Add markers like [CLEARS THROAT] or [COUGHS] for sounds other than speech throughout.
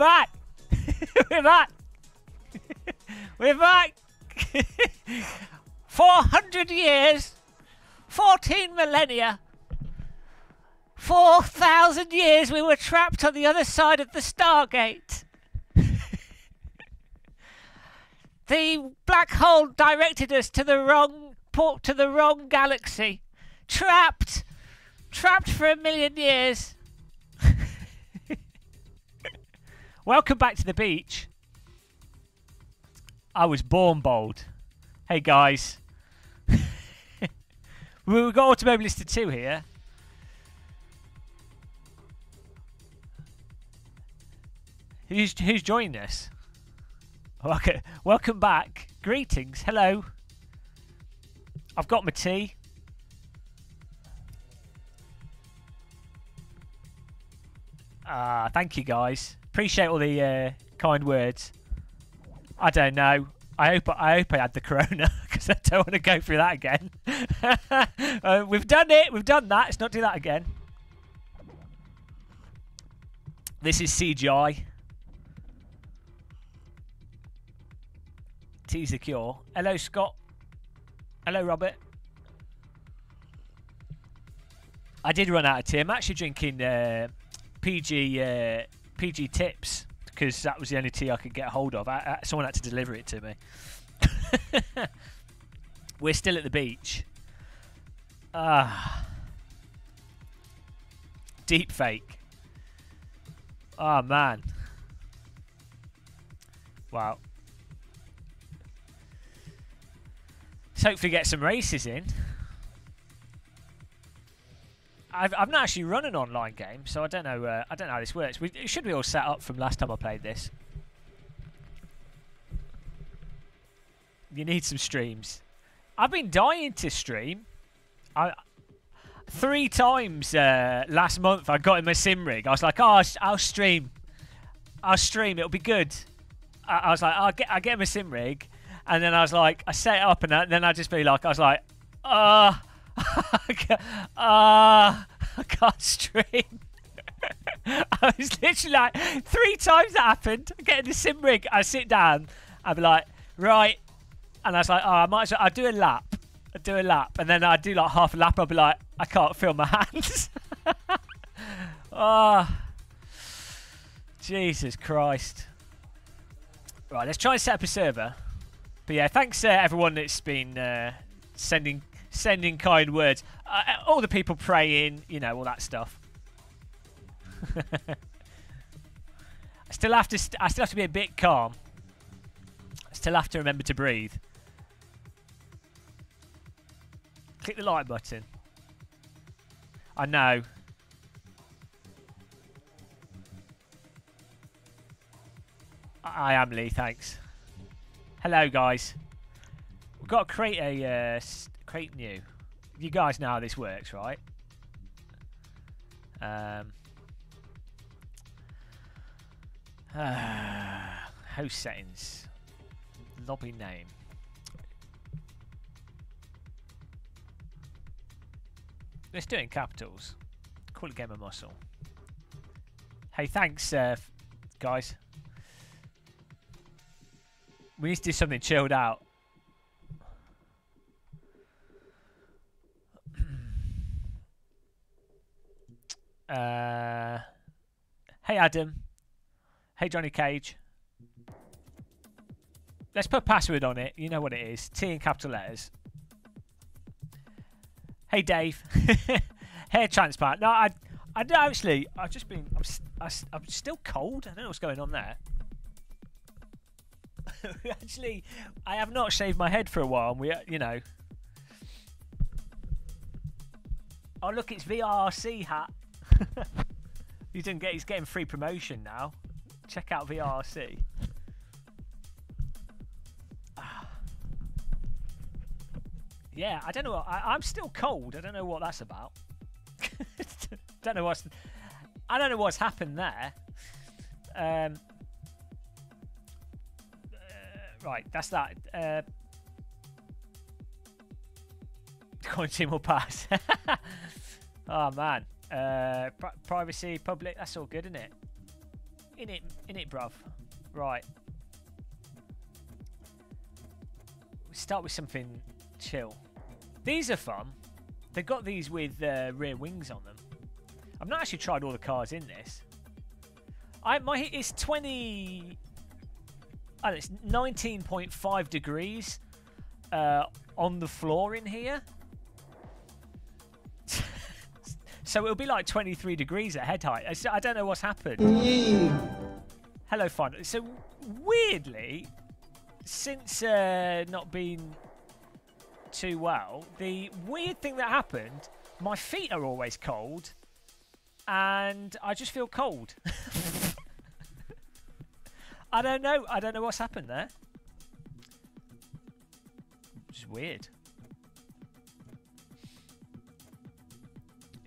Back. We're back. [LAUGHS] We're back. [LAUGHS] [LAUGHS] 400 years. 14 millennia. 4,000 years we were trapped on the other side of the Stargate. the black hole directed us to the wrong port to the wrong galaxy. Trapped. Trapped for a million years. Welcome back to the beach. I was born bold. Hey guys. [LAUGHS] We've got Automobilista 2 here. Who's who's joined us? Okay, welcome back. Greetings. Hello. I've got my tea. Ah, thank you guys. Appreciate all the uh, kind words. I don't know. I hope I hope I had the corona [LAUGHS] because I don't want to go through that again. [LAUGHS] uh, we've done it. We've done that. Let's not do that again. This is CGI. T secure. Hello, Scott. Hello, Robert. I did run out of tea. I'm actually drinking uh, PG uh, PG tips because that was the only tea I could get hold of. I, I, someone had to deliver it to me. [LAUGHS] We're still at the beach. Ah. Deep fake. Oh man. Wow. Let's hopefully get some races in. I've, I've not actually run an online game, so I don't know. Uh, I don't know how this works. We, it should be all set up from last time I played this. You need some streams. I've been dying to stream. I three times uh, last month I got in my sim rig. I was like, oh, I'll, stream. I'll stream. It'll be good. I, I was like, I'll get I get my sim rig, and then I was like, I set it up, and then I just be like, I was like, ah. Uh, uh, I can't stream. [LAUGHS] I was literally like, three times that happened. I get in the sim rig, I sit down, I'd be like, right. And I was like, oh, I might as well, I'll do a lap. I'll do a lap. And then I'd do like half a lap, I'll be like, I can't feel my [LAUGHS] hands. oh, [LAUGHS] Jesus Christ. Right, let's try and set up a server. But yeah, thanks uh, everyone that's been uh, sending sending kind words. Uh, all the people praying, you know, all that stuff. [LAUGHS] I still have to. I still have to be a bit calm. I still have to remember to breathe. Click the like button. I know. I, I am Lee. Thanks. Hello, guys. We've got to create a uh, create new. You guys know how this works, right? Um, uh, [SIGHS] host settings. Lobby name. Let's do it in capitals. Call it GamerMuscle. Hey, thanks, uh, guys. We need to do something chilled out. Uh, hey, Adam. Hey, Johnny Cage. Let's put password on it. You know what it is. T in capital letters. Hey, Dave. [LAUGHS] Hair transplant. No, I, I actually. I've just been. I'm, I, i am still cold. I don't know what's going on there. [LAUGHS] actually, I have not shaved my head for a while. And we, you know. Oh, look, it's VRC hat. [LAUGHS] he's, get, he's getting free promotion now. Check out VRC. [SIGHS] Yeah, I don't know. I, am still cold. I don't know what that's about. [LAUGHS] don't know what's. I don't know what's happened there. Um, uh, right, that's that. Uh, quarantine will pass. oh man. Uh, pri privacy, public, that's all good, isn't it? In it, in it, bruv. Right. We Start with something chill. These are fun. They've got these with uh, rear wings on them. I've not actually tried all the cars in this. I my it's 20 oh, it's 19.5 degrees uh, on the floor in here. So it'll be like 23 degrees at head height. I, don't know what's happened. Hello, fun. So weirdly, since uh, not being too well, the weird thing that happened, my feet are always cold, and I just feel cold. [LAUGHS] I don't know. I don't know what's happened there. Just weird.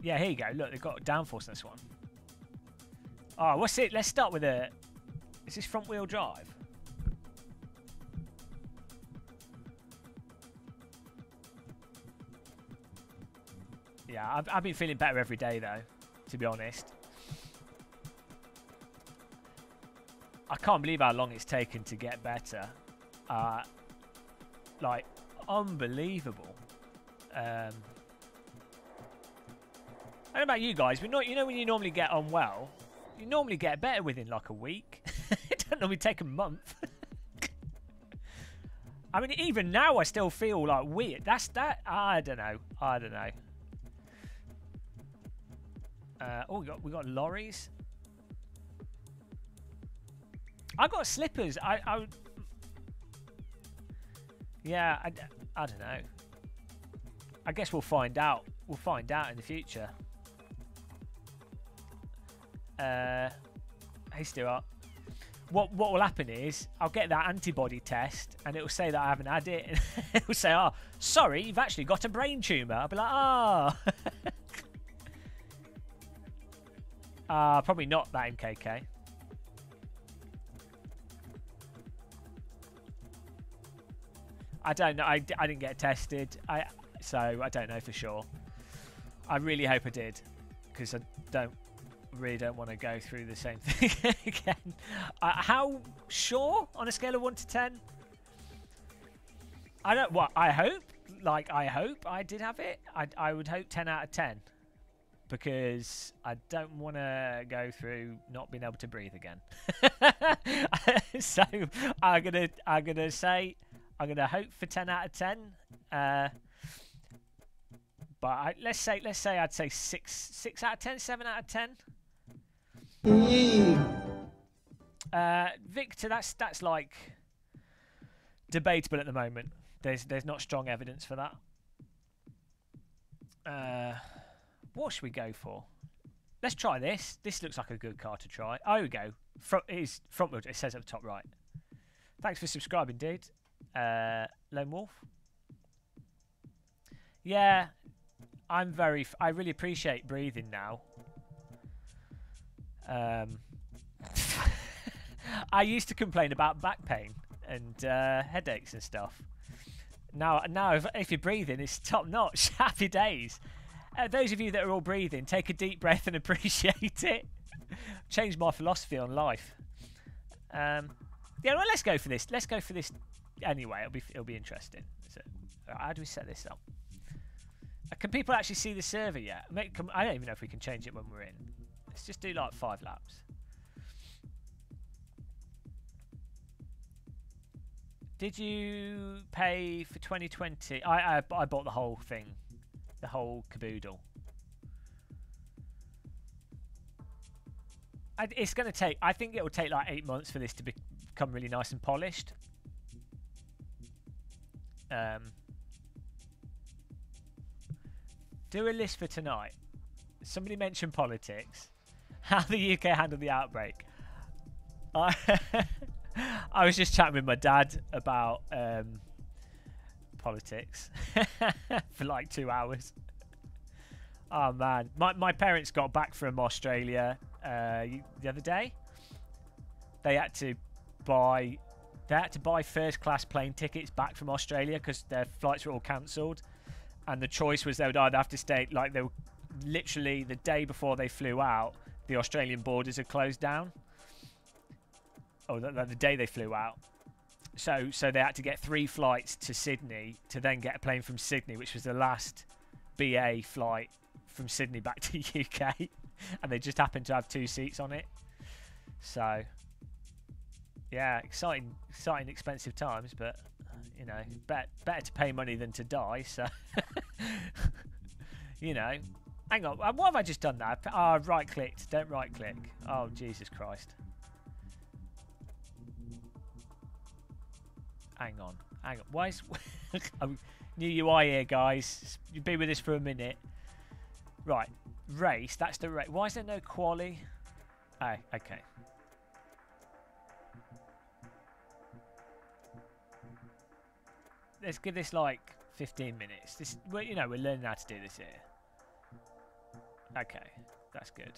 Yeah, here you go. Look, they've got downforce in this one. Oh, what's it? Let's start with a... Is this front wheel drive? Yeah, I've, I've been feeling better every day, though, to be honest. I can't believe how long it's taken to get better. Uh, like, unbelievable. Um, I don't know about you guys, but not, you know when you normally get on well, you normally get better within like a week. [LAUGHS] it doesn't normally take a month. [LAUGHS] I mean, even now I still feel like weird. That's that. I don't know. I don't know. Uh, oh, we got we got lorries. I got slippers. I, I yeah, I, I don't know. I guess we'll find out. We'll find out in the future. Uh, hey Stuart. What what will happen is I'll get that antibody test and it will say that I haven't had it. [LAUGHS] it will say, "Oh, sorry, you've actually got a brain tumor." I'll be like, "Ah." Oh. [LAUGHS] uh, probably not that MKK. I don't know. I, I didn't get tested. I so I don't know for sure. I really hope I did because I don't really don't want to go through the same [LAUGHS] thing again. Uh, how sure on a scale of one to ten? I don't. What I hope, like I hope I did have it. I I would hope ten out of ten because I don't want to go through not being able to breathe again. [LAUGHS] so I'm gonna I'm gonna say I'm going to hope for 10 out of 10. Uh, but I, let's say let's say I'd say 6 6 out of 10, 7 out of 10. Uh, Victor, that's that's like debatable at the moment. There's there's not strong evidence for that. Uh, what should we go for? Let's try this. This looks like a good car to try. Oh, we go. Front is front wheel. It says at the top right. Thanks for subscribing, dude. Uh, Lone Wolf. Yeah, I'm very. I really appreciate breathing now. Um, [LAUGHS] I used to complain about back pain and uh, headaches and stuff. Now, now if, if, you're breathing, it's top notch. [LAUGHS] Happy days. Uh, those of you that are all breathing, take a deep breath and [LAUGHS] appreciate it. Change my philosophy on life. Um, yeah, well, let's go for this. Let's go for this anyway, it'll be it'll be interesting. So, how do we set this up? Uh, can people actually see the server yet? I don't even know if we can change it when we're in. Let's just do like five laps. Did you pay for 2020? I, I, I bought the whole thing, the whole caboodle. I, it's going to take. I think it will take like eight months for this to become really nice and polished. Um, do a list for tonight. Somebody mentioned politics. How the UK handled the outbreak. I, [LAUGHS] I was just chatting with my dad about um, politics [LAUGHS] for like two hours. Oh man, my my parents got back from Australia uh, the other day. They had to buy they had to buy first class plane tickets back from Australia because their flights were all cancelled. And the choice was they would either have to stay, like, they were literally the day before they flew out, the Australian borders had closed down. Oh, the, the day they flew out. So, so they had to get three flights to Sydney to then get a plane from Sydney, which was the last BA flight from Sydney back to [LAUGHS] UK, and they just happened to have two seats on it. So, yeah, exciting, exciting, expensive times, but uh, you know, bet, better to pay money than to die. So, [LAUGHS] you know, hang on, what have I just done now? Ah, oh, right clicked. Don't right click. Oh Jesus Christ. Hang on, hang on. Why is [LAUGHS] new UI here, guys? You've been with us for a minute. Right, race. That's the race. Why is there no quali? Oh, okay. let's give this like 15 minutes. This, well, you know, we're learning how to do this here. Okay, that's good.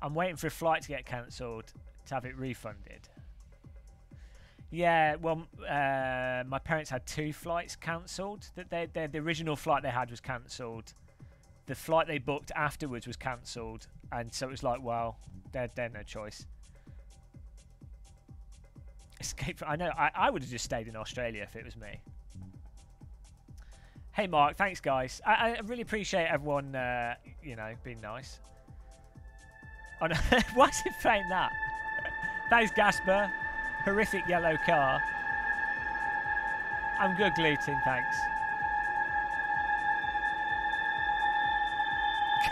I'm waiting for a flight to get cancelled to have it refunded. Yeah, well, uh, my parents had two flights cancelled. That they, they, the original flight they had was cancelled. The flight they booked afterwards was cancelled, and so it was like, well, they're, they're no choice. Escape. I know. I, I would have just stayed in Australia if it was me. Hey, Mark. Thanks, guys. I, I really appreciate everyone, uh, you know, being nice. Oh, no. [LAUGHS] Why is it saying that? Thanks, Gasper. Horrific yellow car. I'm good, gluten. Thanks.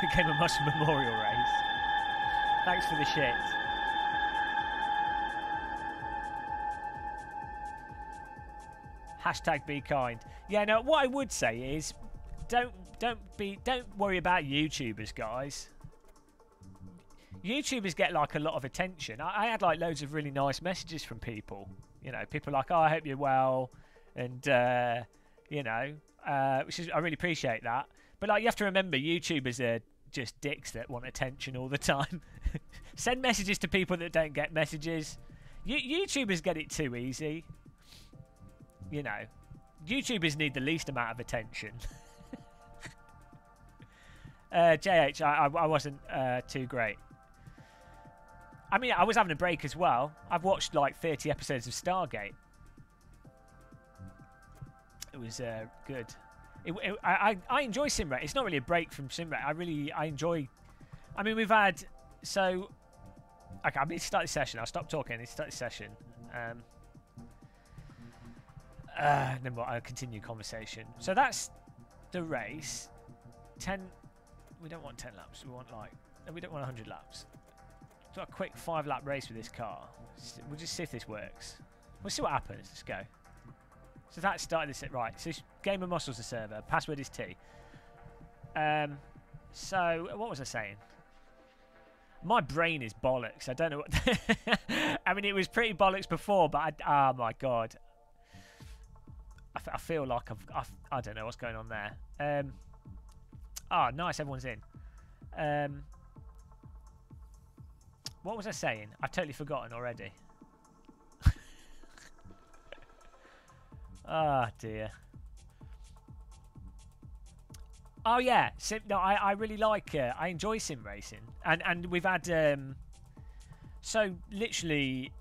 [LAUGHS] Game of Memorial Race. Thanks for the shit. Hashtag be kind. Yeah, no, what I would say is don't don't be don't worry about YouTubers, guys. YouTubers get like a lot of attention. I, I had like loads of really nice messages from people. You know, people like, "Oh, I hope you're well," and uh, you know, uh, which is I really appreciate that. But like, you have to remember, YouTubers are just dicks that want attention all the time. [LAUGHS] Send messages to people that don't get messages. You YouTubers get it too easy you know, YouTubers need the least amount of attention. [LAUGHS] uh, JH, I, I, wasn't uh, too great. I mean, I was having a break as well. I've watched like 30 episodes of Stargate. It was uh, good. It, it, I, I enjoy Simrate. It's not really a break from Simrate. I really I enjoy. I mean, we've had so. Okay, I'm going to start the session. I'll stop talking and start the session. Um, uh, then? I'll continue conversation. So that's the race. Ten. We don't want ten laps. We want like. We don't want 100 laps. So a quick five lap race with this car. We'll just see if this works. We'll see what happens. Let's go. So that started this right. So GamerMuscle's the server. Password is T. Um. So what was I saying? My brain is bollocks. I don't know what. [LAUGHS] I mean, it was pretty bollocks before, but I, oh my god, I, feel like I've, I've, I don't know what's going on there. Um, ah, nice, everyone's in. Um, what was I saying? I've totally forgotten already. [LAUGHS] Ah, oh, dear. Oh yeah, sim, no, I, I really like. Uh, I enjoy sim racing, and and we've had um, so literally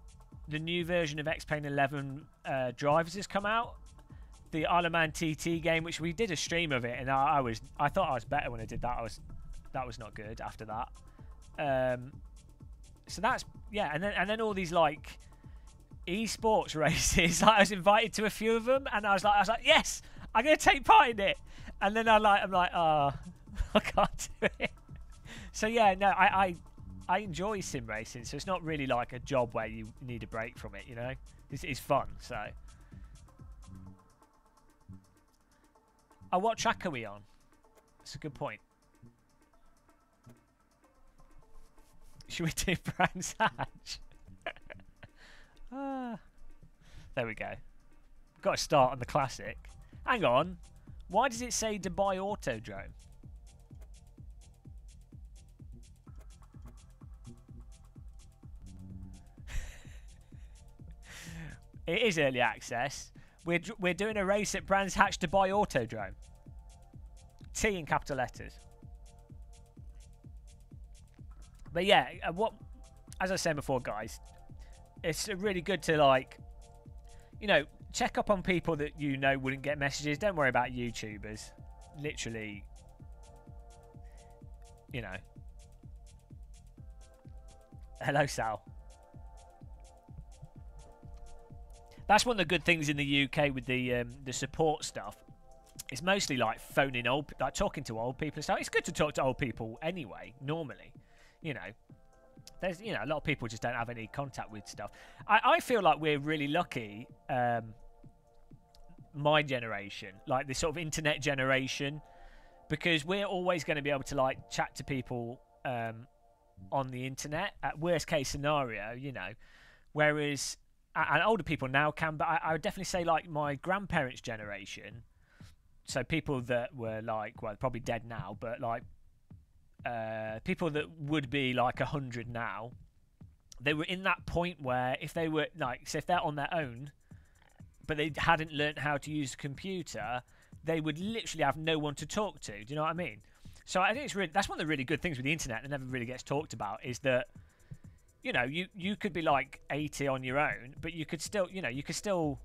the new version of X Plane 11 uh, drivers has come out, the Isle Man TT game, which we did a stream of it, and I, I, was I thought I was better when I did that. I was that was not good after that. Um, so that's yeah, and then and then all these like esports [LAUGHS] races. I was invited to a few of them, and I was like, I was like, yes, I'm gonna take part in it. And then I like, I'm like, oh, [LAUGHS] I can't do it. So yeah, no, I, I I enjoy sim racing, so it's not really like a job where you need a break from it. You know, it's, it's fun. So. Oh, what track are we on? That's a good point. [LAUGHS] Should we do [LAUGHS] Brands [LAUGHS] Hatch? ah, there we go. Got to start on the classic. Hang on. Why does it say Dubai Autodrome? it is early access. We're, we're doing a race at Brands Hatch Dubai Autodrome. T in capital letters. But yeah, uh, what as I said before, guys, it's really good to like, you know, check up on people that you know wouldn't get messages. Don't worry about YouTubers. Literally, you know. Hello, Sal. That's one of the good things in the UK with the um, the support stuff. It's mostly like phoning old, like talking to old people stuff. It's good to talk to old people anyway, normally. You know, there's you know a lot of people just don't have any contact with stuff. I, I feel like we're really lucky. Um, my generation, like this sort of internet generation, because we're always going to be able to like chat to people um, on the internet. At worst case scenario, you know, whereas and older people now can, but I, I would definitely say like my grandparents' generation. So people that were like, well, probably dead now, but like uh, people that would be like a hundred now, they were in that point where if they were like, so if they're on their own, but they hadn't learned how to use a computer, they would literally have no one to talk to. Do you know what I mean? So I think it's really that's one of the really good things with the internet that never really gets talked about is that you know you you could be like 80 on your own, but you could still you know you could still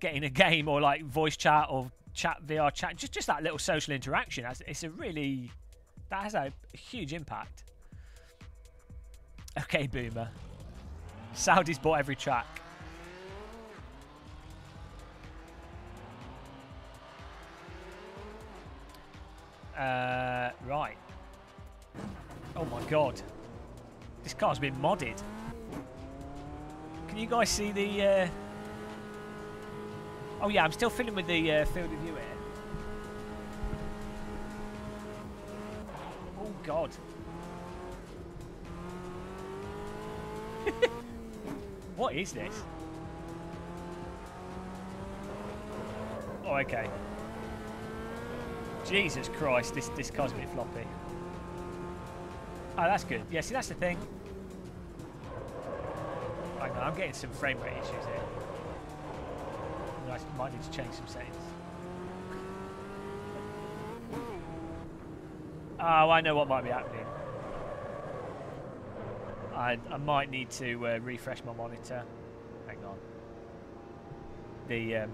get in a [LAUGHS] game or like voice chat or chat VR chat just just that little social interaction. It's a really that has a huge impact. Okay, Boomer. Saudi's bought every track. Uh, right. Oh my god. This car's been modded. Can you guys see the... Uh... Oh yeah, I'm still filling with the uh, field of view here. Oh god. [LAUGHS] what is this? Oh, okay. Jesus Christ, this, this car's a bit floppy. Oh, that's good. Yeah, see, that's the thing. I'm getting some frame rate issues here. I might need to change some settings. Oh, I know what might be happening. I, I might need to uh, refresh my monitor. Hang on. The um,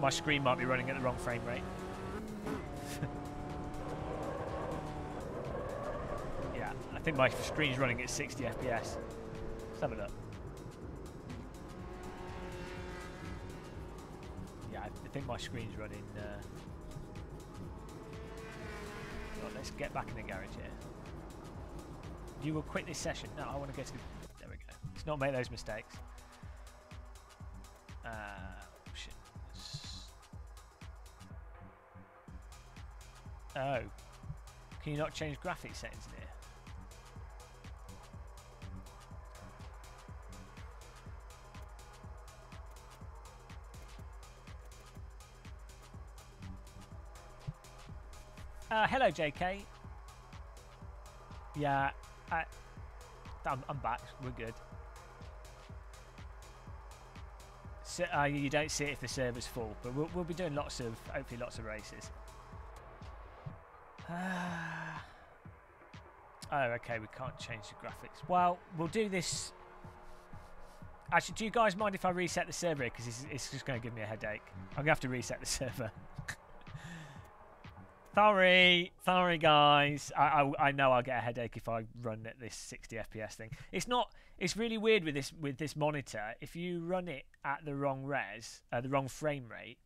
my screen might be running at the wrong frame rate. [LAUGHS] think my screen's running at 60 FPS. Sum it up. Yeah, I think my screen's running. Uh... Well, let's get back in the garage here. You will quit this session. No, I want to go to. The... There we go. Let's not make those mistakes. Uh, Oh. Can you not change graphics settings in here? Uh, hello, JK. Yeah, I, I'm, I'm back. We're good. So, uh, you don't see it if the server's full, but we'll, we'll be doing lots of, hopefully, lots of races. [SIGHS] oh, okay, we can't change the graphics. Well, we'll do this... Actually, do you guys mind if I reset the server? Because it's, it's, just going to give me a headache. I'm going to have to reset the [LAUGHS] server. Sorry. Sorry, guys. I, I, I, know I'll get a headache if I run at this 60 FPS thing. It's not... It's really weird with this with this monitor. If you run it at the wrong res, uh, the wrong frame rate,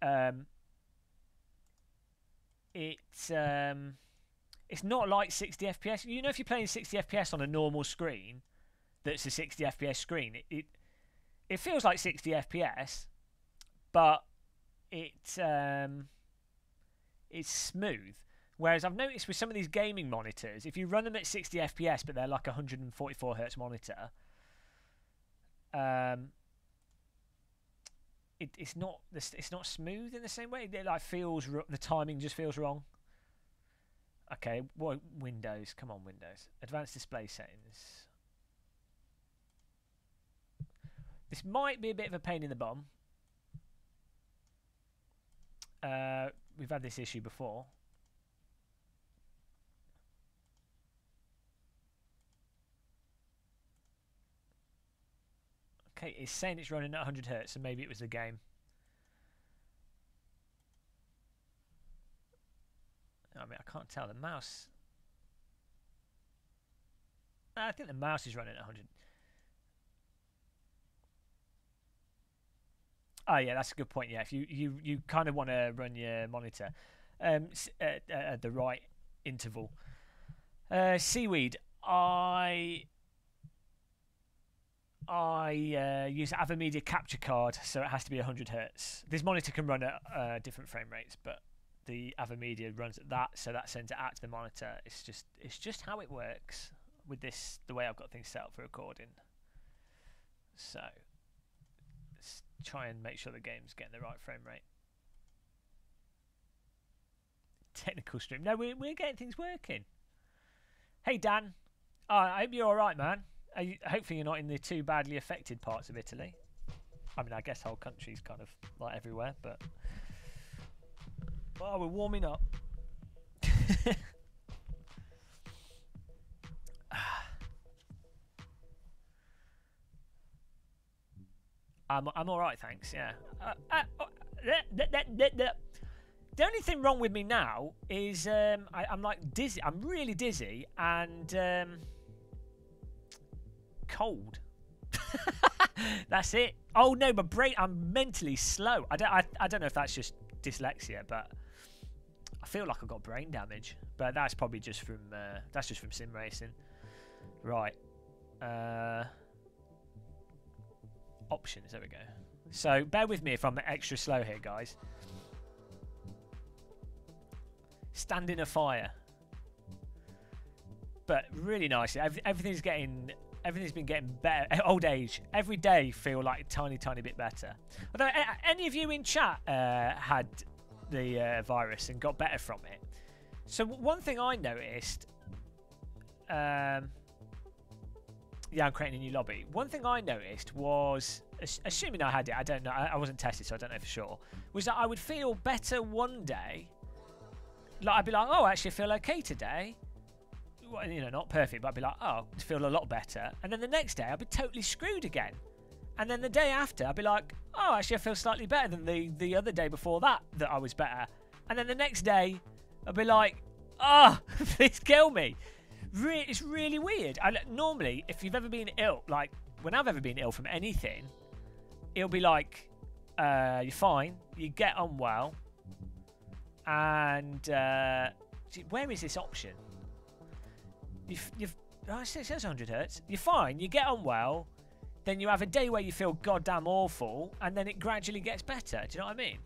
um, it's um, it's not like 60 FPS. You know, if you're playing 60 FPS on a normal screen, that's a 60 FPS screen, it it, it feels like 60 FPS, but it um, it's smooth. Whereas I've noticed with some of these gaming monitors, if you run them at 60 FPS, but they're like a 144 hertz monitor, um, it, it's not it's not smooth in the same way. It like feels the timing just feels wrong. Okay, what Windows? Come on, Windows. Advanced display settings. This might be a bit of a pain in the bum. Uh, we've had this issue before. Okay, it's saying it's running at 100 hertz, so maybe it was the game. I mean, I can't tell. The mouse. I think the mouse is running at 100. Oh yeah, that's a good point. Yeah, if you you you kind of want to run your monitor um, at, at the right interval. Uh, seaweed. I I uh, use AVerMedia capture card, so it has to be 100 hertz. This monitor can run at uh, different frame rates, but the AVerMedia runs at that, so that sends it out to the monitor. It's just it's just how it works with this the way I've got things set up for recording. So try and make sure the game's getting the right frame rate. Technical stream. No, we're we're getting things working. Hey Dan, oh, I hope you're all right, man. You, hopefully you're not in the too badly affected parts of Italy. I mean, I guess whole country's kind of like everywhere, but oh, we're warming up. [LAUGHS] I'm I'm all right, thanks. Yeah. Uh, uh, uh, the only thing wrong with me now is um, I, am like dizzy. I'm really dizzy and um, cold. [LAUGHS] that's it. Oh no, my brain. I'm mentally slow. I don't. I, I don't know if that's just dyslexia, but I feel like I've got brain damage. But that's probably just from uh, that's just from sim racing. Right. Uh, options. There we go. So bear with me if I'm extra slow here, guys. Stand in a fire. But really nicely. Everything's getting everything's been getting better. [LAUGHS] Old age, every day feel like a tiny, tiny bit better. Although any of you in chat uh, had the uh, virus and got better from it. So one thing I noticed, um, yeah, I'm creating a new lobby. One thing I noticed was, assuming I had it, I don't know, I wasn't tested, so I don't know for sure, was that I would feel better one day. Like I'd be like, oh, I actually, feel okay today you know, not perfect, but I'd be like, oh, I feel a lot better. And then the next day, I'd be totally screwed again. And then the day after, I'd be like, oh, actually, I feel slightly better than the, the other day before that, that I was better. And then the next day, I'd be like, oh, [LAUGHS] please kill me. Re- it's really weird. I, normally, if you've ever been ill, like when I've ever been ill from anything, it'll be like, uh, you're fine, you get on well, and uh, where is this option? You've, you've oh, it says 100 hertz. You're fine. You get on well. Then you have a day where you feel goddamn awful, and then it gradually gets better. Do you know what I mean?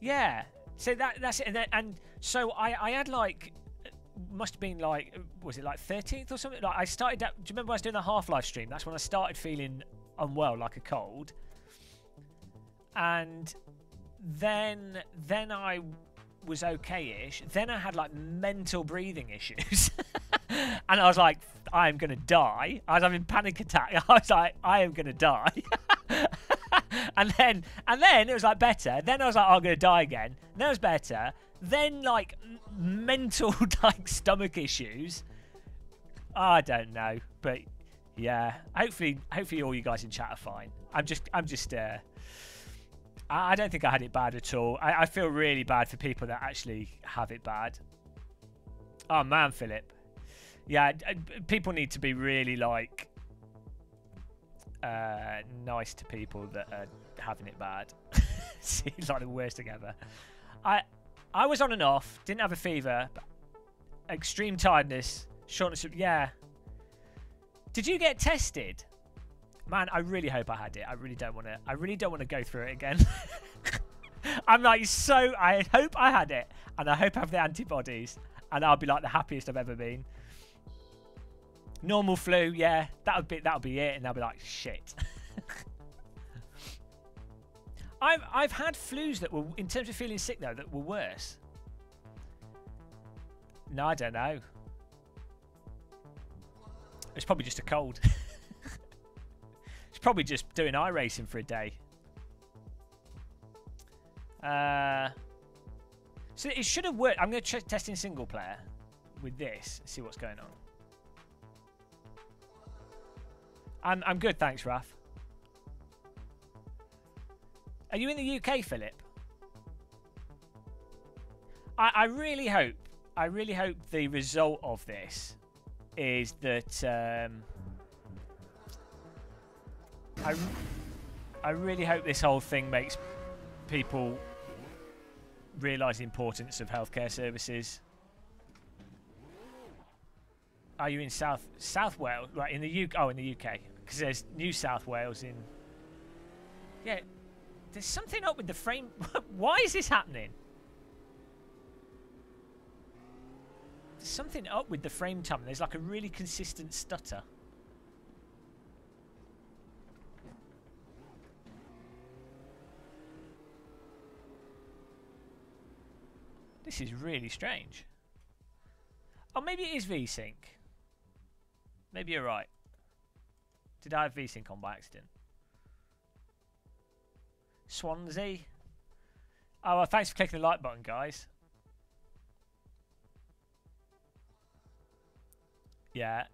Yeah. So that that's it. And, then, and so I I had like must have been like was it like 13th or something? Like I started. That, do you remember I was doing the Half Life stream? That's when I started feeling unwell, like a cold. And then then I was okay-ish. Then I had like mental breathing issues, [LAUGHS] and I was like, I am gonna die. I was having panic attack. [LAUGHS] I was like, I am gonna die. [LAUGHS] [LAUGHS] and then and then it was like better. Then I was like, oh, I'm gonna die again. Then it was better. Then like mental [LAUGHS] like stomach issues. I don't know, but yeah. Hopefully, hopefully all you guys in chat are fine. I'm just I'm just uh I, don't think I had it bad at all. I, I feel really bad for people that actually have it bad. Oh man, Philip. Yeah, people need to be really like uh, nice to people that are having it bad. [LAUGHS] Seems like the worst thing ever. I I was on and off, didn't have a fever, extreme tiredness, shortness of yeah. Did you get tested? Man, I really hope I had it. I really don't want to. I really don't want to go through it again. [LAUGHS] I'm like so. I hope I had it, and I hope I have the antibodies, and I'll be like the happiest I've ever been. Normal flu, yeah, that would be that would be it, and I'll be like shit. [LAUGHS] I've I've had flus that were in terms of feeling sick though that were worse. No, I don't know. It's probably just a cold. [LAUGHS] It's probably just doing iRacing for a day. Uh, so it should have worked. I'm going to test in single player with this, see what's going on. I'm, I'm good, thanks, Raf. Are you in the UK, Philip? I, I really hope, I really hope the result of this is that um, I, I really hope this whole thing makes people realise the importance of healthcare services. Are you in South South Wales? Right in the UK? Oh, in the UK, because there's New South Wales in. Yeah, there's something up with the frame. [LAUGHS] Why is this happening? There's something up with the frame time. There's like a really consistent stutter. This is really strange. Oh, maybe it is VSync. Maybe you're right. Did I have VSync on by accident? Swansea. Oh, well, thanks for clicking the like button, guys. Yeah.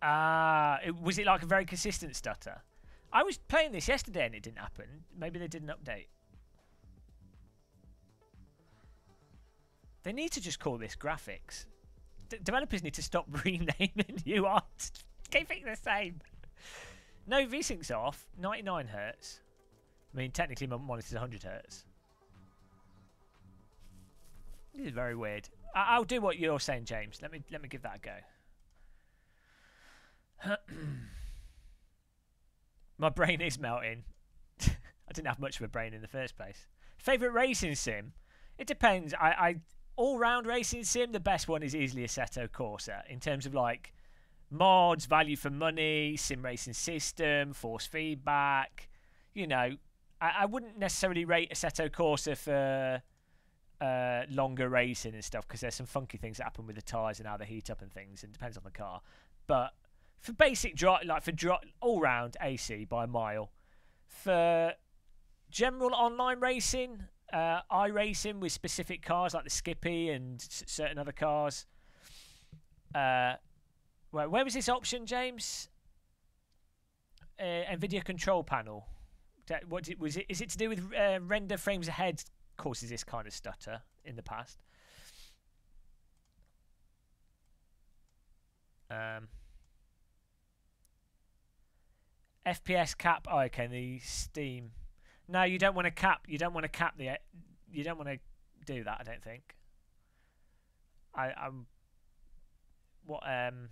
Ah, was it like a very consistent stutter? I was playing this yesterday and it didn't happen. Maybe they didn't update. They need to just call this graphics. D developers need to stop [LAUGHS] renaming [LAUGHS] new art. Keep it the same. No, VSync's off. 99 hertz. I mean, technically my monitor's 100 hertz. This is very weird. I will do what you're saying, James. Let me let me give that a go. [CLEARS THROAT] my brain is melting. [LAUGHS] I didn't have much of a brain in the first place. Favorite racing sim? It depends. I, I all round racing sim. The best one is easily Assetto Corsa in terms of like mods, value for money, sim racing system, force feedback. You know, I, I wouldn't necessarily rate Assetto Corsa for uh, longer racing and stuff because there's some funky things that happen with the tires and how they heat up and things, and depends on the car. But for basic drive, like for dri- all round AC by a mile, for general online racing, uh, iRacing with specific cars like the Skippy and certain other cars. Uh, where, where was this option, James? Uh, NVIDIA control panel. What did, was it? Is it to do with uh, render frames ahead causes this kind of stutter in the past? Um, FPS cap. Okay, the Steam. No, you don't want to cap. You don't want to cap the. You don't want to do that. I don't think. I, I'm. What um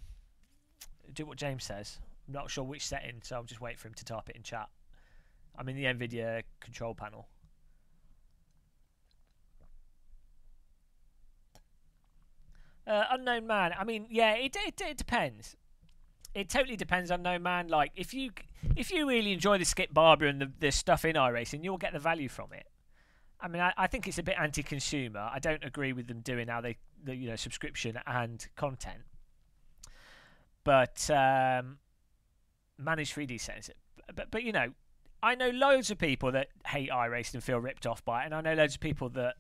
do what James says. I'm not sure which setting, so I'll just wait for him to type it in chat. I'm in the NVIDIA control panel. Uh, unknown man. I mean, yeah, it, it it depends. It totally depends. on no man. Like if you if you really enjoy the Skip Barber and the, the stuff in iRacing, you'll get the value from it. I mean, I, I think it's a bit anti-consumer. I don't agree with them doing how they the you know subscription and content but um, manage 3D settings. But, but you know, I know loads of people that hate iRacing and feel ripped off by it, and I know loads of people that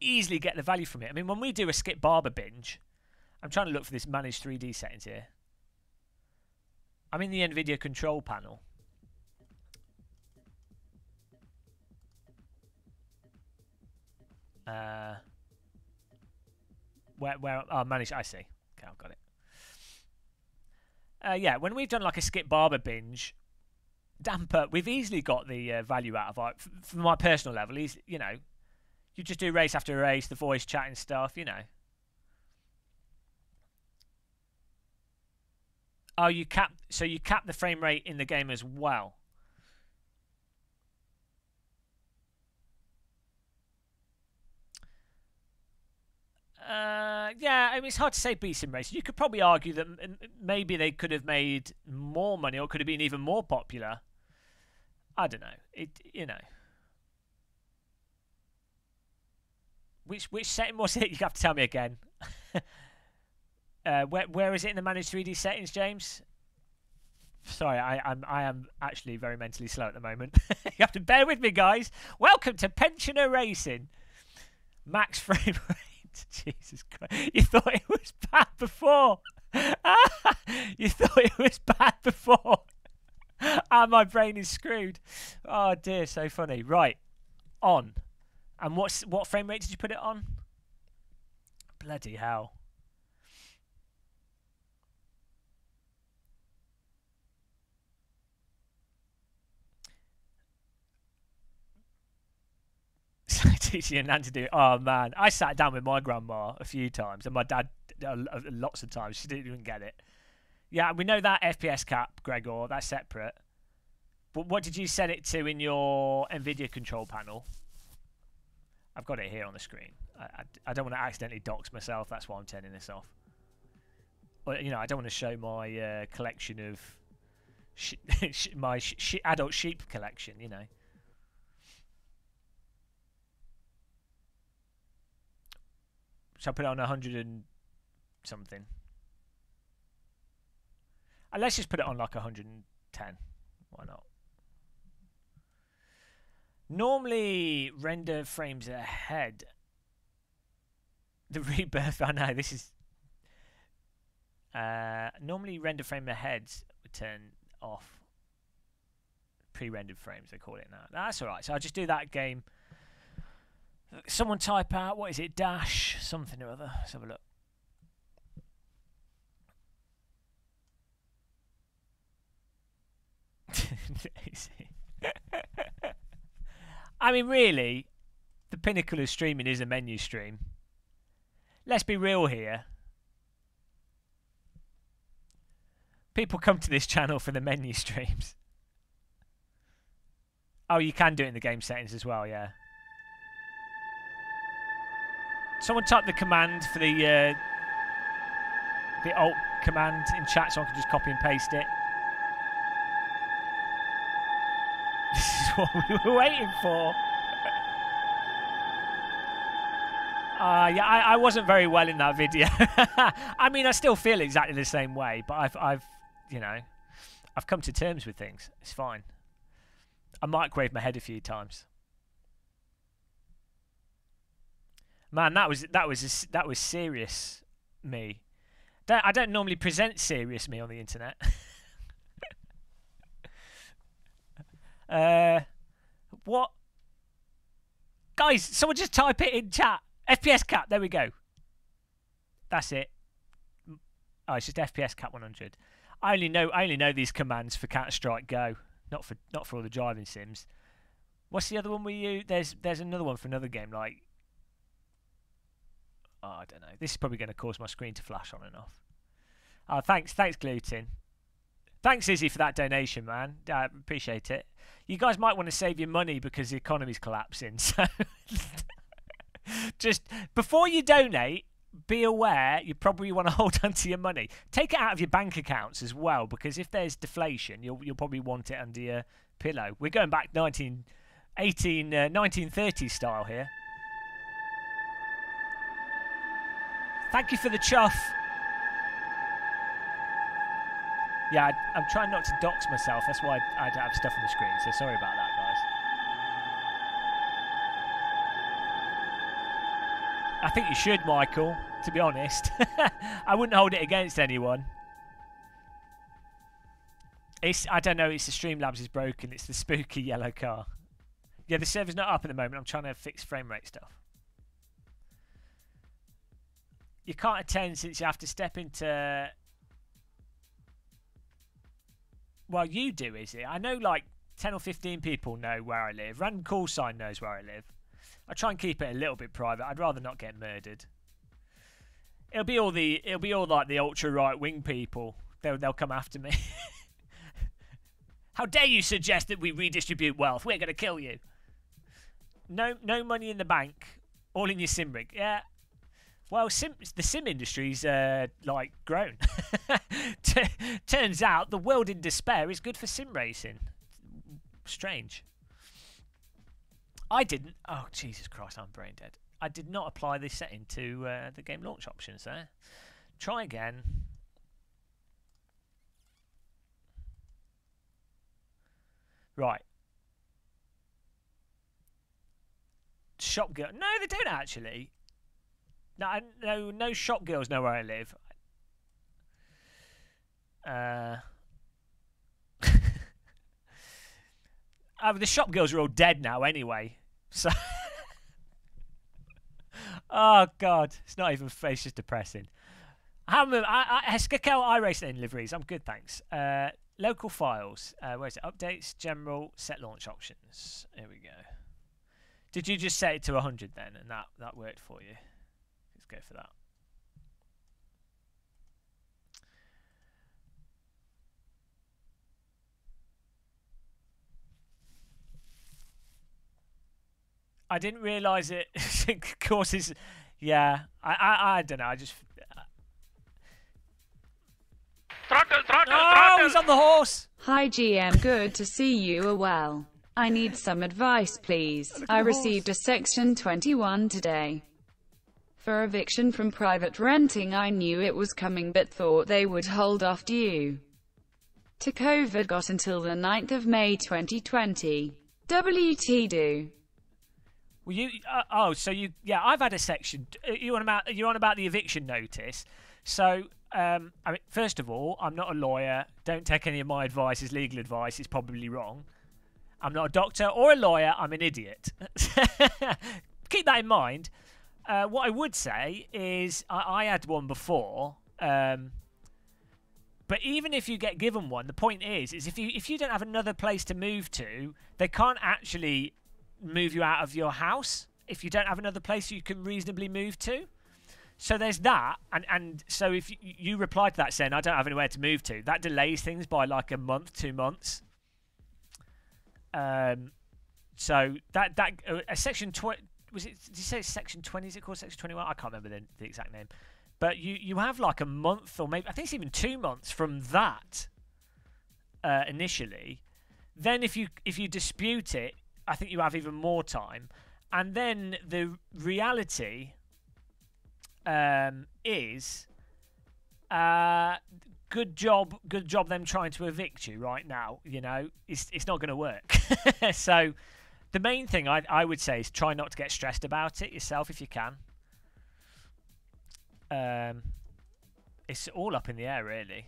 easily get the value from it. I mean, when we do a Skip Barber binge, I'm trying to look for this managed 3D settings here. I'm in the NVIDIA control panel. Uh, where, where, oh, manage, I see. Okay, I've got it. Uh, yeah, when we've done like a Skip Barber binge, Damper, we've easily got the uh, value out of it. From my personal level, he's, you know, you just do race after race, the voice chat and stuff, you know. Oh, you cap, so you cap the frame rate in the game as well. Uh, yeah, I mean, it's hard to say beat sim racing. You could probably argue that maybe they could have made more money or could have been even more popular. I don't know. It, you know. Which which setting was it? [LAUGHS] You have to tell me again. [LAUGHS] uh, where where is it in the managed 3D settings, James? Sorry, I, I'm I am actually very mentally slow at the moment. [LAUGHS] you have to bear with me, guys. Welcome to Pensioner Racing. Max [LAUGHS] frame rate. Jesus Christ! You thought it was bad before. [LAUGHS] you thought it was bad before. ah, my brain is screwed. Oh dear, so funny. Right, on. And what's what frame rate did you put it on? Bloody hell. Teaching your nan to do it. Oh man, I sat down with my grandma a few times, and my dad uh, lots of times. She didn't even get it. Yeah, we know that FPS cap, Gregor. That's separate. But what did you set it to in your NVIDIA control panel? I've got it here on the screen. I, I, I don't want to accidentally dox myself. That's why I'm turning this off. But you know, I don't want to show my uh, collection of [LAUGHS] my adult sheep collection. You know. Shall I put it on 100 and something? And let's just put it on like 110. Why not? Normally, render frames ahead. The [LAUGHS] rebirth, I know, this is... Uh, normally, render frame ahead would turn off. Pre-rendered frames, they call it now. That's alright, so I'll just do that game. Someone type out, what is it, dash something or other. Let's have a look. [LAUGHS] [LAUGHS] I mean, really, the pinnacle of streaming is a menu stream. Let's be real here. People come to this channel for the menu [LAUGHS] streams. Oh, you can do it in the game settings as well, yeah. Someone type the command for the uh, the alt command in chat so I can just copy and paste it. [LAUGHS] This is what we were waiting for. Uh, yeah, I, I wasn't very well in that video. [LAUGHS] I mean, I still feel exactly the same way, but I've, I've, you know, I've come to terms with things. It's fine. I microwaved my head a few times. Man, that was that was that was serious me. That, I don't normally present serious me on the internet. [LAUGHS] Uh, what? Guys, someone just type it in chat. FPS cap. There we go. That's it. Oh, it's just FPS cap 100. I only know I only know these commands for Counter Strike Go, not for not for all the driving sims. What's the other one we use? There's there's another one for another game like. Oh, I don't know. This is probably going to cause my screen to flash on and off. Oh, thanks, thanks, Gluten. Thanks, Izzy, for that donation, man. I appreciate it. You guys might want to save your money because the economy's collapsing. [LAUGHS] So [LAUGHS] just before you donate, be aware you probably want to [LAUGHS] hold on to your money. Take it out of your bank accounts as well because if there's deflation, you'll you'll probably want it under your pillow. We're going back 19, 18, uh, 1930 style here. Thank you for the chuff. Yeah, I, am trying not to dox myself. That's why I, I have stuff on the screen. So sorry about that, guys. I think you should, Michael. To be honest, [LAUGHS] I wouldn't hold it against anyone. It's I don't know. It's the Streamlabs is broken. It's the spooky [LAUGHS] yellow car. Yeah, the server's not up at the moment. I'm trying to fix frame rate stuff. You can't attend since you have to step into well, you do, is it? I know like 10 or 15 people know where I live. Random call sign knows where I live. I try and keep it a little bit private. I'd rather not get murdered. It'll be all the it'll be all like the ultra right wing people. They'll they'll come after me. [LAUGHS] How dare you suggest that we redistribute wealth? We're gonna kill you. No no money in the bank. All in your sim rig. Yeah, well, sim, the sim industry's uh, like grown. [LAUGHS] turns out the world in despair is good for sim racing. Strange. I didn't. Oh Jesus Christ! I'm brain dead. I did not apply this setting to uh, the game launch options there. Try again. Right. Shop girl. No, they don't actually. No, I- no, no shop girls know where I live. Uh. [LAUGHS] oh, the shop girls are all dead now anyway. So. [LAUGHS] oh God, it's not even. It's just depressing. How I? I, Skakao iRacing liveries. I'm good, thanks. Uh, local files. Uh, where is it? Updates, general, set launch options. Here we go. Did you just set it to 100 then, and that that worked for you? Let's go for that. I didn't realise [LAUGHS] it causes. Yeah, I, I, I don't know. I just. Throttle, throttle, Oh, throttle. he's on the horse. Hi GM, good to see you are well. I need some advice please. I received a section 21 today. For eviction from private renting I knew it was coming but thought they would hold off due to COVID got until the 9th of May 2020. WT do. Well, you. Uh, oh, so you. Yeah, I've had a section. uh, You on about? You're on about the eviction notice. So, um, I mean, first of all, I'm not a lawyer. Don't take any of my advice as legal advice. It's probably wrong. I'm not a doctor or a lawyer. I'm an idiot. [LAUGHS] Keep that in mind. Uh, what I would say is I, I had one before. Um, but even if you get given one, the point is, is if you if you don't have another place to move to, they can't actually move you out of your house if you don't have another place you can reasonably move to. So there's that, and and so if you, reply to that saying I don't have anywhere to move to, that delays things by like a month, two months. Um, so that that uh, a section twenty was it? Did you say section twenty? Is it called section twenty one? I can't remember the, the exact name. But you you have like a month or maybe I think it's even two months from that uh, initially. Then if you if you dispute it, I think you have even more time. And then the reality um, is uh, good job good job them trying to evict you right now you know it's, it's not going to work [LAUGHS] so the main thing I, I would say is try not to get stressed about it yourself if you can. Um, it's all up in the air really.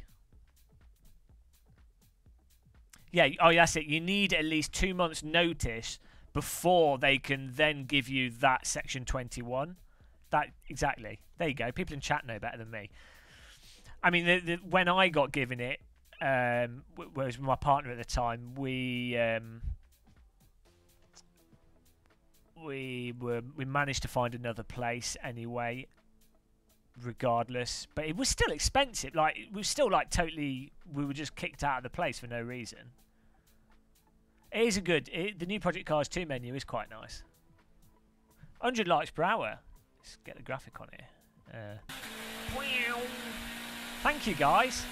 Yeah oh that's it. You need at least two months notice before they can then give you that section 21 that exactly. There you go. People in chat know better than me. I mean, the, the, when I got given it, um, was my partner at the time, we um, we were we managed to find another place anyway. Regardless, but it was still expensive. Like it was still like totally. We were just kicked out of the place for no reason. It is a good. It, the new Project Cars 2 menu is quite nice. 100 likes per hour. Let's get the graphic on here. Uh, Thank you, guys.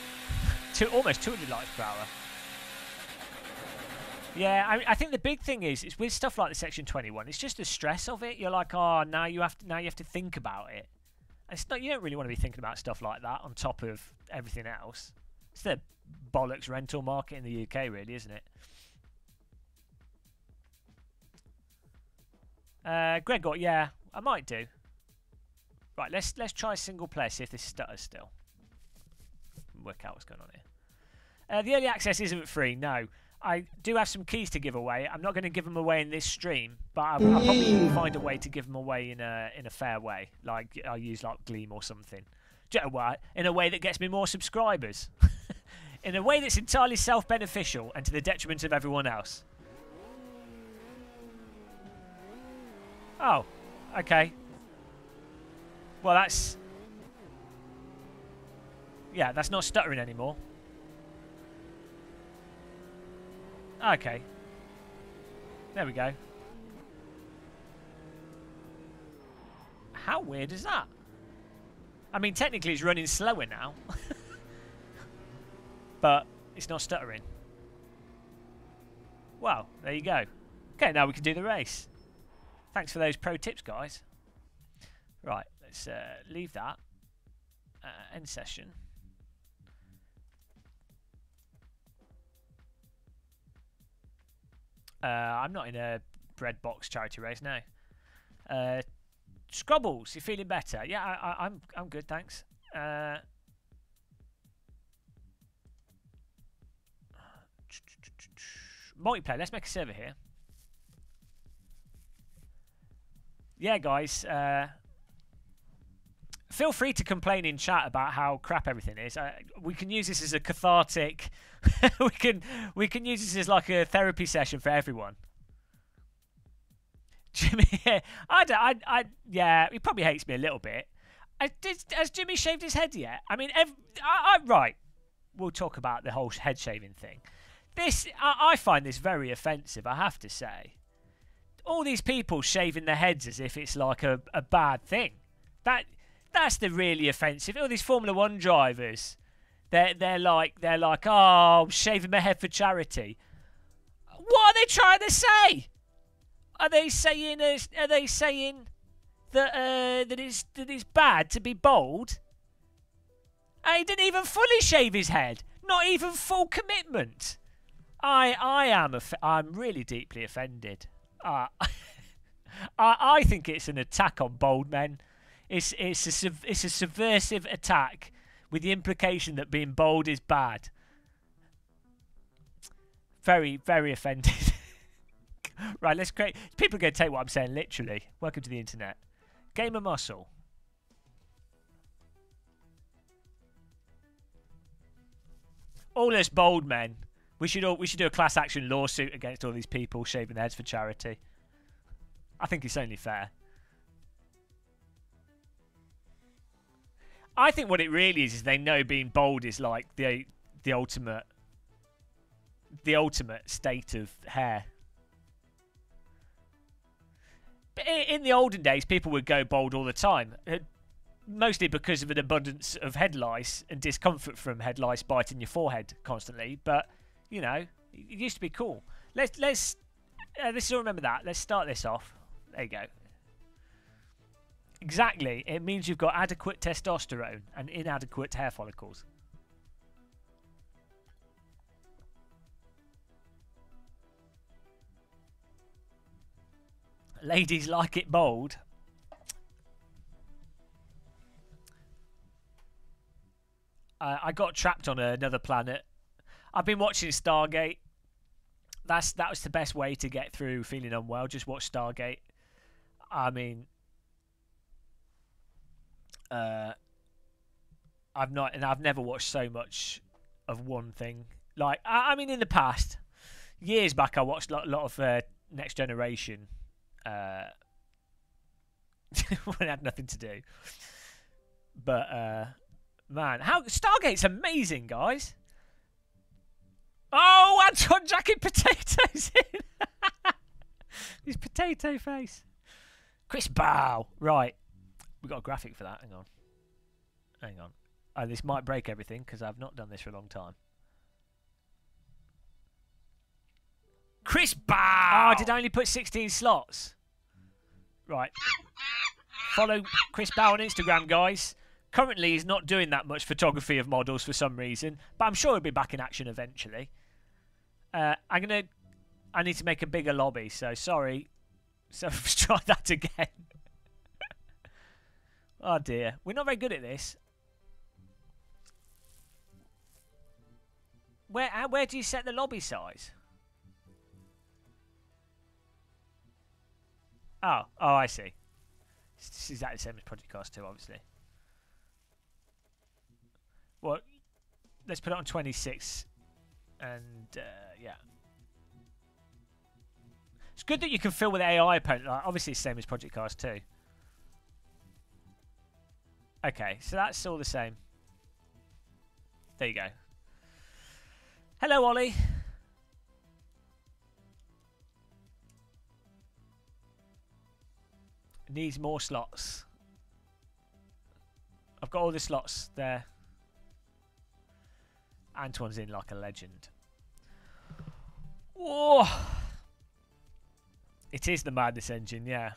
[LAUGHS] to almost 200 likes per hour. Yeah, I, I think the big thing is, is with stuff like the Section 21, it's just the stress of it. You're like, oh, now you have to, now you have to think about it. It's not, you don't really want to be thinking about stuff like that on top of everything else. It's the bollocks rental market in the UK, really, isn't it? Uh, Gregor, yeah, I might do. Right, let's let's try single player, see if this stutters still. Work out what's going on here. Uh, the early access isn't free, no. I do have some keys to give away. I'm not going to give them away in this stream, but I'll, I'll probably mm. find a way to give them away in a in a fair way. Like I'll use like Gleam or something. Do you know what? In a way that gets me more subscribers. [LAUGHS] in a way that's entirely self-beneficial and to the detriment of everyone else. Oh, okay. Well, that's... Yeah, that's not stuttering anymore. Okay. There we go. How weird is that? I mean, technically it's running slower now. [LAUGHS] but it's not stuttering. Well, there you go. Okay, now we can do the race. Thanks for those pro tips, guys. Right, let's uh, leave that. Uh, end session. Uh, I'm not in a bread box charity race now. Uh, Scrubbles, you feeling better? Yeah, I, I, I'm I'm good, thanks. Uh, multiplayer. Let's make a server here. Yeah, guys. Uh, feel free to complain in chat about how crap everything is. Uh, we can use this as a cathartic. [LAUGHS] we can we can use this as like a therapy session for everyone. [LAUGHS] Jimmy, [LAUGHS] I, don't, I, I, yeah, he probably hates me a little bit. I, did, has Jimmy shaved his head yet? I mean, ev- I, I, right. We'll talk about the whole head shaving thing. This, I, I find this very offensive. I have to say, all these people shaving their heads as if it's like a, a bad thing. That that's the really offensive. All these Formula One drivers, they're they're like they're like, oh, shaving my head for charity. What are they trying to say? Are they saying uh, are they saying that uh, that it's that it's bad to be bald? And he didn't even fully shave his head. Not even full commitment. I I am I'm really deeply offended. Uh, [LAUGHS] I I think it's an attack on bald men. It's it's a it's a subversive attack with the implication that being bold is bad. Very very offended. [LAUGHS] right, let's create. People are going to take what I'm saying literally. Welcome to the internet. Gamer muscle. All us bold men. We should all we should do a class action lawsuit against all these people shaving their heads for charity. I think it's only fair. I think what it really is is they know being bold is like the the ultimate the ultimate state of hair. But in the olden days, people would go bold all the time, uh, mostly because of an abundance of head lice and discomfort from head lice biting your forehead constantly. But you know, it used to be cool. Let's let's uh, let's remember that. Let's start this off. There you go. Exactly. It means you've got adequate testosterone and inadequate hair follicles. Ladies like it bold. Uh, I got trapped on another planet. I've been watching Stargate. That's that was the best way to get through feeling unwell. Just watch Stargate. I mean, uh, I've not, and I've never watched so much of one thing. Like, I, I mean, in the past, years back, I watched a lot, lot of uh, Next Generation uh, [LAUGHS] when I had nothing to do. But uh, man, how Stargate's amazing, guys. Oh, Anton Jacket Potatoes [LAUGHS] in. His potato face. Chris Bow. Right. We've got a graphic for that. Hang on. Hang on. Oh, this might break everything because I've not done this for a long time. Chris Bow. Oh, did I only put 16 slots? Right. Follow Chris Bow on Instagram, guys. Currently, he's not doing that much photography of models for some reason, but I'm sure he'll be back in action eventually. Uh, I'm gonna. I need to make a bigger lobby, so sorry. [LAUGHS] So let's try that again. Oh dear, we're not very good at this. Where where do you set the lobby size? Oh, oh, I see. It's exactly the same as Project Cars 2, obviously. Well, let's put it on 26. And, uh, yeah. It's good that you can fill with AI. Like, obviously, it's the same as Project Cars 2. Okay, so that's all the same. There you go. Hello, Ollie. Needs more slots. I've got all the slots there. Antoine's in like a legend. Whoa! It is the Madness engine, yeah.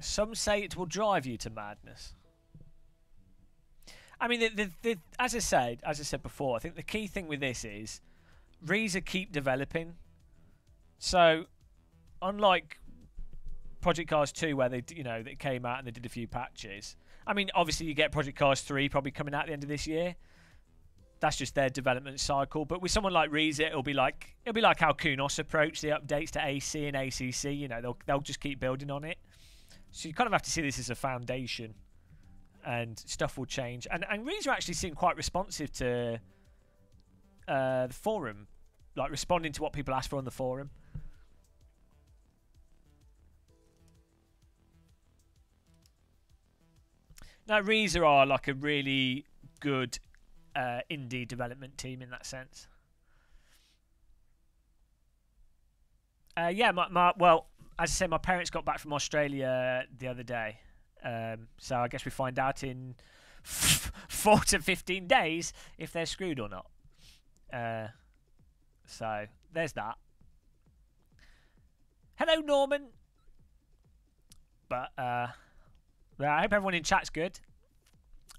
Some say it will drive you to madness. I mean, the, the, the, as I said, as I said before, I think the key thing with this is Reiza keep developing. So, unlike Project Cars 2, where they, you know, they came out and they did a few patches. I mean, obviously, you get Project Cars 3 probably coming out at the end of this year. That's just their development cycle. But with someone like Reiza, it'll be like it'll be like how Kunos approached the updates to AC and ACC. You know, they'll they'll just keep building on it. So you kind of have to see this as a foundation, and stuff will change. And and actually seemed quite responsive to uh, the forum, like responding to what people ask for on the forum. Now, Reiza are like a really good uh, indie development team in that sense. Uh, yeah, my, my well, as I said, my parents got back from Australia the other day, um, so I guess we find out in f- [LAUGHS] four to fifteen days if they're screwed or not. Uh, so there's that. Hello, Norman. But uh, I hope everyone in chat's good.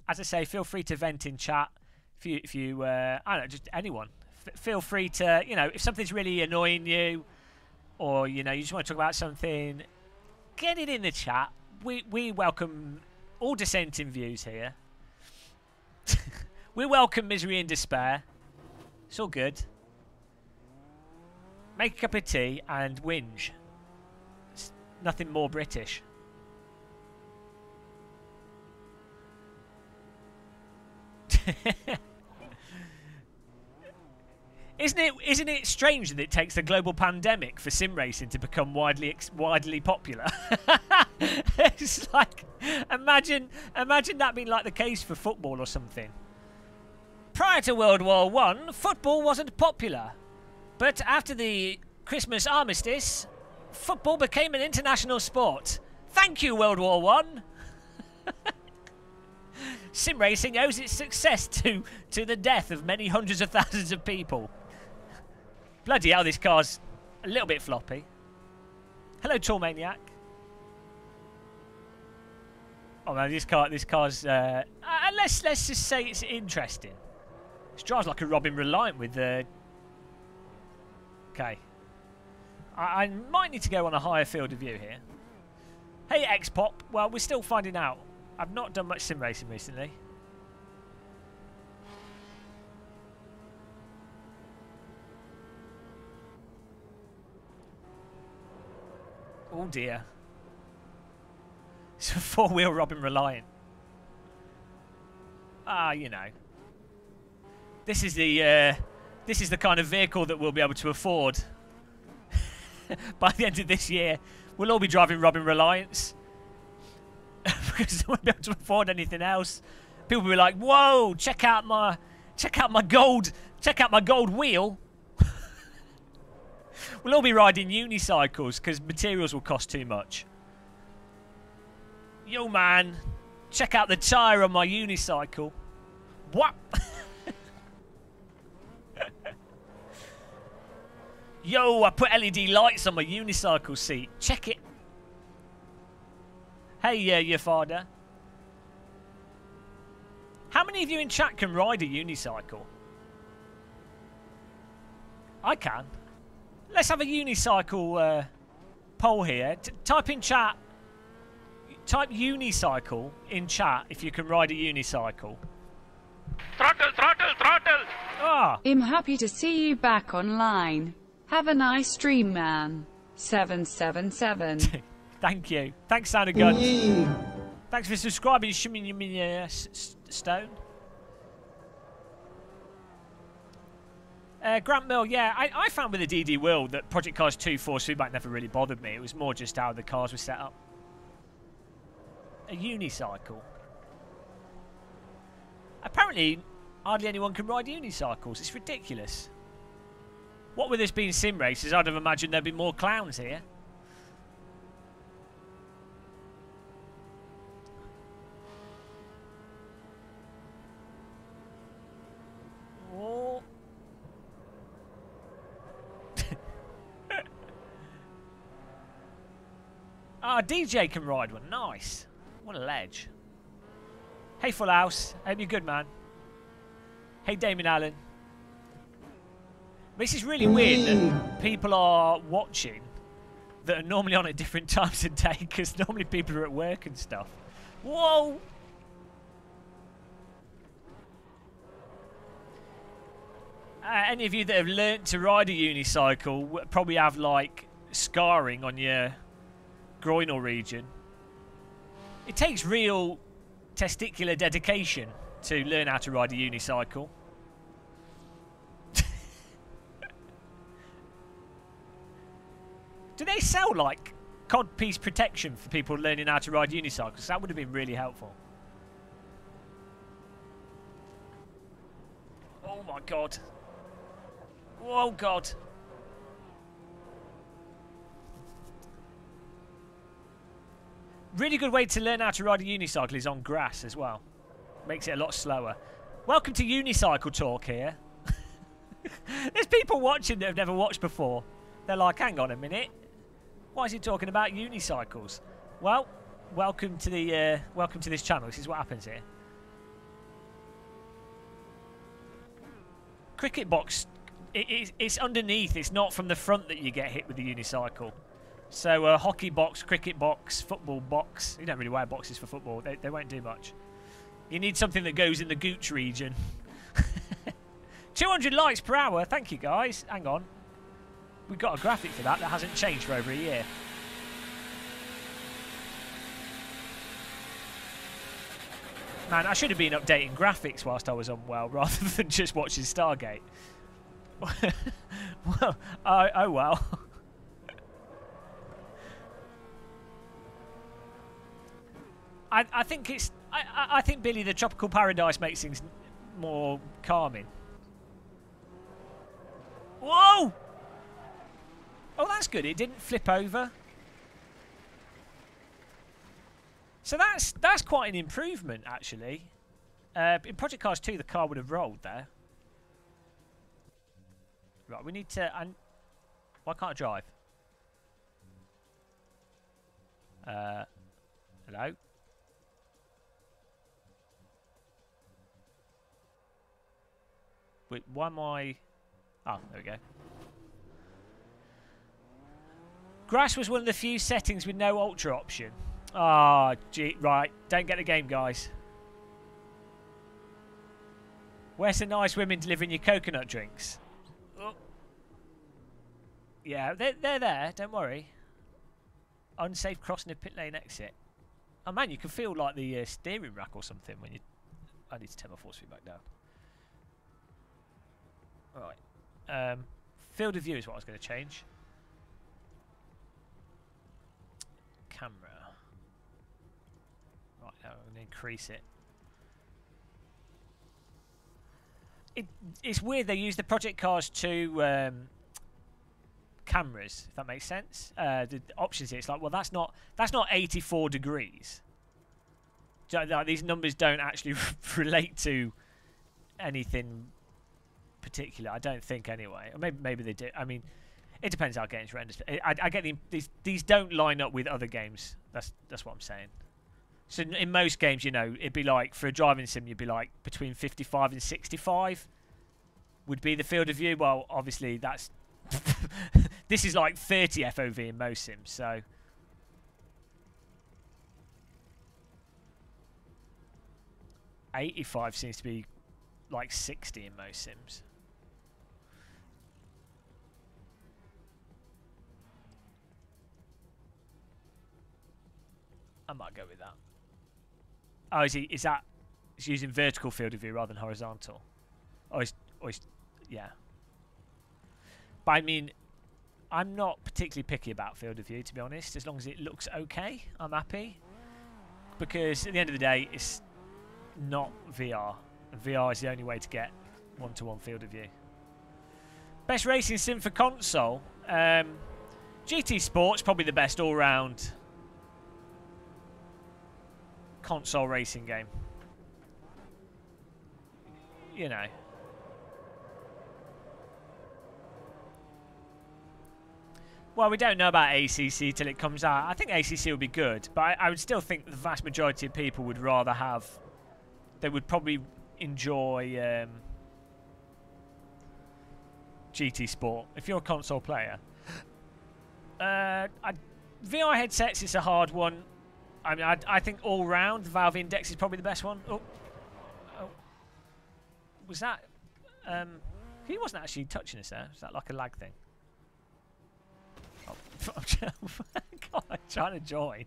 As I say, feel free to vent in chat. If you, if you, uh, I don't know, just anyone. F- feel free to, you know, if something's really annoying you, or you know, you just want to talk about something, get it in the chat. We we welcome all dissenting views here. [LAUGHS] we welcome misery and despair. It's all good. Make a cup of tea and whinge. It's nothing more British. [LAUGHS] Isn't it? Isn't it strange that it takes a global pandemic for sim racing to become widely widely popular? [LAUGHS] it's like imagine imagine that being like the case for football or something. Prior to World War One, football wasn't popular, but after the Christmas armistice, football became an international sport. Thank you, World War One. [LAUGHS] Sim racing owes its success to to the death of many hundreds of thousands of people. Bloody hell, this car's a little bit floppy. Hello, Tool Maniac. Oh man, this car, this car's. Uh, uh, let's let's just say it's interesting. This drives like a Robin Reliant with the. Okay. I, I might need to go on a higher field of view here. Hey, X-Pop. Well, we're still finding out. I've not done much sim racing recently. Oh dear. It's a four-wheel Robin Reliant. Ah, you know. This is the uh, this is the kind of vehicle that we'll be able to afford. [LAUGHS] By the end of this year, we'll all be driving Robin Reliants. [LAUGHS] because we won't be able to afford anything else. People will be like, "Whoa! Check out my, check out my gold, check out my gold wheel." We'll all be riding unicycles because materials will cost too much. Yo, man, check out the tyre on my unicycle. What? [LAUGHS] Yo, I put LED lights on my unicycle seat. Check it. Hey, uh, your father. How many of you in chat can ride a unicycle? I can. Let's have a unicycle uh, poll here. T type in chat. Type unicycle in chat if you can ride a unicycle. Throttle, throttle, throttle. Ah, I'm happy to see you back online. Have a nice stream, man. 777. [LAUGHS] thank you. Thanks, Sound of Guns. Thanks for subscribing, Shimmy Yummy, uh, S- S- Stone. Uh, Grant Mill, yeah, I, I found with the DD World that Project Cars 2 Force Feedback never really bothered me. It was more just how the cars were set up. A unicycle. Apparently, hardly anyone can ride unicycles. It's ridiculous. What with this being sim races, I'd have imagined there'd be more clowns here. Oh. Ah, DJ can ride one. Nice. What a ledge. Hey, Full House. Hope you're good, man. Hey, Damon Allen. This is really weird that people are watching that are normally on at different [LAUGHS] times of day because normally people are at work and stuff. Whoa! Uh, any of you that have learnt to ride a unicycle probably have like scarring on your groinal region. It takes real testicular dedication to learn how to ride a unicycle. [LAUGHS] Do they sell like codpiece protection for people learning how to ride unicycles? That would have been really helpful. Oh my god. Oh god. Really good way to learn how to ride a unicycle is on grass as well. Makes it a lot slower. Welcome to Unicycle Talk here. [LAUGHS] There's people watching that have never watched before. They're like, hang on a minute. Why is he talking about unicycles? Well, welcome to the uh, welcome to this channel. This is what happens here. Cricket box. It, it's, it's underneath. It's not from the front that you get hit with the unicycle. So uh, hockey box, cricket box, football box. You don't really wear boxes for football. They, they won't do much. You need something that goes in the gooch region. [LAUGHS] 200 likes per hour. Thank you, guys. Hang on. We've got a graphic for that that hasn't changed for over a year. Man, I should have been updating graphics whilst I was unwell [LAUGHS] rather than just watching Stargate. [LAUGHS] well, oh, oh well. I, I think it's. I, I- think Billy the Tropical Paradise makes things more calming. Whoa! Oh, that's good. It didn't flip over. So that's that's quite an improvement, actually. Uh, in Project Cars 2, the car would have rolled there. Right, we need to... And why can't I drive? Uh, hello? Wait, why am I... Oh, there we go. Grass was one of the few settings with no ultra option. Ah, gee, right. Don't get the game, guys. Where's the nice women delivering your coconut drinks? Oh. Yeah, they're, they're there. Don't worry. Unsafe crossing a pit lane exit. Oh man, you can feel like the uh, steering rack or something when you. I need to turn my force feed back down. Right. Um, field of view is what I was going to change. Camera. Right, now I'm going to increase it. it. It's weird they use the Project Cars 2 um, cameras, if that makes sense. Uh, the options here, it's like, well, that's not that's not 84 degrees. So, like, these numbers don't actually [LAUGHS] relate to anything particular. I don't think anyway. Maybe maybe they do. I mean, it depends how games render. I, I, get the, these these don't line up with other games. That's that's what I'm saying. So in- most games, you know, it'd be like for a driving sim, you'd be like between 55 and 65 would be the field of view. Well, obviously that's [LAUGHS] this is like 30 FOV in most sims. So 85 seems to be like 60 in most sims. I might go with that. Oh, is he? Is that? He's using vertical field of view rather than horizontal. Oh, oh, yeah. But I mean, I'm not particularly picky about field of view, to be honest. As long as it looks okay, I'm happy. Because at the end of the day, it's not VR. VR is the only way to get one-to-one field of view. Best racing sim for console. Um, GT Sport's probably the best all-round console racing game. You know. Well, we don't know about ACC till it comes out. I think ACC will be good, but I, I would still think the vast majority of people would rather have they would probably enjoy um, GT Sport if you're a console player. Uh, I, VR headsets is a hard one. I mean, I, I think all round Valve Index is probably the best one. Oh, oh. was that? Um, he wasn't actually touching us there. Was that like a lag thing? Oh, [LAUGHS] God, I'm trying to join.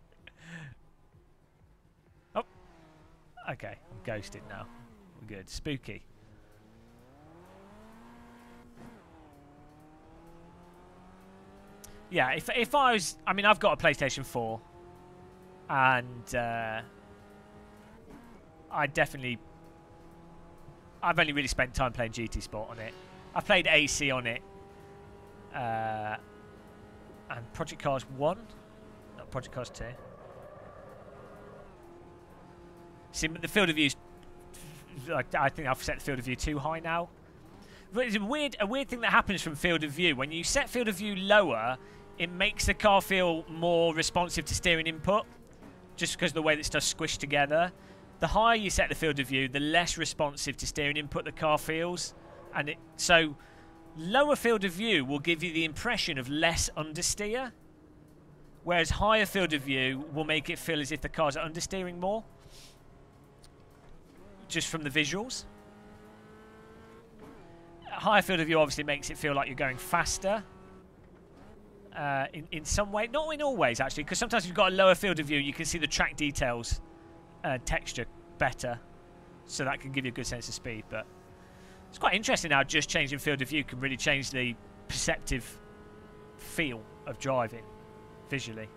Oh, okay. I'm ghosted now. We're good. Spooky. Yeah, if if I was, I mean, I've got a PlayStation 4, and uh, I definitely, I've only really spent time playing GT Sport on it. I've played AC on it, uh, and Project Cars 1, not Project Cars 2. See, the field of view—I think I've set the field of view too high now. But it's a weird, a weird thing that happens from field of view. When you set field of view lower, it makes the car feel more responsive to steering input, just because the way that stuff's squished together. The higher you set the field of view, the less responsive to steering input the car feels. And it, so, lower field of view will give you the impression of less understeer, whereas higher field of view will make it feel as if the cars are understeering more, just from the visuals. Higher field of view obviously makes it feel like you're going faster, uh, in, in some way. Not in all ways, actually, because sometimes you've got a lower field of view, you can see the track details uh, texture better. So that can give you a good sense of speed. But it's quite interesting how just changing field of view can really change the perceptive feel of driving visually.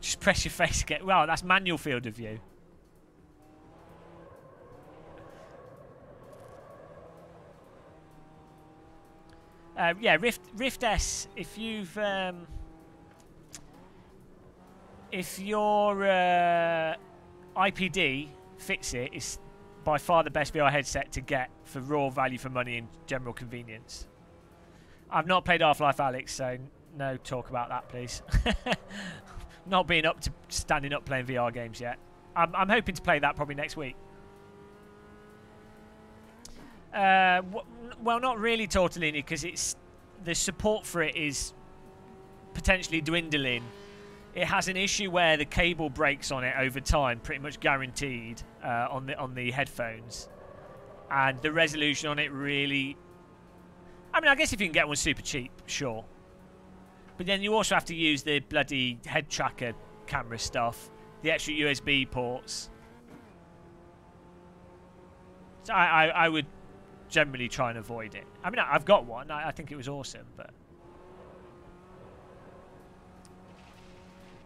Just press your face again. Wow, that's manual field of view. Uh, yeah, Rift Rift S. If you've um, if your uh, IPD fits it, it's by far the best VR headset to get for raw value for money and general convenience. I've not played Half-Life Alyx, so no talk about that, please. [LAUGHS] not being up to standing up playing VR games yet. I'm, I'm hoping to play that probably next week. Uh, well, not really Tortellini because it's the support for it is potentially dwindling. It has an issue where the cable breaks on it over time, pretty much guaranteed uh, on the on the headphones, and the resolution on it really. I mean, I guess if you can get one super cheap, sure. But then you also have to use the bloody head tracker camera stuff, the extra USB ports. So I, I, I would generally try and avoid it. I mean, I've got one. I, I think it was awesome, but...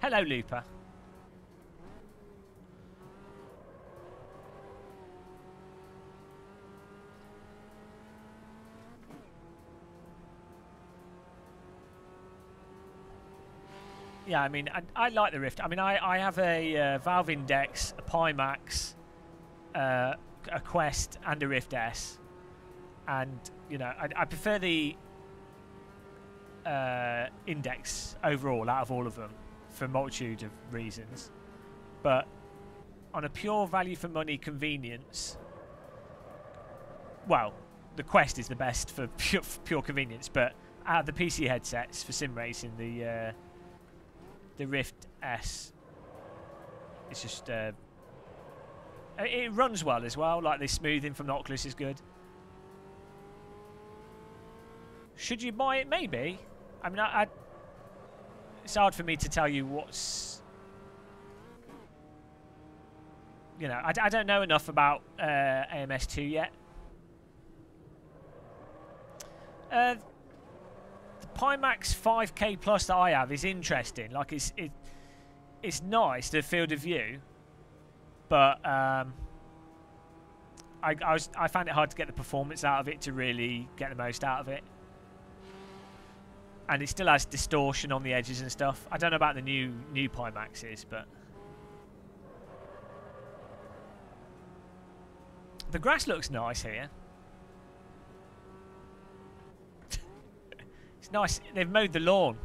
Hello, Looper. Yeah, I mean, I, I, like the Rift. I mean, I, I have a uh, Valve Index, a Pimax, uh, a Quest, and a Rift S and you know I, I prefer the uh, index overall out of all of them for a multitude of reasons, but on a pure value for money convenience, well, the Quest is the best for [LAUGHS] pure, for pure convenience, but out of the PC headsets for sim racing, the uh, the Rift S, it's just uh, it runs well as well. Like the smoothing from the Oculus is good. Should you buy it? Maybe. I mean, I, I, it's hard for me to tell you what's... You know, I, I don't know enough about uh, AMS2 yet. Uh, the Pimax 5K Plus that I have is interesting. Like, it's it, it's nice, the field of view. But um, I, I, was, I found it hard to get the performance out of it to really get the most out of it and it still has distortion on the edges and stuff. I don't know about the new new Pimaxes, but the grass looks nice here. [LAUGHS] It's nice. They've mowed the lawn.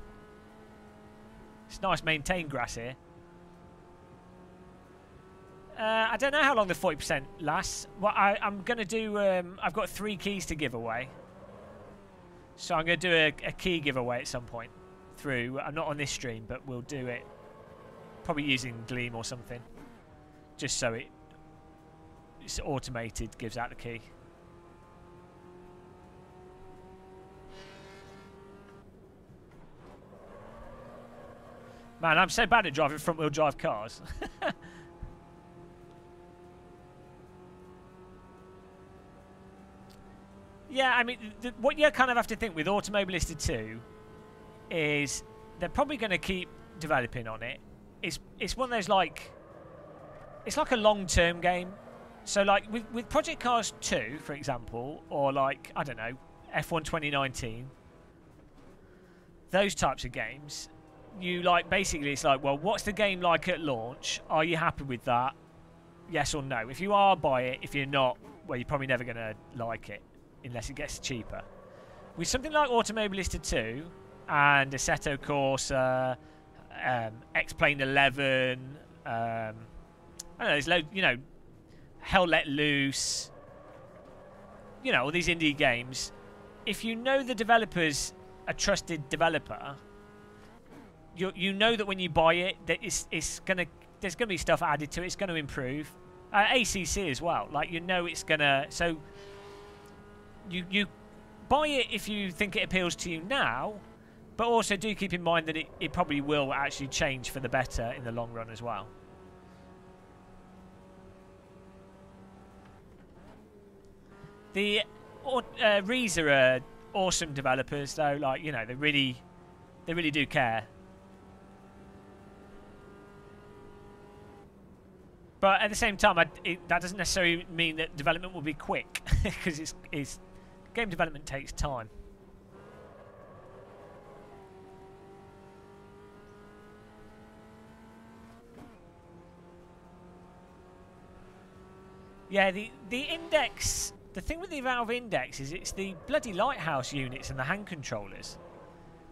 It's nice maintained grass here. Uh, I don't know how long the 40% lasts. Well, I, am going to do... Um, I've got three keys to give away. So I'm going to do a, a, key giveaway at some point through... I'm not on this stream, but we'll do it probably using Gleam or something. Just so it it's automated, gives out the key. Man, I'm so bad at driving front-wheel drive cars. [LAUGHS] yeah, I mean, what you kind of have to think with Automobilista 2 is they're probably going to keep developing on it. It's it's one of those like it's like a long-term game. So like with with Project Cars 2, for example, or like I don't know, F1 2019, those types of games, you like basically it's like, well, what's the game like at launch? Are you happy with that? Yes or no. If you are, buy it. If you're not, well, you're probably never going to like it unless it gets cheaper. With something like Automobilista 2 and Assetto Corsa, um, X-Plane 11, um, I don't know, there's loads, you know, Hell Let Loose, you know, all these indie games. If you know the developer's a trusted developer, you you know that when you buy it, that it's it's gonna there's gonna be stuff added to it. It's gonna improve. Uh, ACC as well. Like you know it's gonna so you you buy it if you think it appeals to you now, but also do keep in mind that it, it probably will actually change for the better in the long run as well. The uh, Reiza are awesome developers, though. Like you know, they really, they really do care. But at the same time, I, it, that doesn't necessarily mean that development will be quick, [LAUGHS] because it's, it's game development takes time. Yeah, the the index. The thing with the Valve Index is it's the bloody lighthouse units and the hand controllers.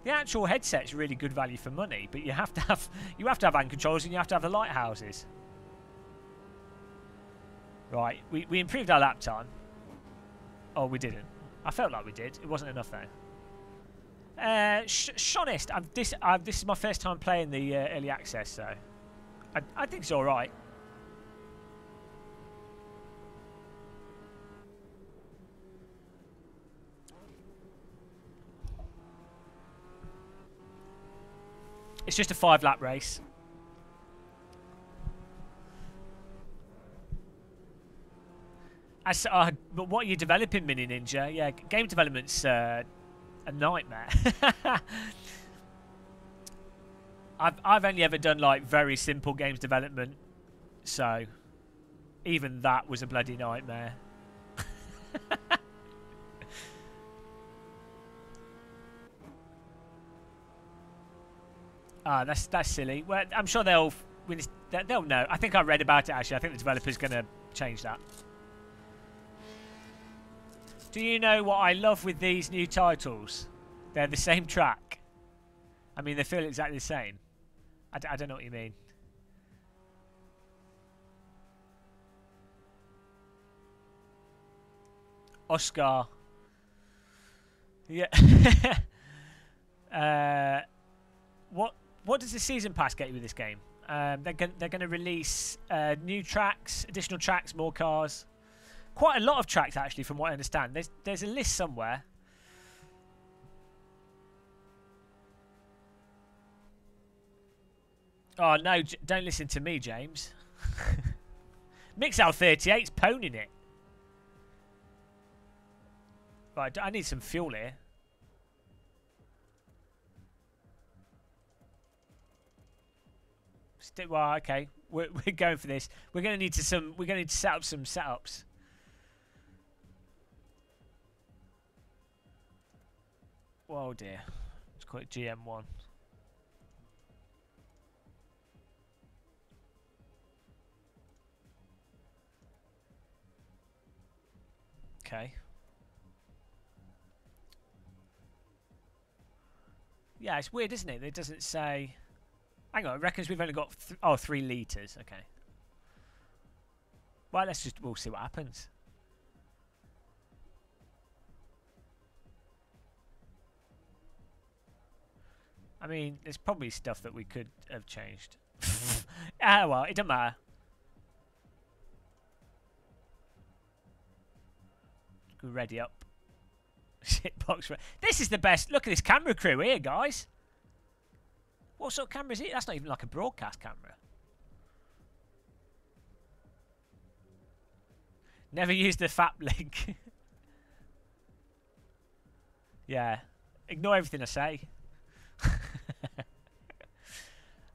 The actual headset's really good value for money, but you have to have you have to have hand controllers and you have to have the lighthouses. Right, we, we improved our lap time. Oh, we didn't. I felt like we did. It wasn't enough though. Uh, sh Shonest, I'm this, i this is my first time playing the uh, early access, so I, I think it's all right. It's just a five lap race. As, uh, but what you developing, Mini Ninja? Yeah, game development's uh, a nightmare. [LAUGHS] I've I've only ever done like very simple games development, so even that was a bloody nightmare. [LAUGHS] Ah, that's that's silly. Well, I'm sure they'll they'll know. I think I read about it actually. I think the developer's going to change that. Do you know what I love with these new titles? They're the same track. I mean, they feel exactly the same. I d I don't know what you mean. Oscar. Yeah. [LAUGHS] uh, what what does the season pass get you with this game? Um, they're going they're to release uh, new tracks, additional tracks, more cars. Quite a lot of tracks actually, from what I understand. There's there's a list somewhere. Oh no! Don't listen to me, James. [LAUGHS] Mixel 38's poning it. Right, I need some fuel here. well, okay, we're, [LAUGHS] we're going for this. We're going to need to some. We're going to need to set up some setups. Oh dear, let's call it GM1. Okay. Yeah, it's weird, isn't it? It doesn't say. Hang on, it reckons we've only got th- oh three liters. Okay. Well, let's just we'll see what happens. I mean, there's probably stuff that we could have changed. [LAUGHS] ah, well, it doesn't matter. Ready up. [LAUGHS] Shitbox. This is the best. Look at this camera crew here, guys. What sort of camera is it? That's not even like a broadcast camera. Never used the FAP [LAUGHS] link. yeah. Ignore everything I say.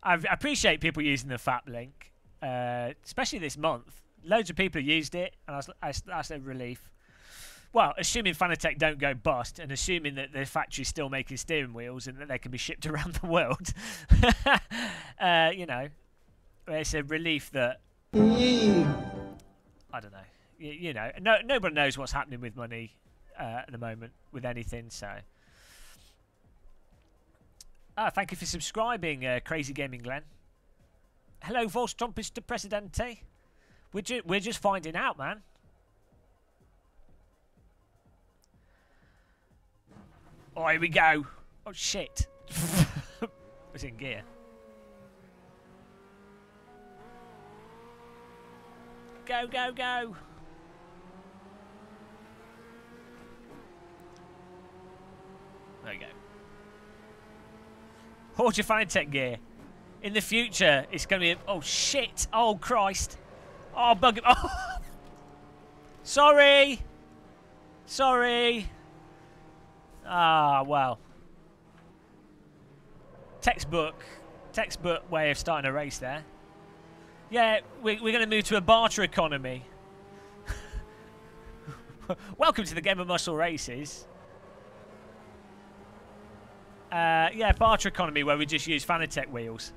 I I appreciate people using the FAP link, uh, especially this month. Loads of people have used it, and that's, that's, that's a relief. Well, assuming Fanatec don't go bust, and assuming that the factory's still making steering wheels and that they can be shipped [LAUGHS] around the world, [LAUGHS] uh, you know, it's a relief that I don't know. You, you know, no nobody knows what's happening with money uh, at the moment with anything. So, ah, thank you for subscribing, uh, Crazy Gaming Glenn. Hello, Vols Trumpista Presidente. We're ju- we're just finding out, man. Oh, here we go. Oh, shit. [LAUGHS] was in gear. Go, go, go. There you go. Hold your Fanatec gear. In the future, it's going to be... Oh, shit. Oh, Christ. Oh, bug... [LAUGHS] Oh. Sorry. Sorry. Ah, well. Textbook. Textbook way of starting a race there. Yeah, we, we're going to move to a barter economy. [LAUGHS] Welcome to the GamerMuscle Races. Uh, yeah, barter economy where we just use Fanatec wheels.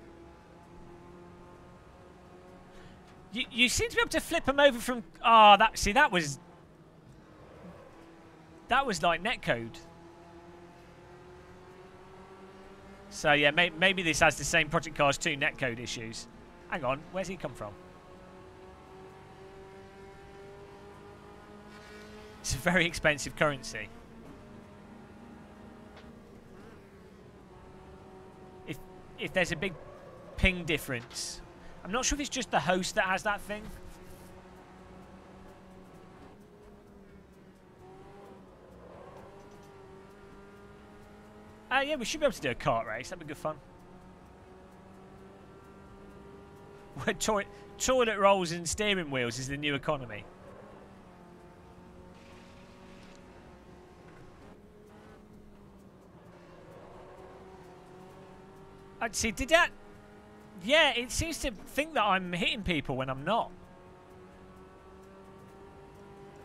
You, you seem to be able to flip them over from... Oh, that see, that was... That was like netcode. So yeah, may maybe this has the same Project Cars 2 netcode issues. Hang on, where's he come from? It's a very expensive currency. If there's a big ping difference, I'm not sure if it's just the host that has that thing. Uh, yeah, we should be able to do a kart race. That'd be good fun. Toilet, toilet rolls and steering wheels is the new economy. See. Did that? Yeah, it seems to think that I'm hitting people when I'm not.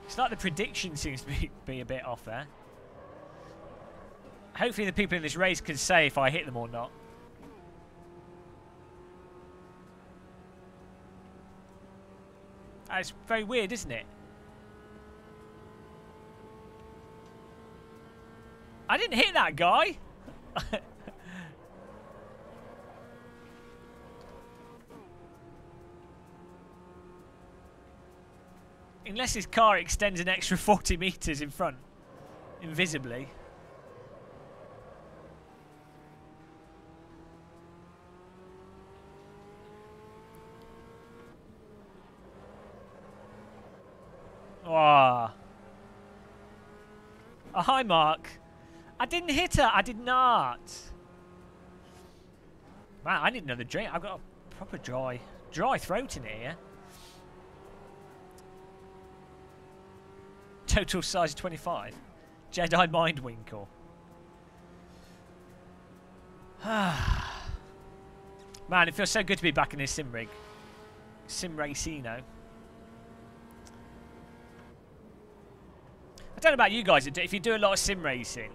It's like the prediction seems to be, be a bit off there. Hopefully the people in this race can say if I hit them or not. That's very weird, isn't it? I didn't hit that guy. [LAUGHS] Unless his car extends an extra 40 metres in front, invisibly. Ah. Oh. oh. Hi, Mark. I didn't hit her. I did not. Man, I need another drink. I've got a proper dry, dry throat in here. Total size 25. Jedi Mind Winkle. [SIGHS] Man, it feels so good to be back in this sim rig. Sim Racino. I don't know about you guys, if you do a lot of sim racing,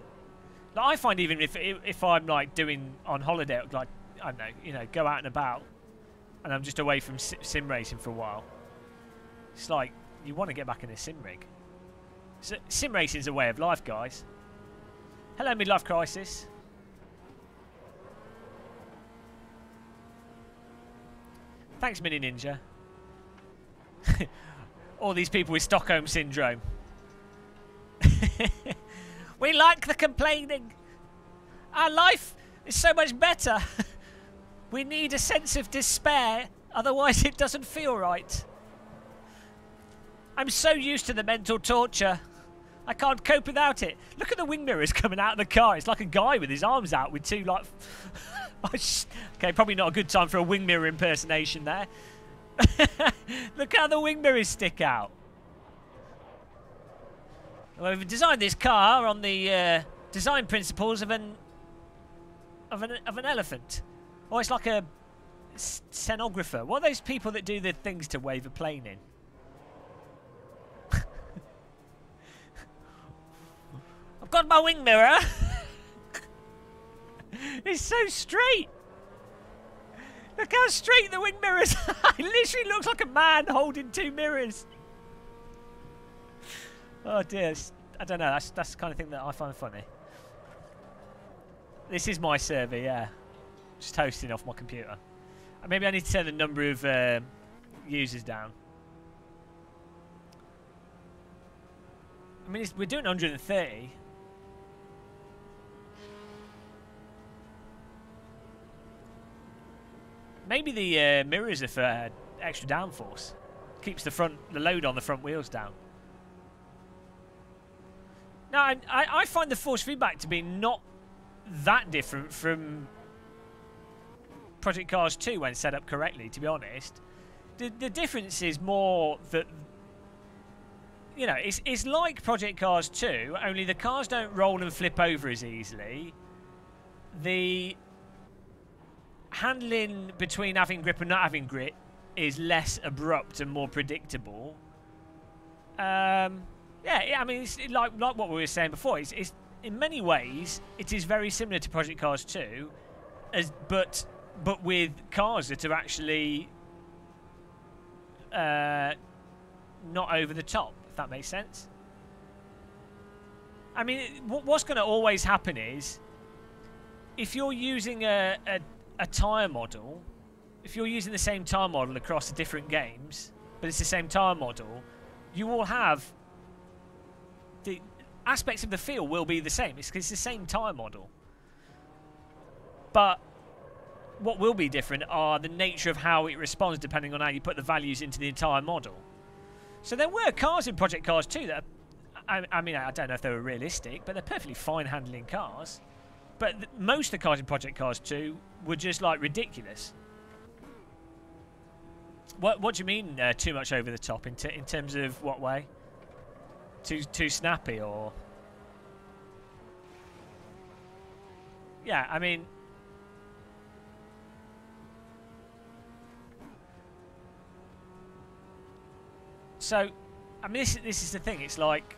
like I find even if if I'm like doing on holiday, like I don't know, you know, go out and about, and I'm just away from sim racing for a while, it's like you want to get back in a sim rig. So, sim is a way of life, guys. Hello, midlife crisis. Thanks, Mini Ninja. [LAUGHS] All these people with Stockholm Syndrome. [LAUGHS] we like the complaining. Our life is so much better. [LAUGHS] we need a sense of despair, otherwise it doesn't feel right. I'm so used to the mental torture. I can't cope without it. Look at the wing mirrors [LAUGHS] coming out of the car. It's like a guy with his arms out with two, like. [LAUGHS] okay, probably not a good time for a wing mirror impersonation there. [LAUGHS] Look how the wing mirrors stick out. Well, we've designed this car on the uh, design principles of an of an of an elephant. Or it's like a scenographer. What are those people that do the things to wave a plane in? I've got my wing mirror. [LAUGHS] it's so straight. Look how straight the wing mirror is. [LAUGHS] it literally looks like a man holding two mirrors. Oh dear. I don't know. That's that's the kind of thing that I find funny. This is my server, yeah. Just hosting off my computer. Maybe I need to turn the number of uh, users down. I mean, we're doing 130. Maybe the uh, mirrors are for uh, extra downforce. Keeps the front, the load on the front wheels down. Now, I, I find the force feedback to be not that different from Project Cars 2 when set up correctly, to be honest. The, the difference is more that, you know, it's, it's like Project Cars 2, only the cars don't roll and flip over as easily. The handling between having grip and not having grip is less abrupt and more predictable. Um, yeah, I mean, it's like like what we were saying before. It's, it's in many ways it is very similar to Project Cars 2, as but but with cars that are actually uh, not over the top. If that makes sense. I mean, what's going to always happen is if you're using a, a a tyre model, if you're using the same tyre model across the different games, but it's the same tyre model, you will have the aspects of the feel will be the same. It's, it's the same tyre model. But what will be different are the nature of how it responds depending on how you put the values into the entire model. So there were cars in Project Cars 2 that, I, I mean, I don't know if they were realistic, but they're perfectly fine handling cars. But most of the cars in Project Cars 2 were just like ridiculous. What What do you mean uh, too much over the top in in terms of what way? Too too snappy or? Yeah, I mean. So, I mean, this this is the thing. It's like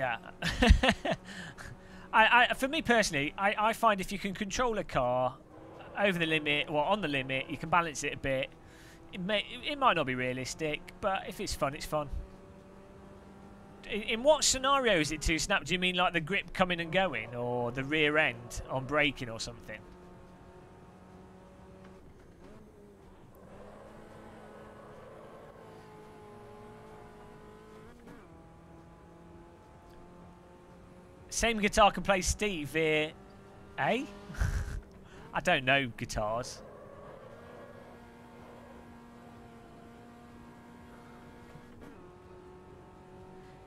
Yeah. [LAUGHS] I, I, for me personally, I, I find if you can control a car over the limit or on the limit, you can balance it a bit. It may, it might not be realistic, but if it's fun, it's fun. In, in what scenario is it too snap? Do you mean like the grip coming and going, or the rear end on braking or something? Same guitar can play Steve here. Eh? [LAUGHS] I don't know guitars.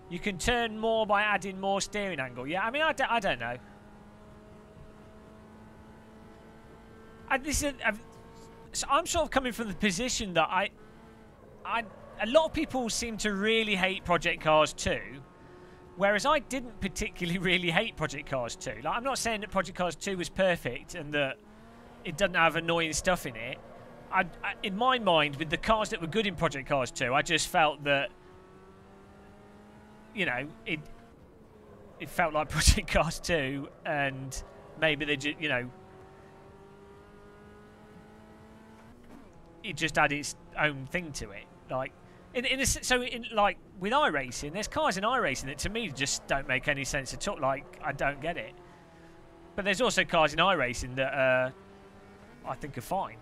You can turn more by adding more steering angle. Yeah, I mean, I don't, I don't know. I, this is, I've, so I'm sort of coming from the position that I, I, a lot of people seem to really hate Project Cars 2 Whereas I didn't particularly [LAUGHS] really hate Project Cars 2. Like, I'm not saying that Project Cars 2 was perfect and that it doesn't have annoying stuff in it. I, I, in my mind, with the cars that were good in Project Cars 2, I just felt that, you know, it it felt like [LAUGHS] Project Cars 2, and maybe they just, you know, it just had its own thing to it. Like, In, in a, s- so in like with iRacing, there's cars in iRacing that to me just don't make any sense at all. Like I don't get it. But there's also cars in iRacing that uh, I think are fine.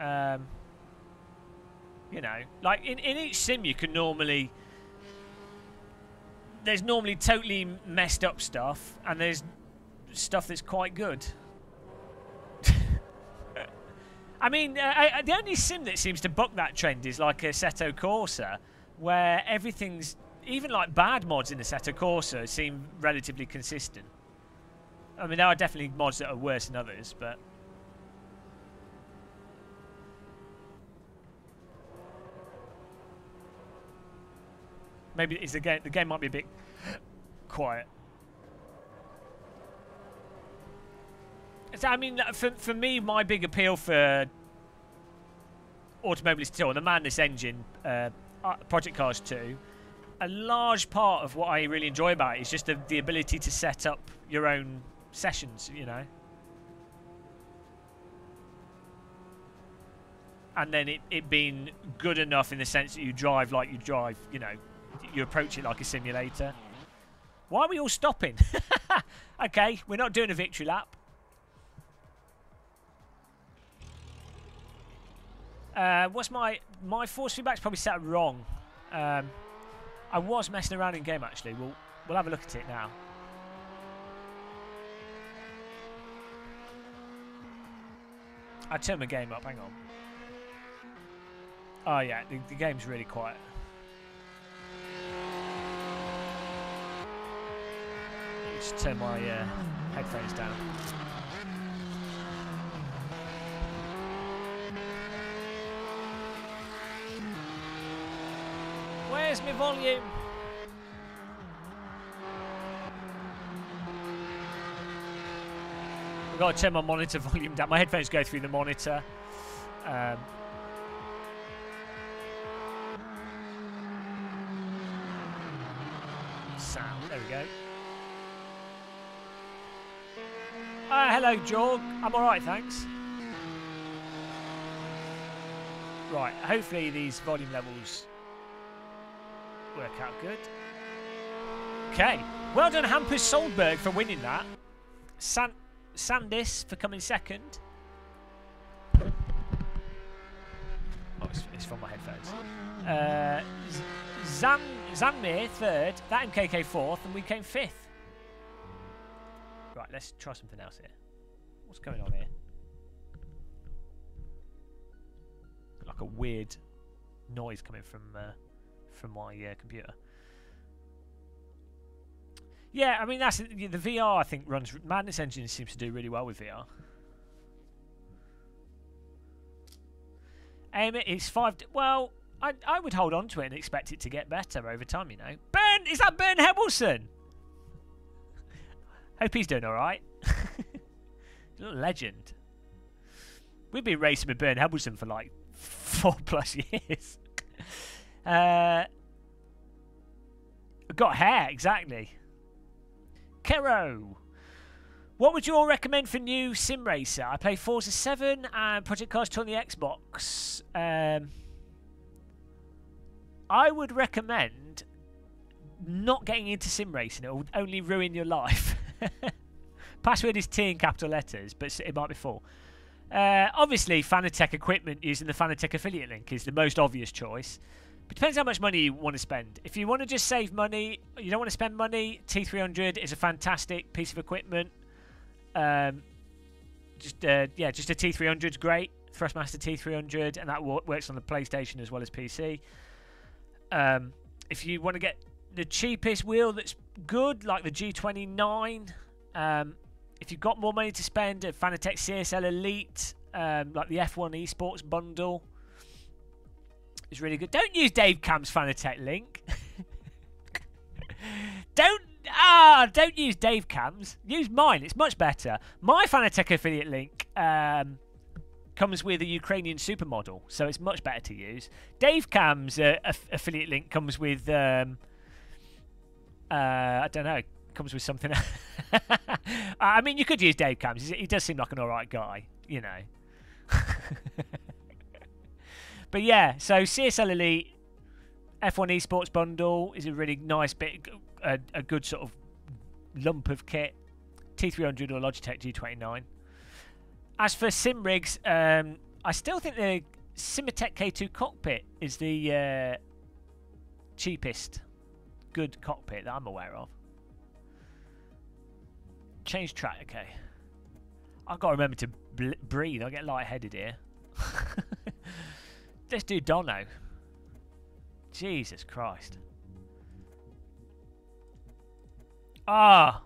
Um, you know, like in, in each sim, you can normally there's normally totally messed up stuff, and there's stuff that's quite good. I mean, uh, I, I- the only sim that seems to buck that trend is like Assetto Corsa, where everything's even like bad mods in Assetto Corsa seem relatively consistent. I mean, there are definitely mods that are worse than others, but maybe it's the game. The game might be a bit quiet. So, I mean, for for me, my big appeal for Automobilista 2 and the Madness engine, uh, uh, Project Cars 2, a large part of what I really enjoy about it is just the, the ability to set up your own sessions, you know. And then it, it being good enough in the sense that you drive like you drive, you know, you approach it like a simulator. Why are we all stopping? [LAUGHS] okay, we're not doing a victory lap. Uh, what's my my force feedback's probably set wrong. Um, I was messing around in game actually. We'll we'll have a look at it now. I turned my game up. Hang on. Oh yeah, the, the game's really quiet. Just turn my uh, headphones down. Where's my volume? I've got to turn my monitor volume down. My headphones go through the monitor. Um, sound. There we go. Uh, hello, Jorg. I'm alright, thanks. Right, hopefully these volume levels work out good. Okay, well done Hampus Soldberg for winning that. San Sandis for coming second. Oh, it's, it's from my headphones. Uh, Zan Zanmir third, that MKK fourth, and we came fifth. Right, let's try something else here. What's going on here? Like a weird noise coming from uh, from my uh, computer. Yeah, I mean that's the VR. I think runs Madness Engine seems to do really well with VR. Aim. It's five. Well, I I would hold on to it and expect it to get better over time. You know, Ben is that Ben Hebelson? [LAUGHS] Hope he's doing all right. [LAUGHS] Legend. We've been racing with Ben Hebelson for like [LAUGHS] four plus years. Uh, got hair exactly. Kero. What would you all recommend for new sim racer? I play Forza 7 and Project Cars 2 on the Xbox. Um, I would recommend not getting into sim racing. It will only ruin your life. [LAUGHS] Password is T in capital letters, but it might be full. Uh, obviously, Fanatec equipment using the Fanatec affiliate link is the most obvious choice. Depends how much money you want to spend. If you want to just save money, you don't want to spend money, T300 is a fantastic piece of equipment. Um, just uh, yeah, just a T300 is great, Thrustmaster T300, and that works on the PlayStation as well as PC. Um, if you want to get the cheapest wheel that's good, like the G29, um, if you've got more money to spend, a Fanatec CSL Elite, um, like the F1 Esports bundle, is really good. Don't use Dave Cam's Fanatec link. don't ah, don't use Dave Cam's. Use mine. It's much better. My Fanatec affiliate link um, comes with a Ukrainian supermodel, so it's much better to use. Dave Cam's uh, aff- affiliate link comes with um, uh, I don't know. Comes with something. [LAUGHS] I mean, you could use Dave Cam's. He does seem like an alright guy, you know. [LAUGHS] But yeah, so CSL Elite F1 Esports bundle is a really nice bit, a, a good sort of lump of kit. T300 or Logitech G29. As for sim rigs, um, I still think the Simatech K2 cockpit is the uh, cheapest good cockpit that I'm aware of. Change track, okay. I've got to remember to breathe. I get lightheaded here. [LAUGHS] Let's do Dono. Jesus Christ. Ah.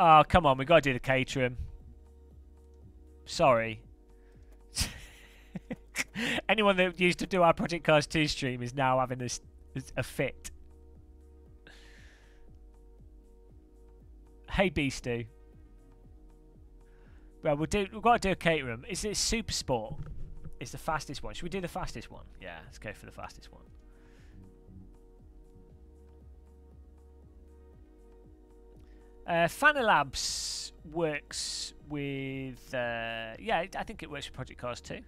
Oh, come on. We've got to do the Caterham. Sorry. [LAUGHS] Anyone that used to do our Project Cars 2 stream is now having this a fit. Hey, Beastie. Well, we'll do. We've got to do a Caterham. Is it Super Sport? It's the fastest one. Should we do the fastest one? Yeah, let's go for the fastest one. Uh, Fanalabs works with. Uh, yeah, I think it works with Project Cars too.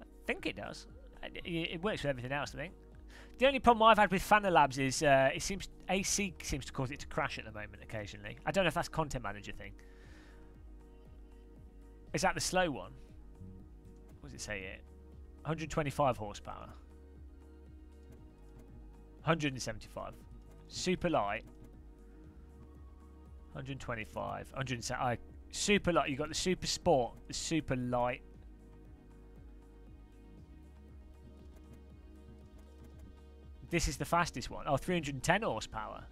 I think it does. It works with everything else, I think. The only problem I've had with Fanalabs is uh, it seems AC seems to cause it to crash at the moment occasionally. I don't know if that's content manager thing. Is that the slow one? What does it say here? 125 horsepower. 175. Super light. 125. 170. Uh, super light. You got the super sport, the super light. This is the fastest one. Oh, 310 horsepower.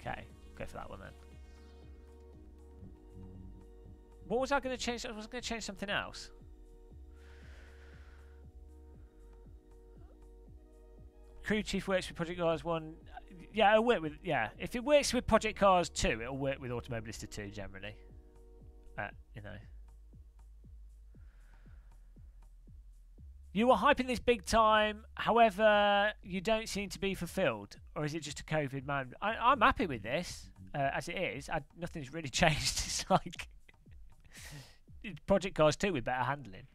Okay, go for that one then. What was I going to change? I was going to change something else. Crew chief works with Project Cars 1. Yeah, it'll work with. Yeah, if it works with Project Cars 2, it'll work with Automobilista 2 generally. Uh, you know. You are hyping this big time, however, you don't seem to be fulfilled. Or is it just a COVID moment? I, am happy with this, uh, as it is. I, nothing's really [LAUGHS] changed. It's like. Project Cars 2 with better handling.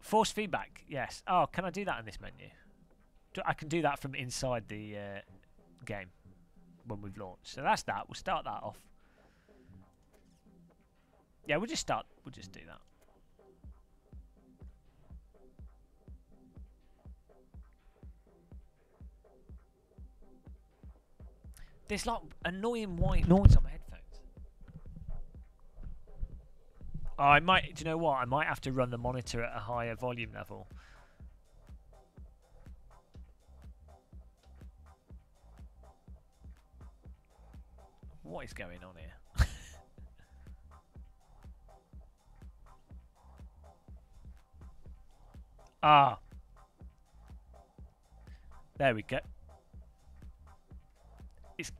Force feedback, yes. Oh, can I do that in this menu? I can do that from inside the uh, game when we've launched. So that's that. We'll start that off. Yeah, we'll just start. We'll just do that. There's like annoying white noise on my headphones. I might. Do you know what? I might have to run the monitor at a higher volume level. What is going on here? [LAUGHS] ah. There we go. It's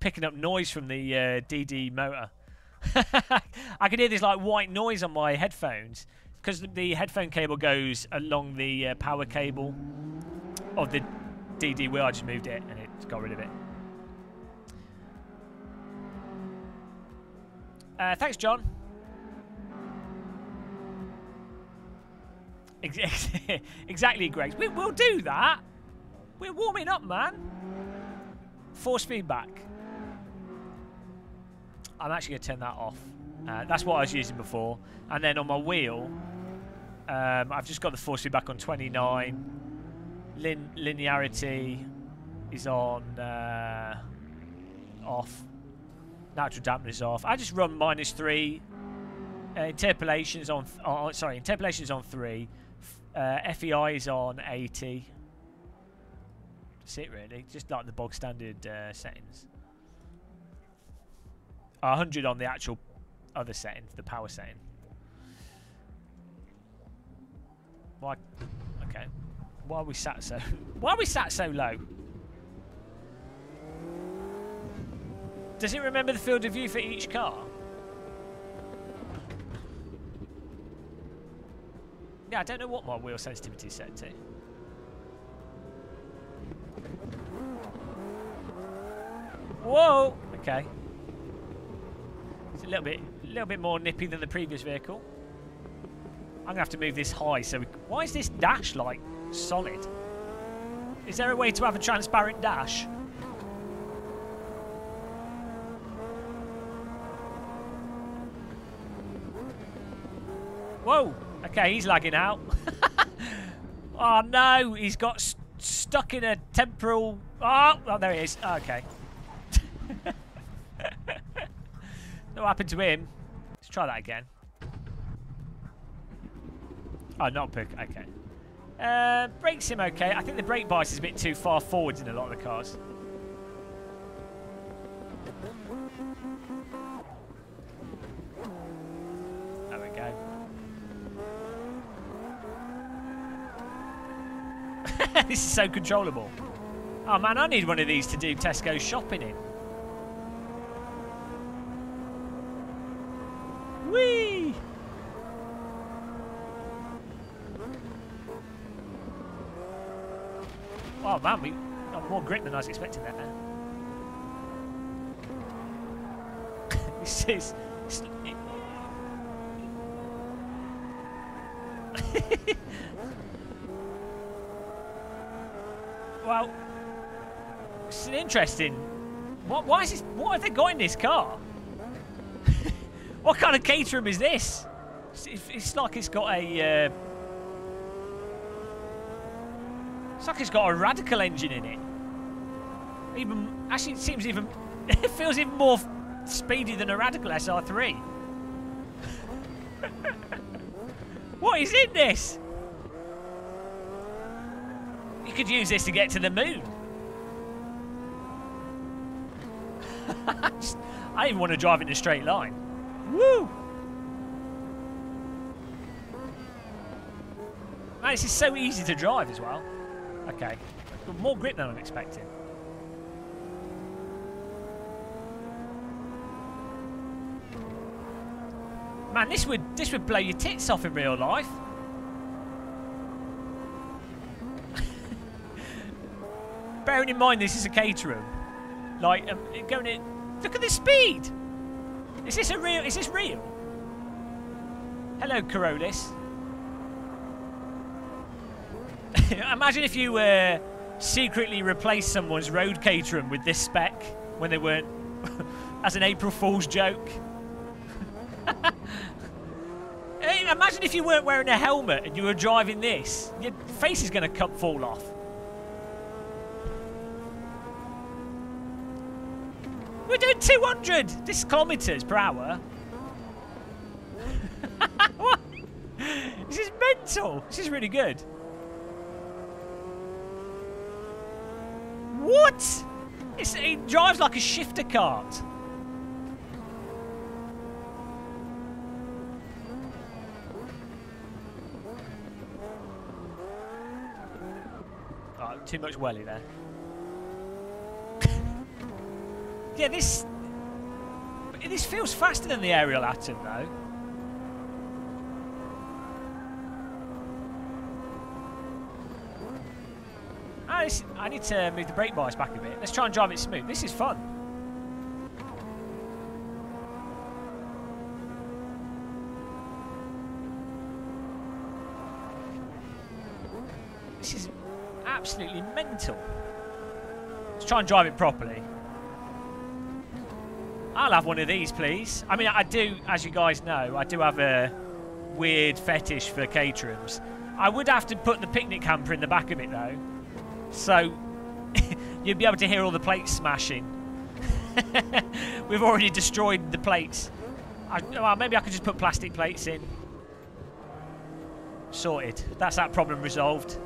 picking up noise from the uh, DD motor. [LAUGHS] I can hear this like white noise on my headphones because the headphone cable goes along the uh, power cable of the DD wheel. I just moved it and it got rid of it. Uh, thanks, John. [LAUGHS] exactly, Greg. We, will do that. We're warming up, man. Force feedback. I'm actually going to turn that off. Uh, that's what I was using before. And then on my wheel, um, I've just got the force feedback on 29. Lin linearity is on uh, off. Natural dampness is off. I just run minus three. Uh, interpolation is on. Oh, sorry, interpolation is on three. Uh, FEI is on 80. That's it, really. Just like the bog standard uh, settings. 100 on the actual other setting, the power setting. Why? Okay. Why are we sat so? [LAUGHS] Why are we sat so low? Does it remember the field of view for each car? Yeah, I don't know what my wheel sensitivity is set to. Whoa! Okay. It's a little bit a little bit more nippy than the previous vehicle. I'm to have to move this high. So we, Why is this dash, like, solid? Is there a way to have a transparent dash? Whoa! Okay, he's lagging out. [LAUGHS] oh no, he's got st stuck in a temporal... Oh, oh there he is. Okay. What happened to him? Let's try that again. Oh, not pick. Okay. Uh, brakes him okay. I think the brake bias is a bit too far forwards in a lot of the cars. There we go. [LAUGHS] this is so controllable. Oh man, I need one of these to do Tesco shopping in. Whee! Oh man, we got more grip than I was expecting there. [LAUGHS] this is. [LAUGHS] well, it's an interesting. What? Why is this? What have they got in this car? What kind of Caterham is this? It's, it's like it's got a. Uh, It's like it's got a radical engine in it. Even actually, it seems even [LAUGHS] it feels even more speedy than a radical SR3. [LAUGHS] what is in this? You could use this to get to the moon. [LAUGHS] I even want to drive in a straight line. Woo! Man, this is so easy to drive as well. Okay. Got more grip than I'm expecting. Man, this would this would blow your tits off in real life. [LAUGHS] Bearing in mind this is a Caterham. Like, um, going in... Look at the speed! Is this a real... Is this real? Hello, Corollis. [LAUGHS] Imagine if you uh, secretly replaced someone's road Caterham with this spec when they weren't, [LAUGHS] as an April Fool's joke. [LAUGHS] Imagine if you weren't wearing a helmet and you were driving this. Your face is going to fall off. We're doing 200 this kilometres per hour. this is mental. This is really good. What? It's, it drives like a shifter kart. Too much welly there. Yeah, this... This feels faster than the Ariel Atom, though. Ah, I need to move the brake bias back a bit. Let's try and drive it smooth. This is fun. This is absolutely mental. Let's try and drive it properly. I'll have one of these, please. I mean, I do, as you guys know, I do have a weird fetish for Caterhams. I would have to put the picnic hamper in the back of it, though. So [LAUGHS] you'd be able to hear all the plates smashing. [LAUGHS] We've already destroyed the plates. I, well, maybe I could just put plastic plates in. Sorted. That's that problem resolved.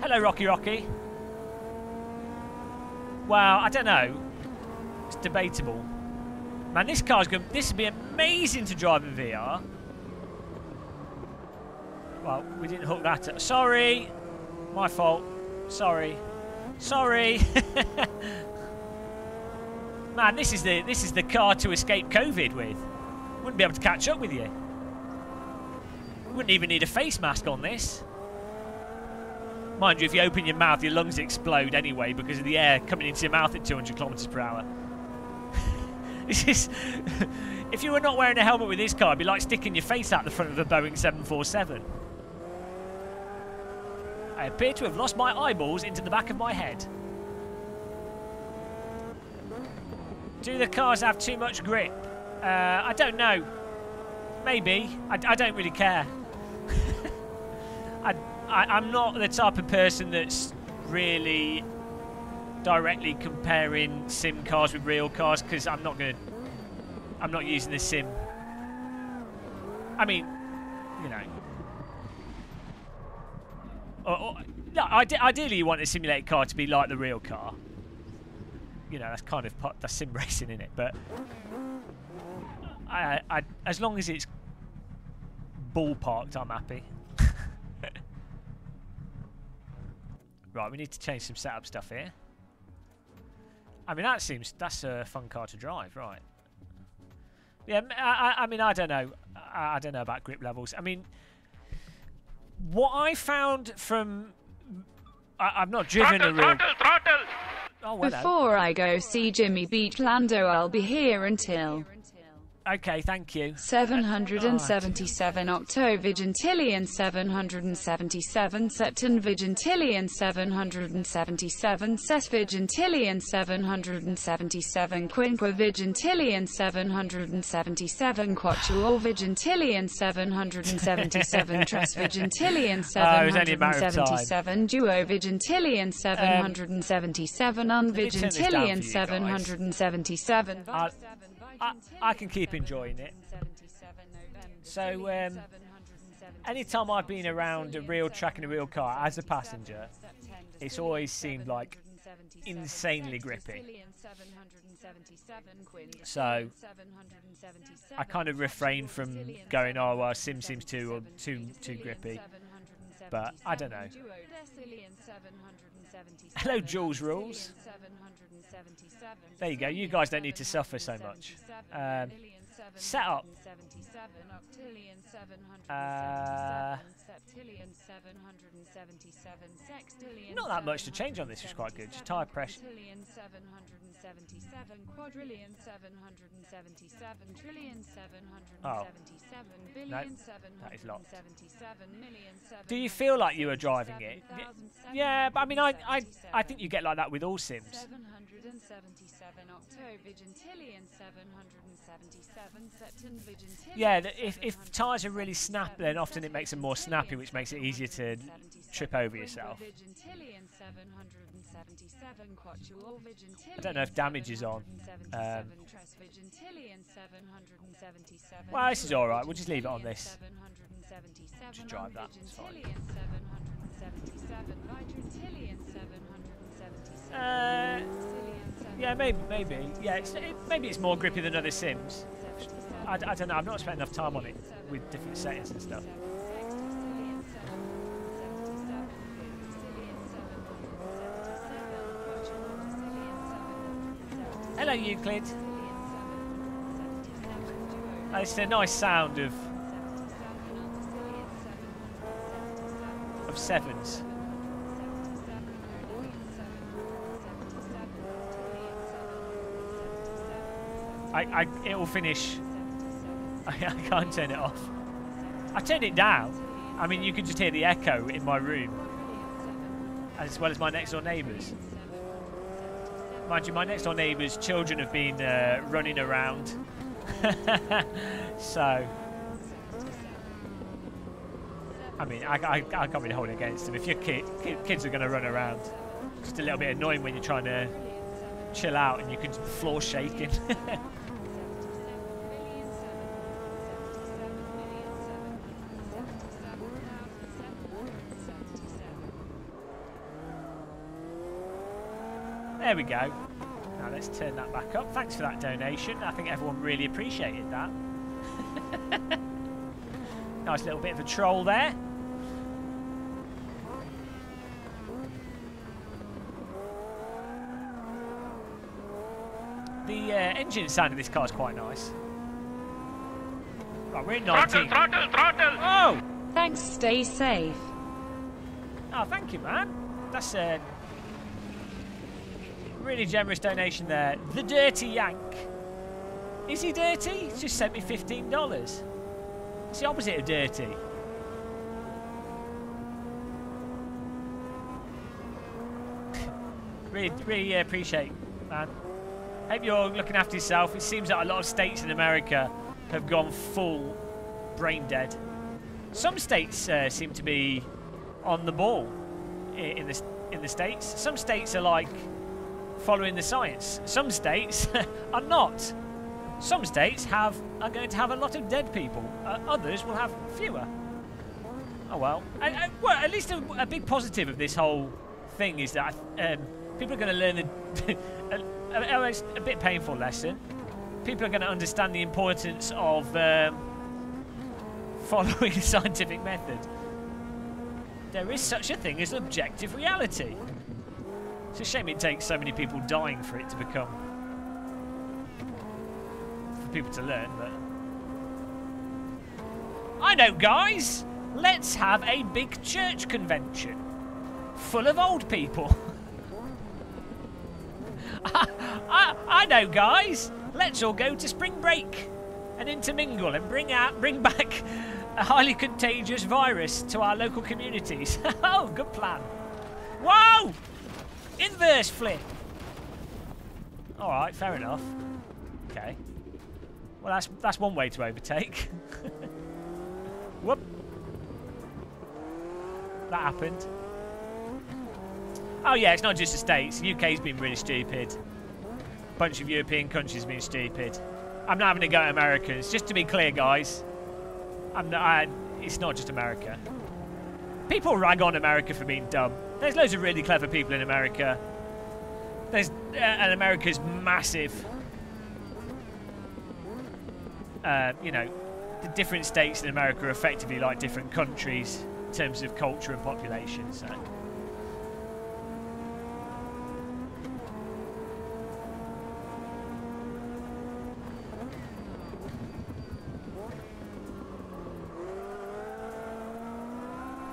Hello, Rocky Rocky. Well, I don't know. It's debatable. Man, this car's going. This would be amazing to drive in VR. Well, we didn't hook that up. Sorry. My fault. Sorry. Sorry. [LAUGHS] Man, this is the this is the car to escape COVID with. Wouldn't be able to catch up with you. We wouldn't even need a face mask on this. Mind you, if you open your mouth, your lungs explode anyway because of the air coming into your mouth at 200 kilometers per hour. [LAUGHS] This is. [LAUGHS] if you were not wearing a helmet with this car, it'd be like sticking your face out the front of a Boeing 747. I appear to have lost my eyeballs into the back of my head. Do the cars have too much grip? Uh, I don't know. Maybe. I, I don't really care. [LAUGHS] I, I'm not the type of person that's really directly comparing sim cars with real cars because I'm not going to. I'm not using the sim. I mean, you know. Or, or, no, ide- ideally, you want a simulated car to be like the real car. You know, that's kind of part, that's sim [LAUGHS] racing in it. But I, I, as long as it's ballparked, I'm happy. Right, we need to change some setup stuff here. I mean, that seems that's a fun car to drive, right? Yeah, I mean, I don't know. I, I don't know about grip levels. I mean, what I found from I, I've not driven a real. throttle, throttle. Oh, hello. Before I go see Jimmy Beach Lando, I'll be here until Okay, thank you. 777 Octovigintillion 777 Septenvigintillion 777 Sesvigintillion 777 Quinquivigintillion 777 Quatuorvigintillion 777 [LAUGHS] Tresvigintillion Oh, it was only a matter of time. 777 Duovigintillion um, 777 turn this down Unvigintillion for you guys. 777 I, uh, I, I can keep enjoying it. So, um, anytime I've been around a real track in a real car as a passenger, it's always seemed like insanely grippy. So, I kind of refrain from going, oh, well, Sim Sims 2 or too, too grippy. But I don't know. Hello, Jules Rules. There you go. You guys don't need to suffer so much. Um, set up. Uh, not that much to change on this. It's quite good. Just tire pressure. Quadrillion 777 trillion 777 Oh. billion No, that is locked. 777 million Do you feel like you are driving it? Yeah, but I mean, I, I, I think you get like that with all Sims. 777 octovigintillion 777 septenvigintillion Yeah, if, if tyres are really snap, then often it makes them more snappy, which makes it easier to trip over yourself. I don't know if damage is on. Um, well, Well, this is alright. We'll just leave it on this. Just drive that, it's fine. Uh, yeah, maybe, maybe. Yeah, it's, it, maybe it's more grippy than other Sims. I, I don't know. I've not spent enough time on it with different settings and stuff. Hello, Euclid. Uh, It's a nice sound of of sevens. I, I it will finish. [LAUGHS] I, can't turn it off. I turned it down. I mean, you can just hear the echo in my room, as well as my next door neighbours. Mind you, my next door neighbours' children have been uh, running around, [LAUGHS] so. I mean, I, I, I can't really hold it against them. If your kid, kid, kids are going to run around, just a little bit annoying when you're trying to chill out and you can floor shaking. [LAUGHS] there we go. Now let's turn that back up. Thanks for that donation. I think everyone really appreciated that. [LAUGHS] nice little bit of a troll there. The uh, engine sound of this car is quite nice. Right, we're in Throttle, 19. throttle, throttle. Oh! Thanks, stay safe. Oh, thank you, man. That's a really generous donation there. The Dirty Yank. Is he dirty? He's just sent me $15. It's the opposite of dirty. really, really appreciate, man. Hope you're looking after yourself. It seems that a lot of states in America have gone full brain dead. Some states uh, seem to be on the ball in the in the states. Some states are like following the science. Some states [LAUGHS] are not. Some states have are going to have a lot of dead people. Uh, others will have fewer. Oh well. And, and, well, at least a, a big positive of this whole thing is that um, people are going to learn [LAUGHS] a, a, almost a bit painful lesson. People are going to understand the importance of um, following [LAUGHS] the scientific method. There is such a thing as objective reality. It's a shame it takes so many people dying for it to become for people to learn, but I know, guys. Let's have a big church convention full of old people. [LAUGHS] I, I, know, guys. Let's all go to spring break and intermingle and bring out, bring back a highly contagious virus to our local communities. [LAUGHS] oh, good plan. Whoa! Inverse flip. All right, fair enough. Okay. Well, that's that's one way to overtake. [LAUGHS] Whoop. That happened. Oh yeah, it's not just the states. The UK's been really stupid. A bunch of European countries have been stupid. I'm not having to go at Americans. Just to be clear, guys. I'm not, I, it's not just America. People rag on America for being dumb. There's loads of really clever people in America. There's uh, and America's massive. Uh, you know, the different states in America are effectively like different countries in terms of culture and population. So.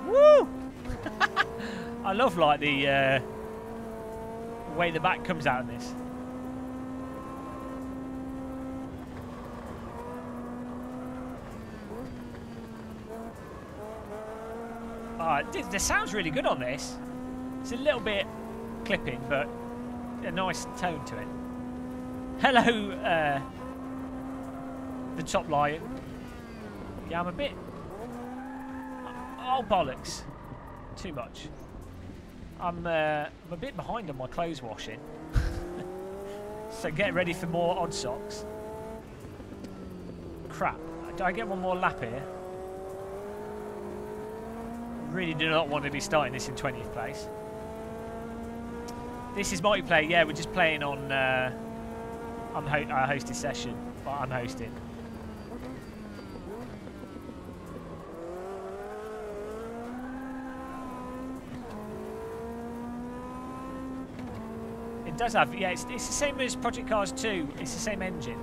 Woo! I love like the uh, way the back comes out of this. Th- the sound's really good on this. It's a little bit clipping, but a nice tone to it. Hello, uh, the top lion. Yeah, I'm a bit. Oh bollocks! Too much. I'm, uh, I'm a bit behind on my clothes washing. [LAUGHS] so get ready for more odd socks. Crap. Do I get one more lap here? Really do not want to be starting this in 20th place. This is multiplayer, yeah, we're just playing on uh, on ho our hosted session. But I'm hosting. Does have, yeah, it's, it's the same as Project Cars 2. It's the same engine.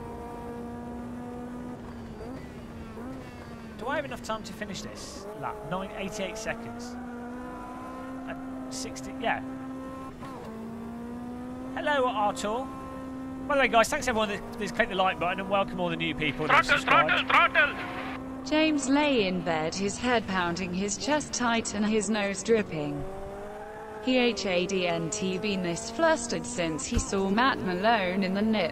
Do I have enough time to finish this lap? Nine, 88 seconds. At 60, yeah. Hello, Artur. By the way, guys, thanks everyone that- that's clicked the like button and welcome all the new people that have Throttle, subscribed. throttle, throttle. James lay in bed, his head pounding, his chest tight, and his nose dripping. He hadn't been this flustered since he saw Matt Malone in the nip.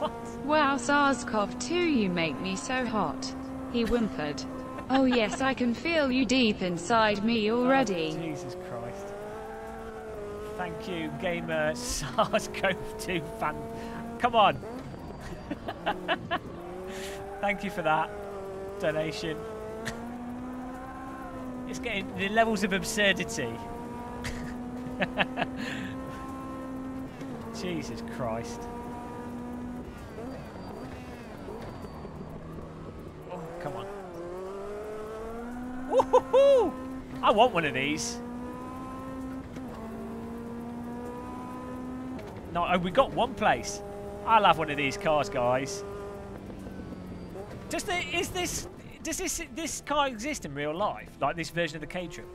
What? Wow, SARS-CoV-2, you make me so hot. He whimpered. Oh yes, I can feel you deep inside me Oh, already. Jesus Christ. Thank you, gamer [LAUGHS] SARS-CoV-2 fan. Come on. [LAUGHS] Thank you for that donation. It's getting the levels of absurdity. [LAUGHS] Jesus Christ. Oh, come on. Woohoo! I want one of these. No, oh, we got one place. I'll have one of these cars, guys. Does the is this does this this car exist in real life? Like this version of the Caterham?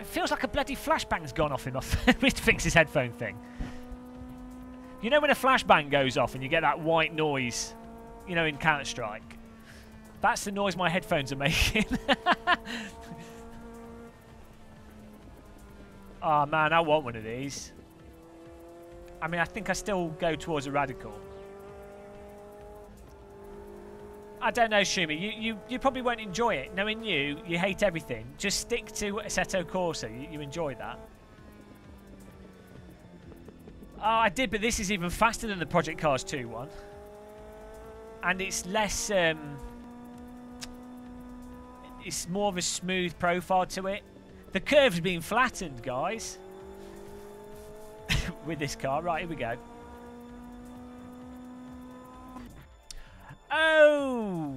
It feels like a bloody flashbang's gone off in my with fix his headphone thing. You know when a flashbang goes off and you get that white noise You know, in Counter Strike. That's the noise my headphones are making. oh [LAUGHS] man, I want one of these. I mean, I think I still go towards a radical. I don't know, Shumi. You, you, you probably won't enjoy it. Knowing you, you hate everything. Just stick to Assetto Corsa. You, you enjoy that. Oh, I did, but this is even faster than the Project Cars 2 one. And it's less... Um, it's more of a smooth profile to it. The curve's been flattened, guys. [LAUGHS] With this car. Right, here we go. Oh!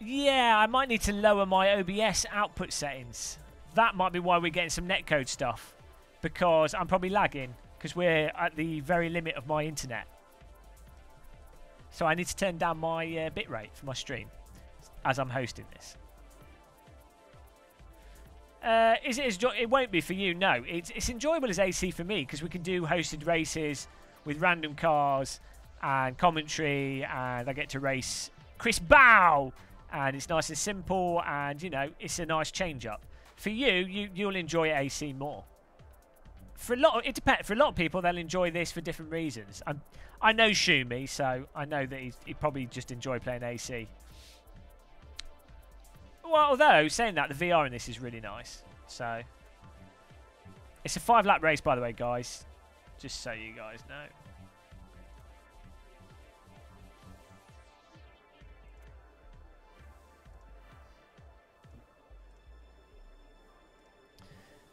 Yeah, I might need to lower my OBS output settings. That might be why we're getting some netcode stuff. Because I'm probably lagging. Because we're at the very limit of my internet. So I need to turn down my uh, bitrate for my stream. As I'm hosting this. Uh, is it it won't be for you? No, it's it's enjoyable as AC for me because we can do hosted races with random cars and commentary, and I get to race Chris Bow, and it's nice and simple, and you know it's a nice change up. For you, you you'll enjoy AC more. For a lot, of, it depends. For a lot of people, they'll enjoy this for different reasons. I'm, I know Shumi, so I know that he probably just enjoy playing AC. Well, although saying that, the VR in this is really nice. So it's a five lap race, by the way, guys. Just so you guys know.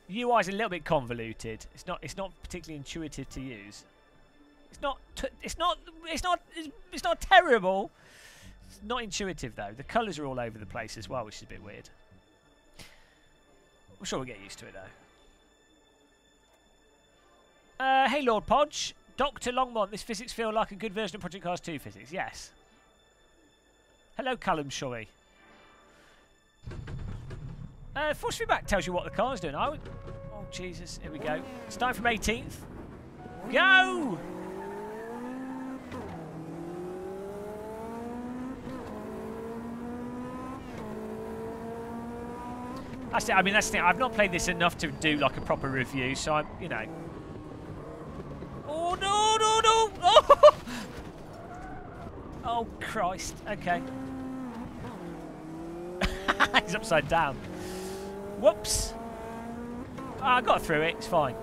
UI is a little bit convoluted. It's not. It's not particularly intuitive to use. It's not. it's not. It's not. It's not terrible. It's not intuitive though. The colours are all over the place as well, which is a bit weird. I'm sure we'll get used to it though. Uh, hey Lord Podge, Doctor Longmont. This physics feel like a good version of Project Cars 2 physics. Yes. Hello, Callum Shorey. Uh, force feedback tells you what the car's doing. I would. Oh Jesus! Here we go. Starting from 18th. Go! That's it. I mean, that's the thing. I've not played this enough to do like a proper review, so I'm, you know. Oh no, no, no! Oh, [LAUGHS] oh Christ. Okay. [LAUGHS] He's upside down. Whoops. Oh, I got through it. It's fine.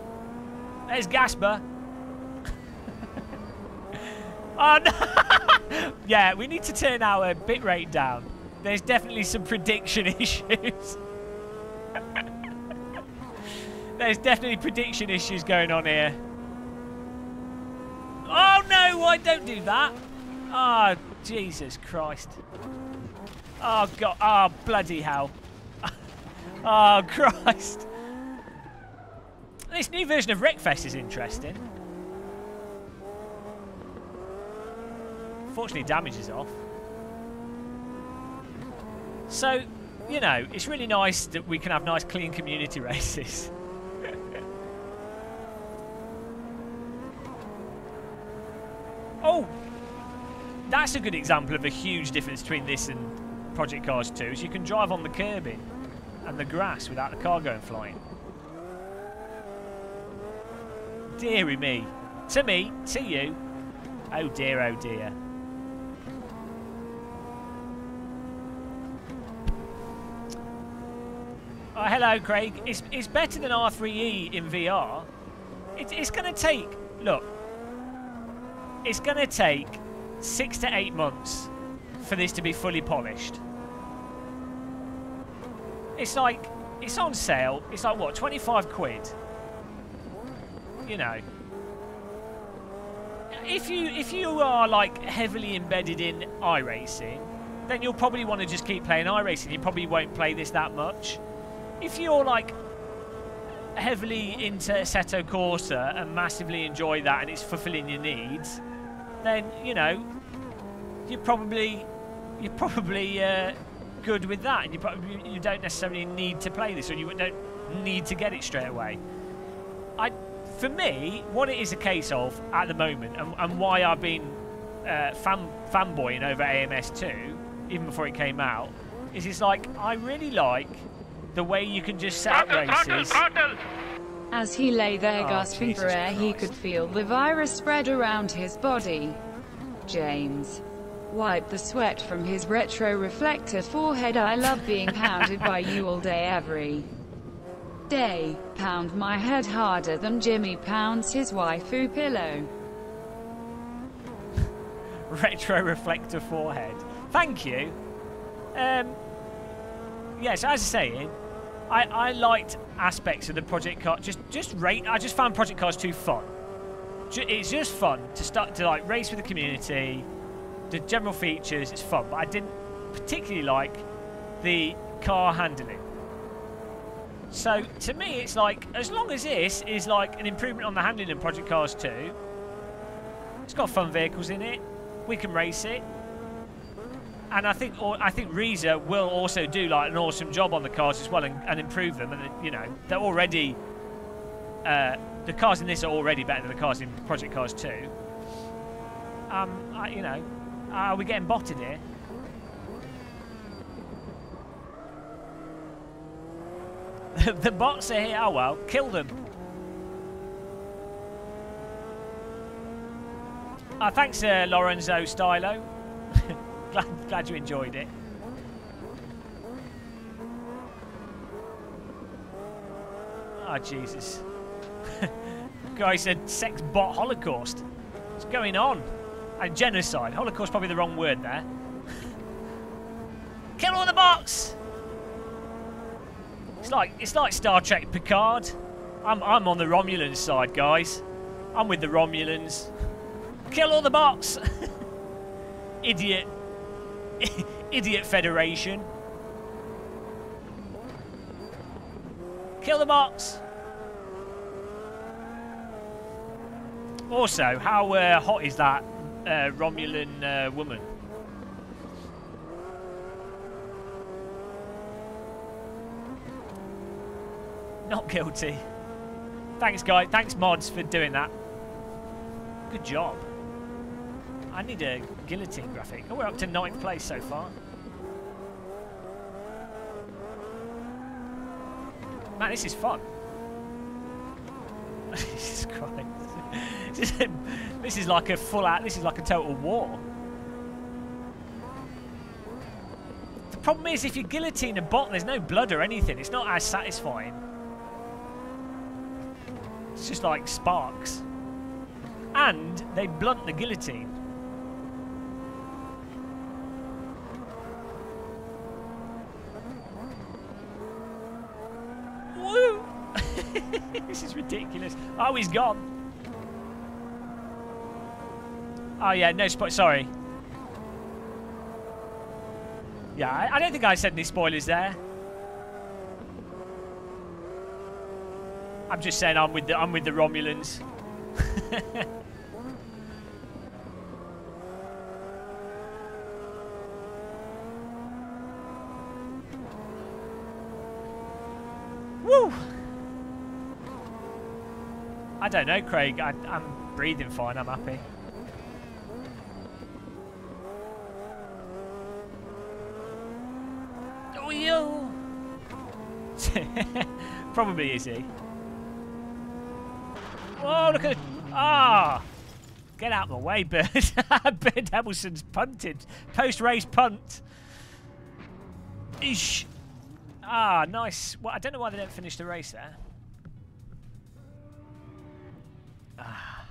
There's Gasper. [LAUGHS] oh, no. [LAUGHS] yeah, we need to turn our bitrate down. There's definitely some prediction [LAUGHS] issues. There's definitely prediction issues going on here. Oh, no. Why don't do that? Oh, Jesus Christ. Oh, God. Oh, bloody hell. Oh, [LAUGHS] Christ. This new version of Wreckfest is interesting. Fortunately, damage is off. So, you know, it's really nice that we can have nice, clean community [LAUGHS] races. oh! That's a good example of a huge difference between this and Project Cars 2, is you can drive on the curbing and the grass without the car going flying. Deary me. To me, to you. Oh dear, oh dear. Oh, hello, Craig. It's, it's better than R3E in VR. It, it's going to take... Look. It's going to take six to eight months for this to be fully polished. It's like, it's on sale. It's like, what, 25 quid? You know. If you if you are like heavily embedded in iRacing, then you'll probably want to just keep playing iRacing. You probably won't play this that much. If you're like heavily into Assetto Corsa and massively enjoy that and it's fulfilling your needs, then you know you're probably you're probably uh, good with that, and you probably you don't necessarily need to play this, or you don't need to get it straight away. I, for me, what it is a case of at the moment, and, and why I've been uh, fan fanboying over AMS2, even before it came out, is it's like I really like the way you can just set up Throttle, throttle, races. As he lay there Oh, gasping for Jesus air, he could feel the virus spread around his body. James wiped the sweat from his retro reflector forehead. I love being pounded by you all day, every day. Pound my head harder than Jimmy pounds his waifu pillow. [LAUGHS] retro reflector forehead. Thank you. Um, yes, as I saying, I, I liked aspects of the Project Cars. Just just rate. I just found Project Cars too fun. It's just fun to start to like race with the community. The general features, it's fun, but I didn't particularly like the car handling. So to me, it's like as long as this is like an improvement on the handling in Project Cars 2, it's got fun vehicles in it. We can race it, and I think or, I think Reiza will also do like an awesome job on the cars as well and, and improve them. And you know they're already uh, the cars in this are already better than the cars in Project Cars 2. Um, I, you know, are we getting botted here? [LAUGHS] the bots are here. Oh well, kill them. Uh, thanks, uh, Lorenzo Stylo. [LAUGHS] glad, glad you enjoyed it. Oh, Jesus. [LAUGHS] Guy said sex bot holocaust. What's going on? And genocide. Holocaust probably the wrong word there. Kill all the box! It's like it's like Star Trek Picard. I'm I'm on the Romulan side, guys. I'm with the Romulans. Kill all the bots. [LAUGHS] Idiot. [LAUGHS] Idiot Federation. Kill the bots. Also, how uh, hot is that uh, Romulan uh, woman? Not guilty. Thanks, guy. Thanks, mods, for doing that. Good job. I need a guillotine graphic. Oh, we're up to ninth place so far. Man, this is fun. [LAUGHS] Jesus Christ. [LAUGHS] This is- like a full out, this is like a total war. The problem is if you guillotine a bot, there's no blood or anything. It's not as satisfying. It's just like sparks. And they blunt the guillotine. Woo! [LAUGHS] this is ridiculous. Oh, he's gone. Oh, yeah, no spoil. Sorry. Yeah, I, I don't think I said any spoilers there. I'm just saying I'm with the I'm with the Romulans. [LAUGHS] Woo! I don't know, Craig. I, I'm breathing fine. I'm happy. Oh, yo! [LAUGHS] Probably easy. Whoa, look at Ah! Get out of the way, [LAUGHS] Bird. Bird Hamilton's punted. Post race punt. Ish. Ah, nice. Well, I don't know why they didn't finish the race there. Ah.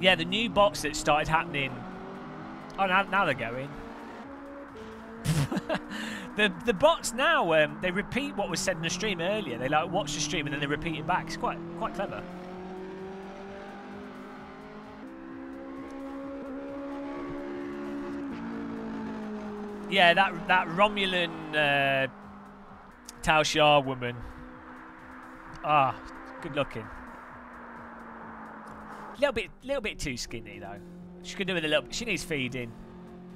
Yeah, the new bots that started happening. Oh, now, now they're going. [LAUGHS] the the bots now um, they repeat what was said in the stream earlier. They like watch the stream and then they repeat it back. It's quite quite clever. Yeah, that that Romulan uh, Tal Shiar woman. Ah, good looking. Little bit, little bit too skinny though. She could do with a little. She needs feeding.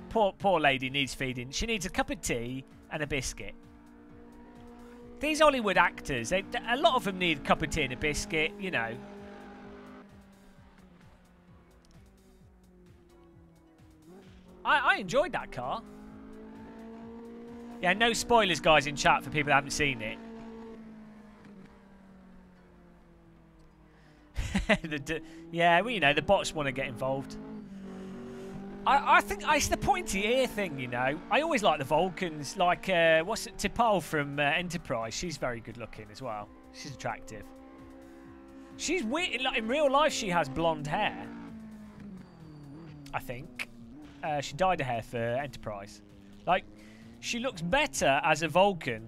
Poor, poor lady needs feeding. She needs a cup of tea and a biscuit. These Hollywood actors, they, a lot of them need a cup of tea and a biscuit, you know. I, I enjoyed that car. Yeah, no spoilers, guys, in chat for people that haven't seen it. [LAUGHS] the, yeah, well, you know, the bots want to get involved. I, I think it's the pointy ear thing, you know. I always like the Vulcans, like, uh, what's it, T'Pol from uh, Enterprise. She's very good looking as well. She's attractive. She's weird. Like, in real life, she has blonde hair. I think. Uh, she dyed her hair for Enterprise. Like, she looks better as a Vulcan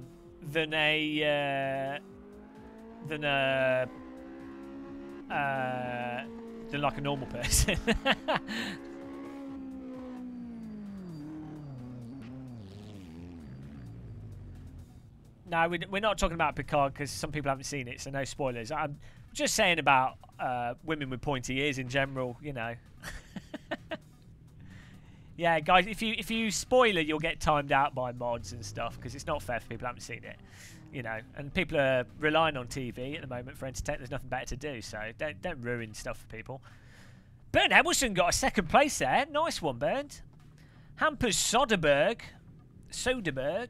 than a. Uh, than a. Uh, than like a normal person. [LAUGHS] no, we- we're not talking about Picard because some people haven't seen it, so no spoilers. I'm just saying about uh, women with pointy ears in general, you know. [LAUGHS] yeah, guys, if you if you spoil it, you'll get timed out by mods and stuff because it's not fair for people who haven't seen it, you know. And people are relying on TV at the moment for entertainment. There's nothing better to do, so don't don't ruin stuff for people. Bernd Emerson got a second place there. Nice one, Bernd. Hampers Soderberg. Soderberg.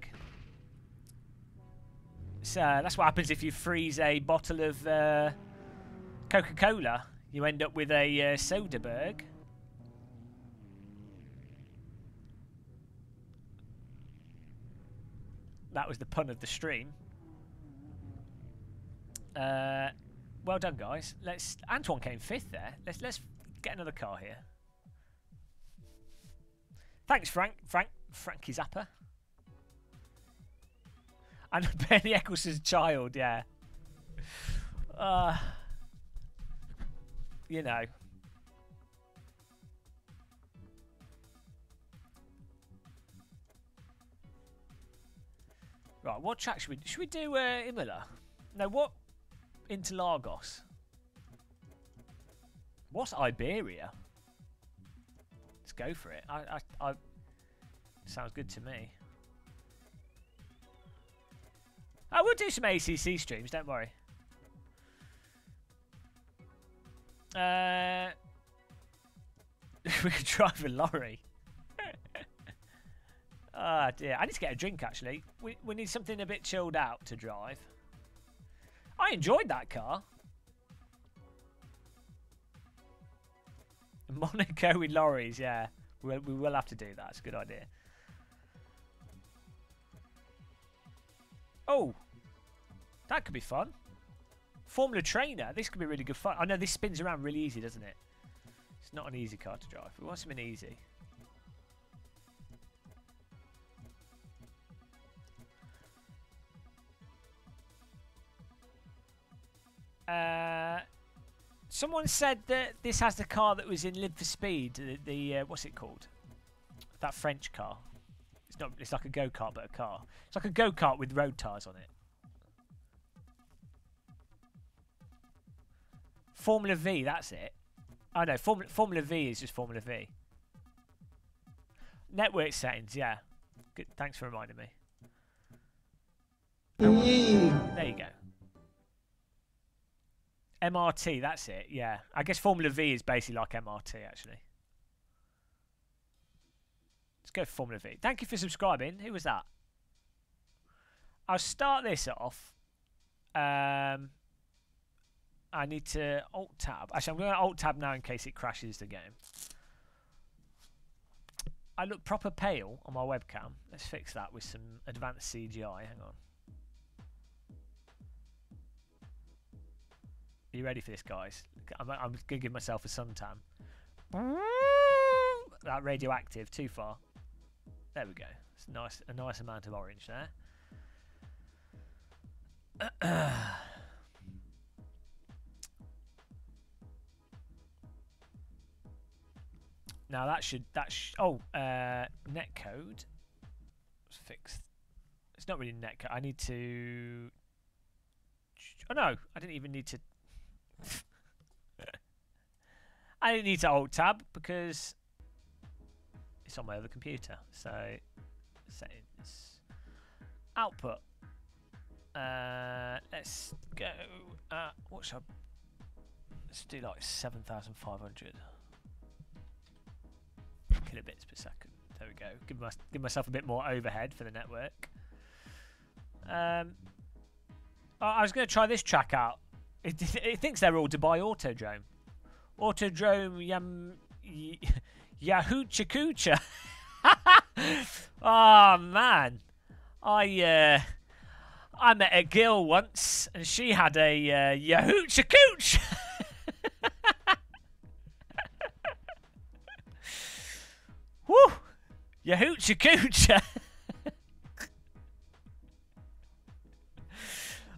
So that's what happens if you freeze a bottle of uh, Coca-Cola. You end up with a uh, Soderberg. That was the pun of the stream. Uh, well done, guys. Let's. Antoine came fifth there. Let's let's get another car here. Thanks, Frank. Frank. Frankie Zappa. And [LAUGHS] Bernie Ecclestone's child, yeah. Uh, you know. Right, what track should we should we do uh, Imola? No, what Interlagos? What's Iberia? Let's go for it. I, I, I sounds good to me. I will do some ACC streams, don't worry. Uh, [LAUGHS] we could drive a lorry. [LAUGHS] Ah dear, I need to get a drink actually. We, we need something a bit chilled out to drive. I enjoyed that car. Monaco with lorries, yeah. We, we will have to do that. It's a good idea. Oh, that could be fun. Formula Trainer. This could be really good fun. I know this spins around really easy, doesn't it? It's not an easy car to drive. We want something easy. Uh, someone said that this has the car that was in Live for Speed. The, the uh, what's it called? That French car. It's not. It's like a go kart, but a car. It's like a go kart with road tires on it. Formula V. That's it. I know. Formula Formula V is just Formula V. Network settings. Yeah. Good. Thanks for reminding me. There you go. MRT, that's it. Yeah, I guess Formula V is basically like MRT actually. Go for Formula V. Thank you for subscribing. Who was that? I'll start this off. Um, I need to alt tab. Actually, I'm going to alt tab now in case it crashes the game. I look proper pale on my webcam. Let's fix that with some advanced CGI. Hang on. Are you ready for this, guys? I'm, I'm going to give myself a suntan. That radioactive, too far. There we go. It's nice, a nice amount of orange there. [CLEARS THROAT] now that should that sh oh uh, netcode. Let's fix. It's not really netcode. I need to. Oh no! I didn't even need to [LAUGHS] I didn't need to alt tab because it's on my other computer. So settings, output. Uh, let's go. Uh, what should I? Let's do like seven thousand five hundred kilobits per second. There we go. Give, my, give myself a bit more overhead for the network. Um, I was going to try this track out. It, [LAUGHS] it thinks they're all Dubai Autodrome. Autodrome Yam [LAUGHS] y- Yahoo Chakucha. oh [LAUGHS] man, I uh, I met a girl once, and she had a uh, Yahoo Chakooch. [LAUGHS] Woo! Yahoo Chakoocha. [LAUGHS]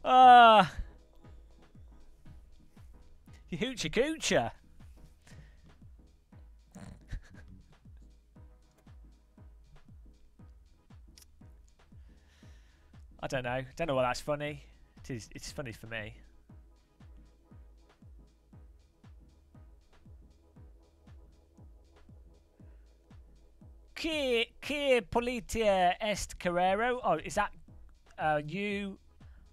Ah. uh. I don't know. Don't know why that's funny. It is. It's funny for me. Que, politia est carrero? Oh, is that uh, you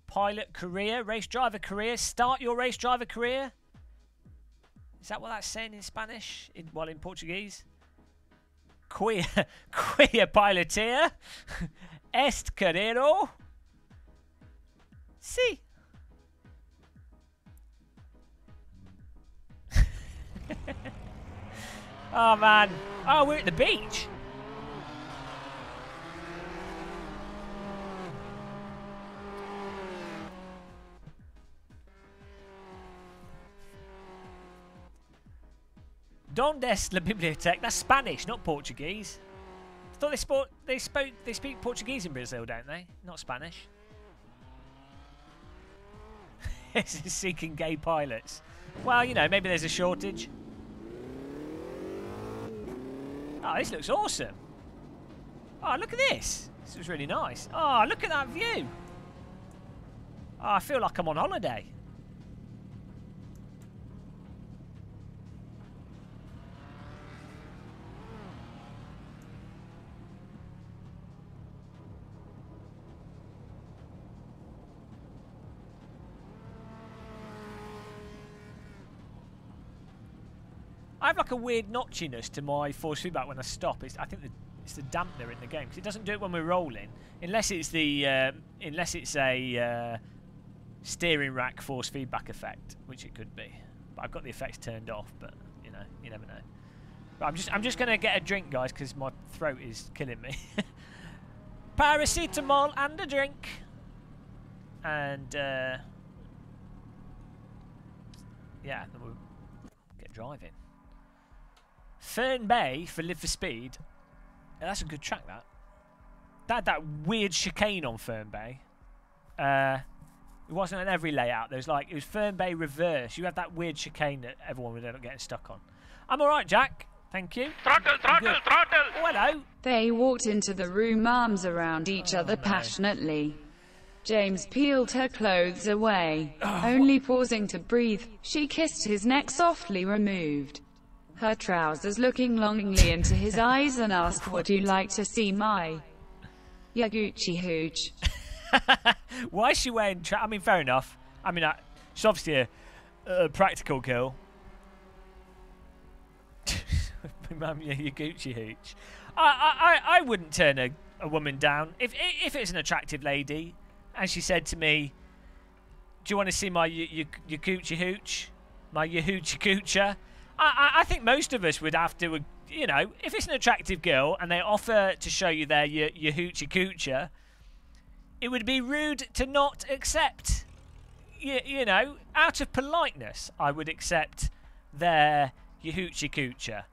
pilot career, race driver career? Start your race driver career? Is that what that's saying in Spanish? In well, in Portuguese? Queer, queer piloteer, est carrero. See. [LAUGHS] oh man. Oh, we're at the beach. Donde la biblioteca? That's Spanish, not Portuguese. I thought they spoke they spoke they speak Portuguese in Brazil, don't they? Not Spanish. [LAUGHS] seeking gay pilots. Well, you know, maybe there's a shortage. Oh, this looks awesome. Oh, look at this. This is really nice. Oh, look at that view. Oh, I feel like I'm on holiday. Have like a weird notchiness to my force feedback when I stop. It's, I think the, it's the dampener in the game because it doesn't do it when we're rolling, unless it's the uh, unless it's a uh, steering rack force feedback effect, which it could be. But I've got the effects turned off. But you know, you never know. But I'm just I'm just gonna get a drink, guys, because my throat is killing me. [LAUGHS] Paracetamol and a drink, and uh, yeah, then we'll get driving. Fern Bay for Live for Speed. Yeah, that's a good track, that. That that weird chicane on Fern Bay. Uh, it wasn't on every layout. There was like, it was Fern Bay reverse. You had that weird chicane that everyone would end up getting stuck on. I'm alright, Jack. Thank you. Throttle, throttle, Good. throttle. Oh, hello. They walked into the room, arms around each other passionately. James peeled her clothes away, only pausing to breathe. She kissed his neck softly removed her trousers looking longingly into his eyes and asked, Would you like to see my Yaguchi hooch? [LAUGHS] Why is she wearing I mean, fair enough. I mean, I, she's obviously a, a practical girl. [LAUGHS] Yeah, hooch. I, I, I wouldn't turn a, a woman down. If if it's an attractive lady and she said to me, Do you want to see my Yaguchi hooch? My Yahoochie Coocher? I, I, think most of us would have to, uh, you know, if it's an attractive girl and they offer to show you their your, your hoochie it would be rude to not accept. You, you know, out of politeness, I would accept their your hoochie.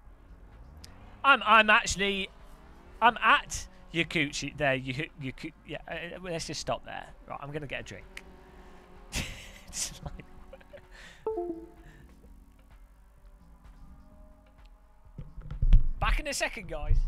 I'm I'm actually I'm at your coochie there. You you yeah. Uh, let's just stop there. Right, I'm gonna get a drink. [LAUGHS] Back in a second, guys.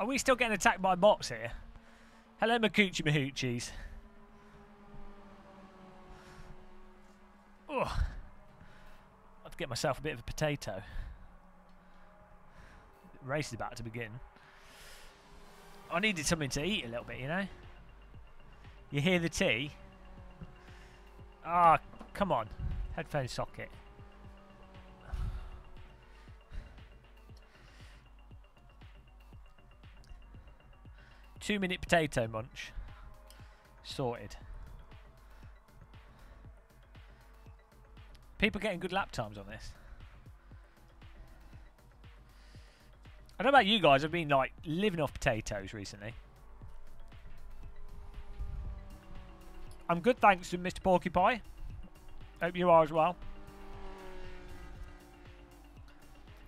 Are we still getting attacked by bots here? Hello, Makuchi Mahoochies. Oh, I have to get myself a bit of a potato. The race is about to begin. I needed something to eat a little bit, you know? You hear the tea? Ah, come on. Headphone socket. Two minute potato munch. Sorted. People getting good lap times on this. I don't know about you guys, I've been like living off potatoes recently. I'm good, thanks to Mr. Porky Pie. Hope you are as well.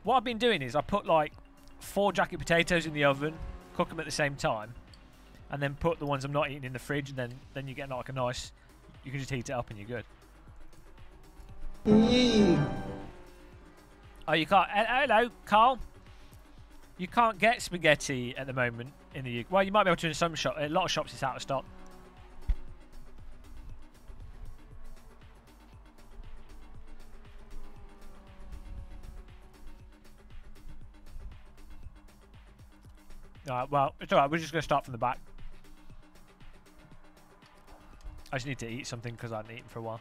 What I've been doing is I put like four jacket potatoes in the oven, cook them at the same time, and then put the ones I'm not eating in the fridge, and then then you get like a nice. You can just heat it up and you're good. Mm. Oh, you can't. Hello, Carl. You can't get spaghetti at the moment in the UK. Well, you might be able to in some shop. A lot of shops it's out of stock. Alright, well, it's alright. We're just going to start from the back. I just need to eat something because I haven't eaten for a while.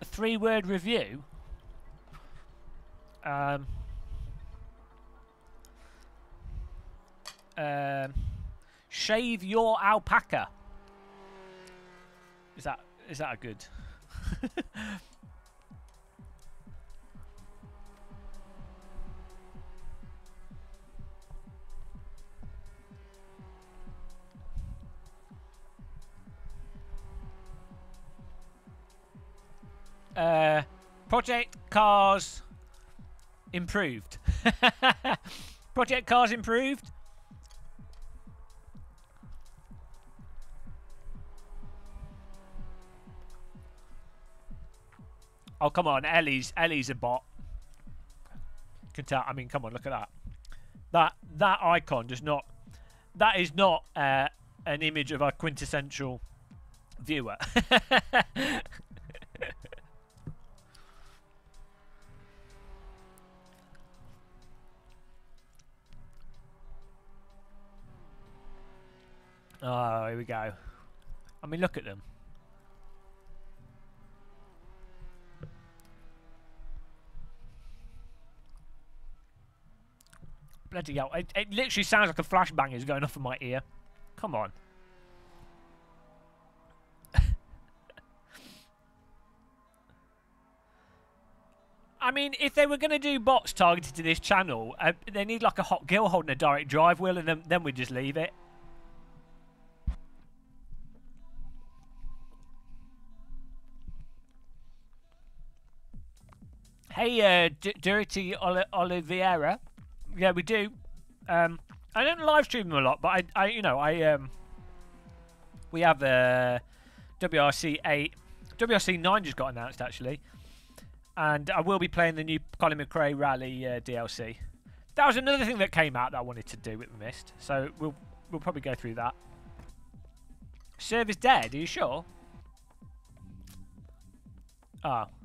A three word review? Um, um, shave your alpaca. Is that is that a good? [LAUGHS] uh, Project Cars improved. [LAUGHS] Project Cars improved. Oh come on, Ellie's Ellie's a bot. Can tell. I mean, come on, look at that. That that icon does not. That is not uh, an image of our quintessential viewer. [LAUGHS] oh, here we go. I mean, look at them. Bloody hell. It, it literally sounds like a flashbang is going off in my ear. Come on. [LAUGHS] I mean, if they were going to do bots targeted to this channel, uh, they need like a hot gill holding a direct drive wheel and then, then we just leave it. Hey, uh, D Dirty Oli Oliveira yeah, we do. Um, I don't live stream them a lot, but I, I you know, I um, we have uh, WRC eight, WRC nine just got announced actually, and I will be playing the new Colin McRae Rally uh, DLC. That was another thing that came out that I wanted to do, but missed. So we'll we'll probably go through that. Server's dead. Are you sure? Ah. Oh.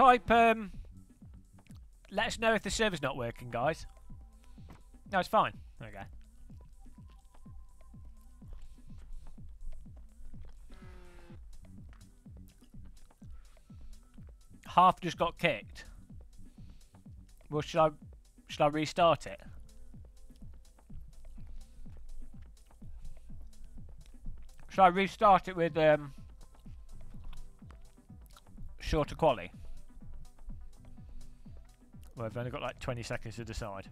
Type, um, let us know if the server's not working, guys. No, it's fine. Okay. Half just got kicked. Well, should I, should I restart it? Should I restart it with um, shorter quality? Well, I've only got like 20 seconds to decide.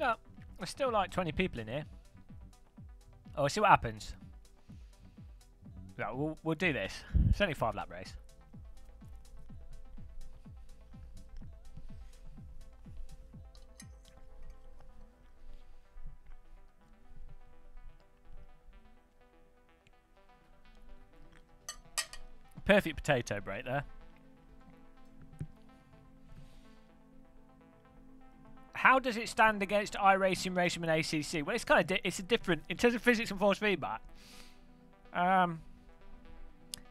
No, there's still like 20 people in here. Oh, we'll see what happens. Yeah, we'll, we'll do this. It's only five lap race. Perfect potato break there. How does it stand against iRacing, Racing, and ACC? Well, it's kind of it's a different in terms of physics and force feedback. Um,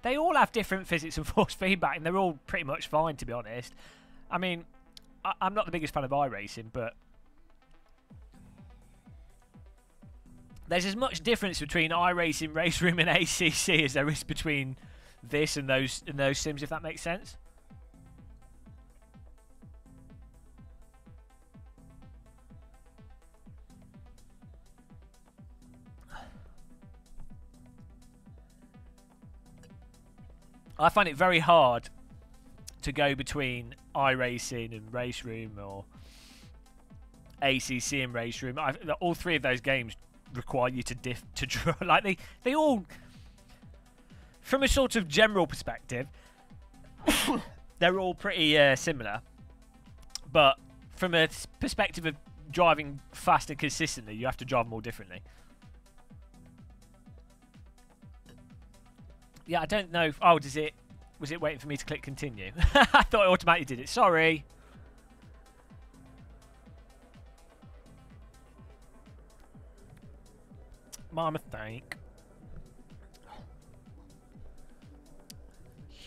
they all have different physics and [LAUGHS] force feedback, and they're all pretty much fine, to be honest. I mean, I- I'm not the biggest fan of iRacing, but there's as much difference between iRacing, RaceRoom, and ACC as there is between this and those and those sims, if that makes sense. I find it very hard to go between iRacing and RaceRoom or ACC and RaceRoom. I, all three of those games require you to diff to [LAUGHS] draw. Like they, they all, from a sort of general perspective, [COUGHS] they're all pretty uh, similar. But from a perspective of driving fast and consistently, you have to drive more differently. Yeah, I don't know. Oh, does it? Was it waiting for me to click continue? [LAUGHS] I thought it automatically did it. Sorry. My mistake.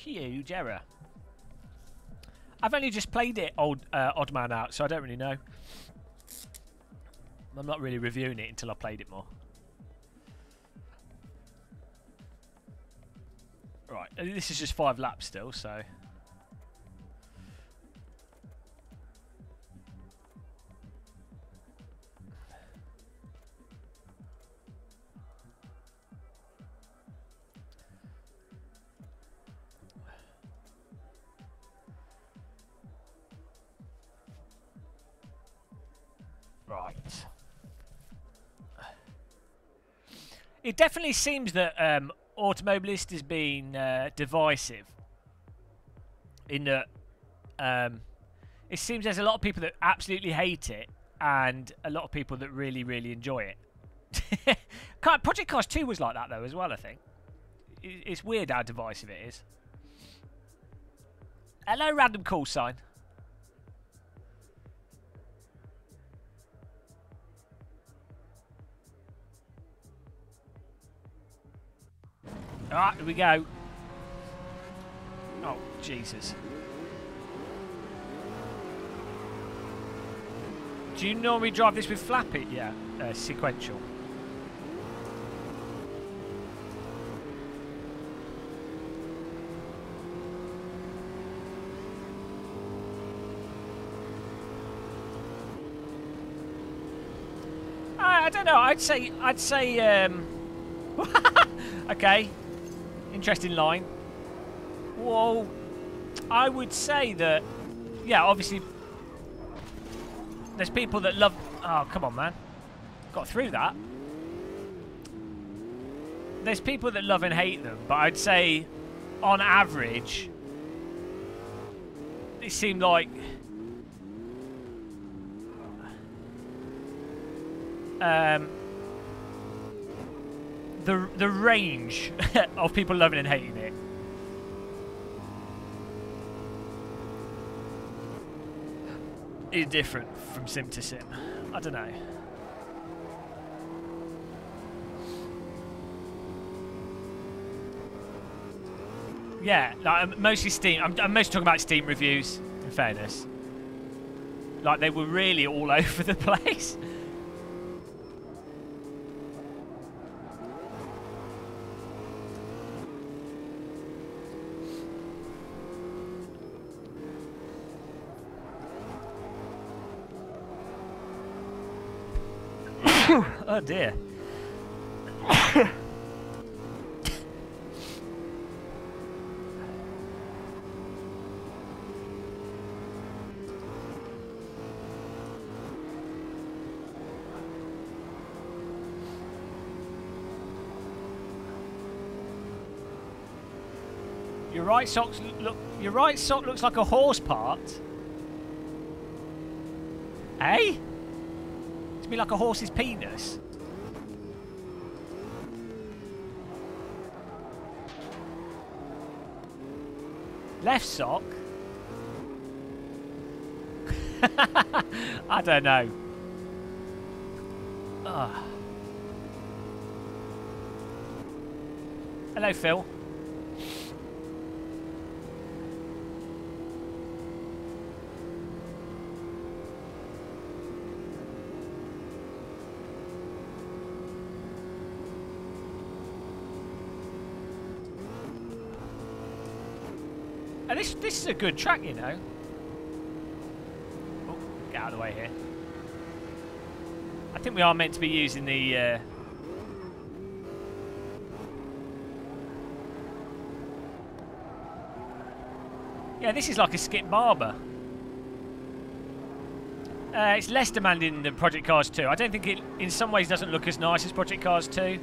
Huge error. I've only just played it, old uh, Odd Man Out, so I don't really know. I'm not really reviewing it until I played it more. Right, this is just five laps still, so. Right. It definitely seems that um, Automobilist has been uh, divisive. In that, um, it seems there's a lot of people that absolutely hate it, and a lot of people that really, really enjoy it. [LAUGHS] Project Cars 2 was like that though as well. I think it's weird how divisive it is. Hello, random call sign. Here we go. Oh, Jesus. Do you normally drive this with flappy? Yeah, uh, sequential. I, I don't know. I'd say I'd say um [LAUGHS] okay. Interesting line. Well, I would say that yeah, obviously there's people that love Oh, come on, man. Got through that. There's people that love and hate them, but I'd say on average it seemed like um, the the range [LAUGHS] of people loving and hating it. Is different from sim to sim. I don't know. Yeah, like, um, mostly Steam. I'm, I'm mostly talking about Steam reviews. In fairness, like they were really all [LAUGHS] over the place. Oh dear. Your right sock look. Your right sock looks like a horse part. Eh? To be like a horse's penis. Left sock? [LAUGHS] I don't know. Ugh. Hello, Phil. And this this is a good track, you know. Oh, get out of the way here. I think we are meant to be using the. Uh, yeah, this is like a Skip Barber. Uh, it's less demanding than Project Cars 2. I don't think it, in some ways, doesn't look as nice as Project Cars 2.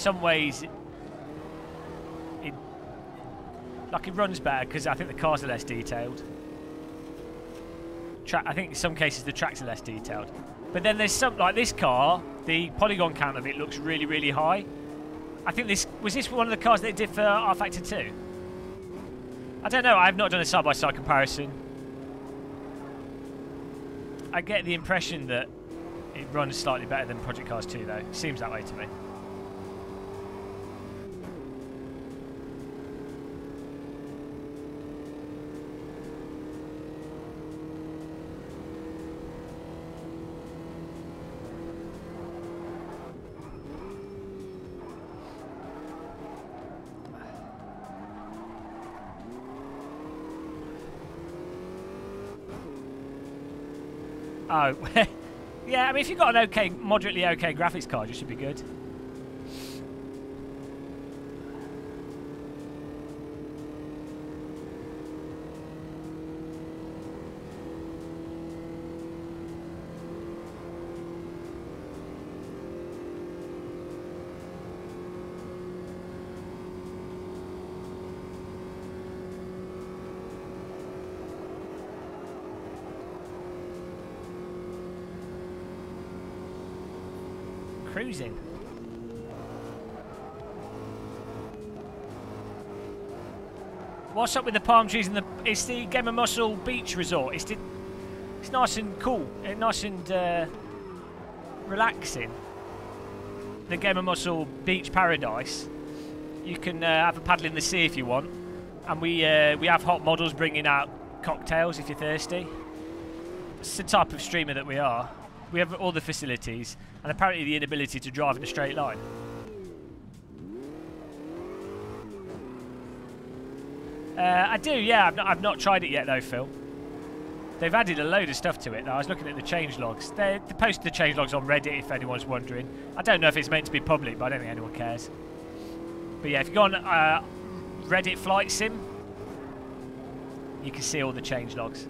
Some ways, it, like it runs better because I think the cars are less detailed. Tra I think in some cases the tracks are less detailed. But then there's some like this car, the polygon count of it looks really, really high. I think this was this one of the cars they did for rFactor 2. I don't know. I've not done a side-by-side comparison. I get the impression that it runs slightly better than Project Cars 2, though. Seems that way to me. [LAUGHS] Yeah. I mean, if you've got an okay, moderately okay graphics card, you should be good. What's up with the palm trees and the? It's the of Muscle Beach Resort. It's the, it's nice and cool, uh, nice and uh, relaxing. The of Muscle Beach Paradise. You can uh, have a paddle in the sea if you want, and we uh, we have hot models bringing out cocktails if you're thirsty. It's the type of streamer that we are. We have all the facilities, and apparently the inability to drive in a straight line. Uh, I do, yeah. I've not, I've not tried it yet, though, Phil. They've added a load of stuff to it. Though. I was looking at the change logs. They, they posted the change logs on Reddit, if anyone's wondering. I don't know if it's meant to be public, but I don't think anyone cares. But yeah, if you go on uh, Reddit Flight Sim, you can see all the change logs.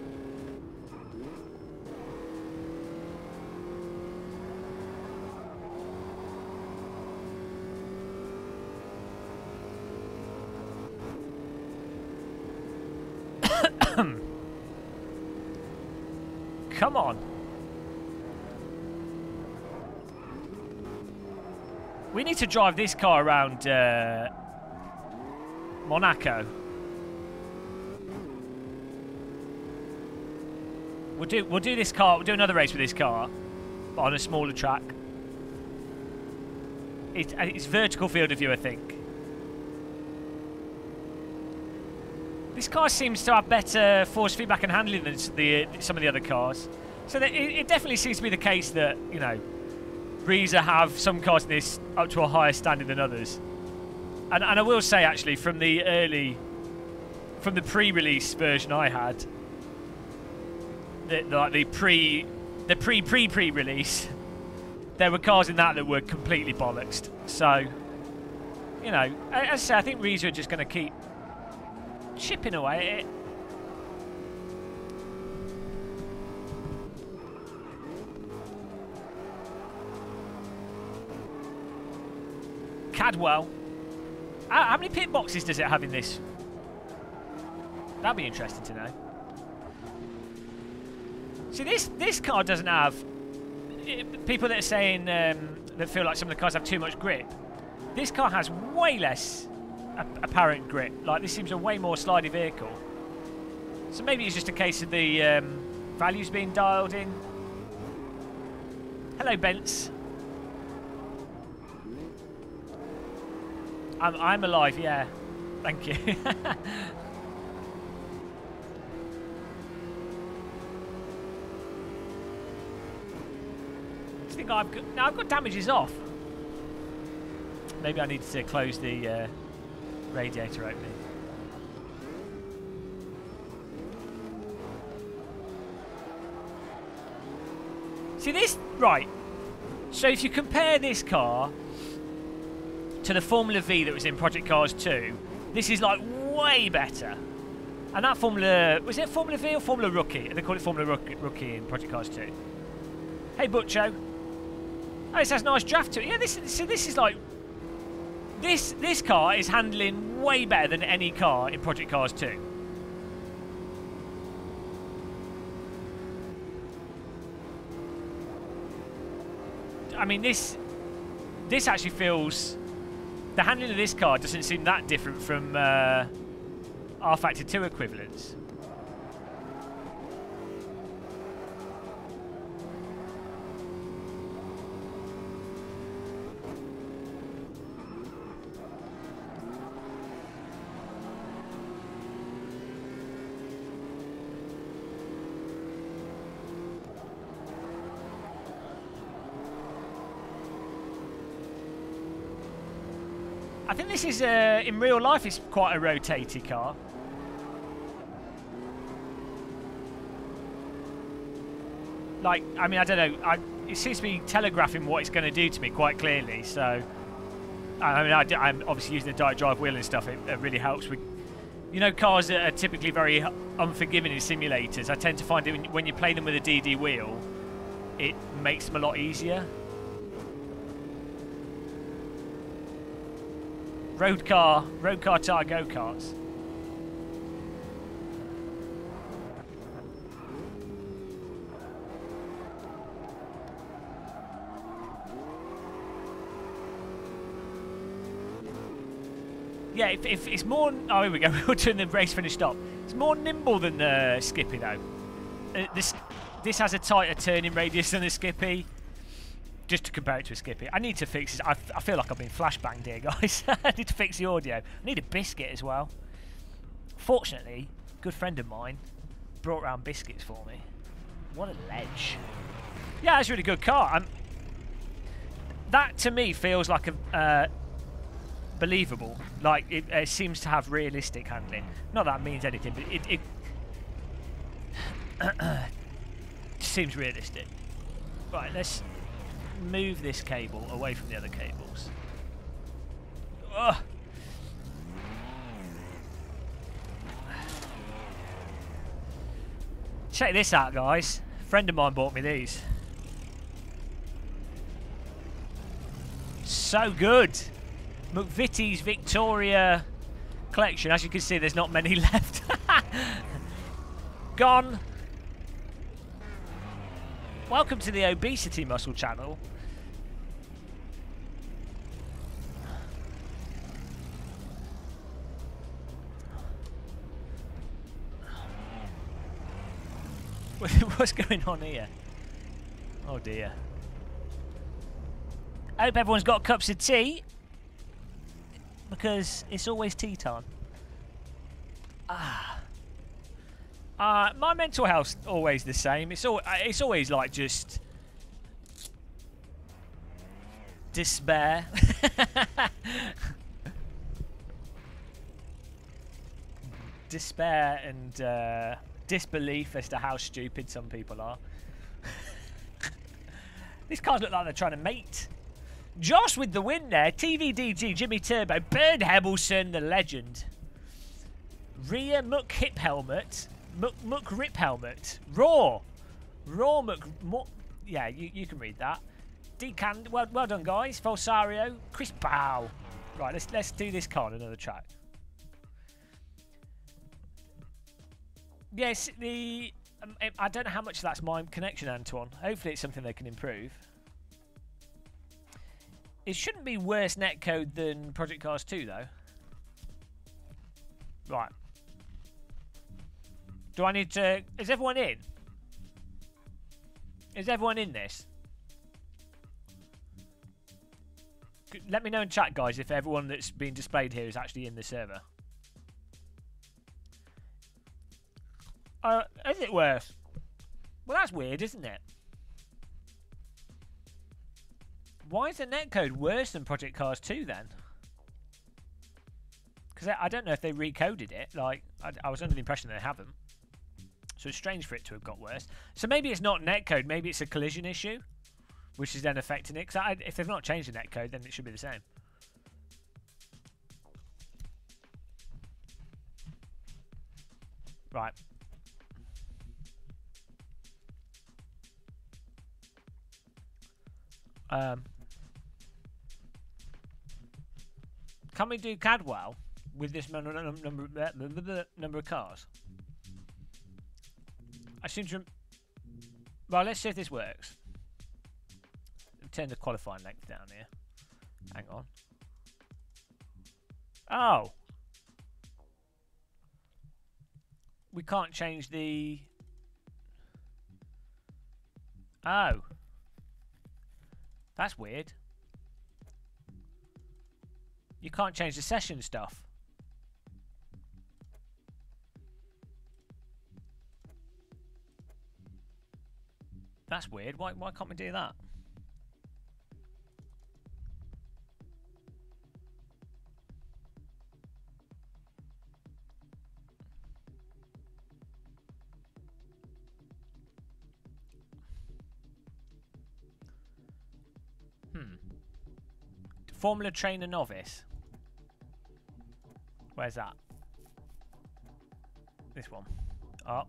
Come on. We need to drive this car around uh, Monaco. We'll do we'll do this car. We'll do another race with this car, on a smaller track. It's, it's vertical field of view, I think. This car seems to have better force feedback and handling than the, some of the other cars. So it, it, definitely seems to be the case that, you know, Reiza have some cars in this up to a higher standard than others. And, and I will say, actually, from the early, from the pre-release version I had, the, the, the pre, the pre-pre-pre-release, [LAUGHS] there were cars in that that were completely bollocksed. So, you know, as I say, I think Reiza are just going to keep chipping away at it. Cadwell. How, how many pit boxes does it have in this? That'd be interesting to know. See, this this car doesn't have... People that are saying um, that feel like some of the cars have too much grip. This car has way less apparent grip. Like this seems a way more slidey vehicle. So maybe it's just a case of the um, values being dialed in. Hello, Bents. I'm I'm alive. Yeah, thank you. [LAUGHS] I think I've got, no, I've got damages off. Maybe I need to close the uh, radiator opening. See this right. So if you compare this car to the Formula V that was in Project Cars 2, this is like way better. And that Formula was it Formula V or Formula Rookie? They call it Formula Rookie, Rookie in Project Cars 2. Hey Butcho. Oh, this has nice draft to it. Yeah, this is so this is like this this car is handling way better than any car in Project Cars 2. I mean this this actually feels the handling of this car doesn't seem that different from uh, rFactor 2 equivalents. This is, uh, in real life, it's quite a rotaty car. Like, I mean, I don't know. I, it seems to be telegraphing what it's going to do to me quite clearly. So, I mean, I, am obviously using the direct drive wheel and stuff. It, it really helps with, you know, cars are typically very unforgiving in simulators. I tend to find it when, when you play them with a DD wheel, it makes them a lot easier. Road car, road car tire go karts. Yeah, if, if it's more. Oh, here we go. [LAUGHS] We're doing the race finish up. It's more nimble than the Skippy though. Uh, this this has a tighter turning radius than the Skippy just to compare it to a Skippy. I need to fix this. I, I feel like I've been flashbanged here, [LAUGHS] guys. I need to fix the audio. I need a biscuit as well. Fortunately, a good friend of mine brought around biscuits for me. What a ledge. Yeah, that's a really good car. I'm, that, to me, feels like a... Uh, believable. Like, it, it, seems to have realistic handling. Not that means anything, but it... it [CLEARS THROAT] seems realistic. Right, let's move this cable away from the other cables. Ugh. Check this out, guys. A friend of mine bought me these. So good. McVitie's Victoria collection. As you can see, there's not many [LAUGHS] left. Gone. Welcome to the Obesity Muscle channel. [LAUGHS] What's going on here? Oh dear. I hope everyone's got cups of tea. Because it's always tea time. Ah. Uh, my mental health's always the same. It's, al it's always like just... Despair. [LAUGHS] Despair and... Uh, disbelief as to how stupid some people are. [LAUGHS] These cars look like they're trying to mate. Josh with the win there. TVDG, Jimmy Turbo, Bernd Hebelson, the legend. Rear Muck Hip Helmet. Muck Rip Helmet. Raw. Raw. Muck yeah, you, you can read that. Decan, well, well done, guys. Falsario. Chris Bow. Right, let's, let's do this car another track. Yes, the um, I don't know how much that's my connection, Antoine. Hopefully, it's something they can improve. It shouldn't be worse netcode than Project Cars 2, though. Right. Do I need to... Is everyone in? Is everyone in this? Let me know in chat, guys, if everyone that's being displayed here is actually in the server. Uh, is it worse? Well, that's weird, isn't it? Why is the netcode worse than Project Cars 2 then? Because I don't know if they recoded it. Like, I, I was under the impression they haven't. So it's strange for it to have got worse. So maybe it's not netcode. Maybe it's a collision issue, which is then affecting it. Because if they've not changed the netcode, then it should be the same. Right. Um, can we do Cadwell with this number number number of cars? I seem to. Well, let's see if this works. Turn the qualifying length down here. Hang on. Oh. We can't change the. Oh. That's weird. You can't change the session stuff. That's weird. Why, why can't we do that? Hmm. Formula Trainer Novice. Where's that? This one. Oh.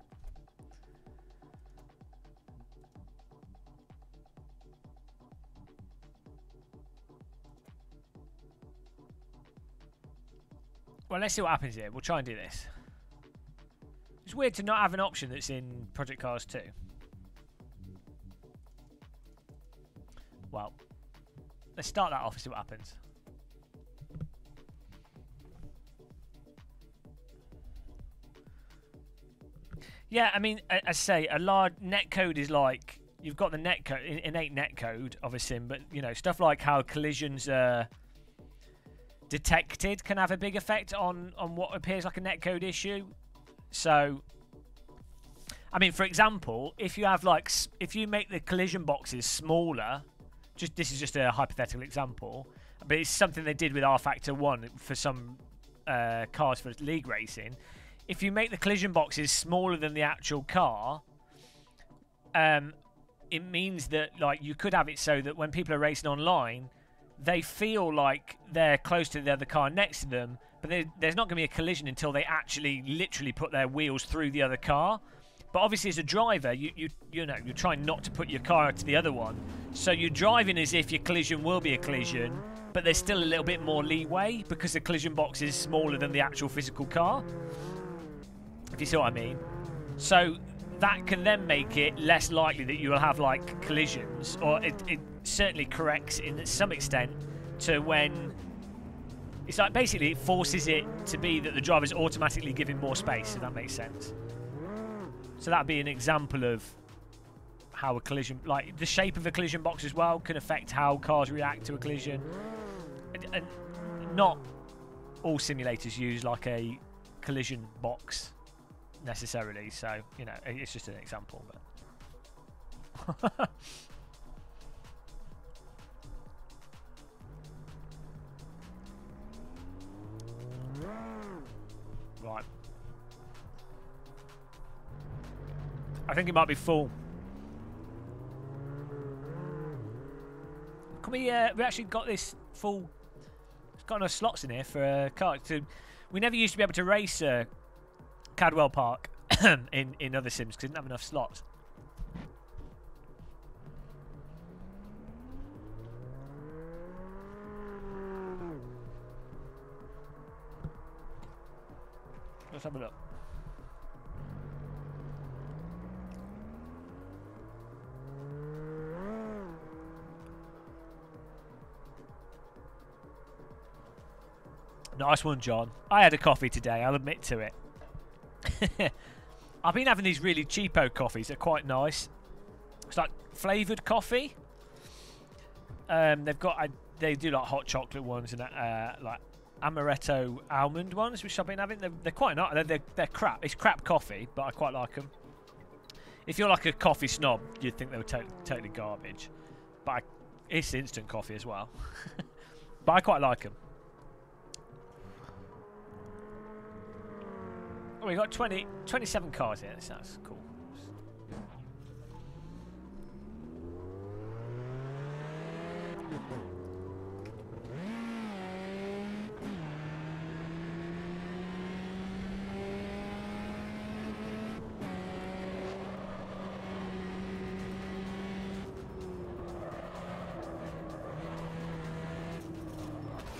Well, let's see what happens here. We'll try and do this. It's weird to not have an option that's in Project Cars 2. Well, let's start that off and see what happens. Yeah, I mean, I, I say a large net code is like you've got the net code, innate net code of a sim, but you know stuff like how collisions are detected can have a big effect on on what appears like a netcode issue. So, I mean, for example, if you have like if you make the collision boxes smaller, just this is just a hypothetical example, but it's something they did with rFactor One for some uh, cars for league racing. If you make the collision boxes smaller than the actual car, um, it means that like you could have it so that when people are racing online, they feel like they're close to the other car next to them, but there- there's not going to be a collision until they actually literally put their wheels through the other car. But obviously, as a driver, you you you know you're trying not to put your car to the other one, so you're driving as if your collision will be a collision, but there's still a little bit more leeway because the collision box is smaller than the actual physical car. If you see what I mean. So that can then make it less likely that you will have like collisions, or it, it certainly corrects in some extent to when it's like basically it forces it to be that the driver's automatically giving more space, if that makes sense. So that'd be an example of how a collision, like the shape of a collision box as well, can affect how cars react to a collision. And, and not all simulators use like a collision box necessarily. So you know, it's just an example. But [LAUGHS] right, I think it might be full. Can we? Uh, we actually got this full. It's got enough slots in here for a car. To, we never used to be able to race uh, Cadwell Park [COUGHS] in in other sims because didn't have enough slots. Let's have a look. Nice one, John. I had a coffee today, I'll admit to it. [LAUGHS] I've been having these really cheapo coffees, they're quite nice. It's like flavoured coffee. Um, they've got, they do like hot chocolate ones and uh, like amaretto almond ones, which I've been having. They're, they're quite nice. They're, they're, they're crap. It's crap coffee, but I quite like them. If you're like a coffee snob, you'd think they were to totally garbage. But I, it's instant coffee as well. [LAUGHS] but I quite like them. Oh, we got 20, 27 cars here. This sounds cool.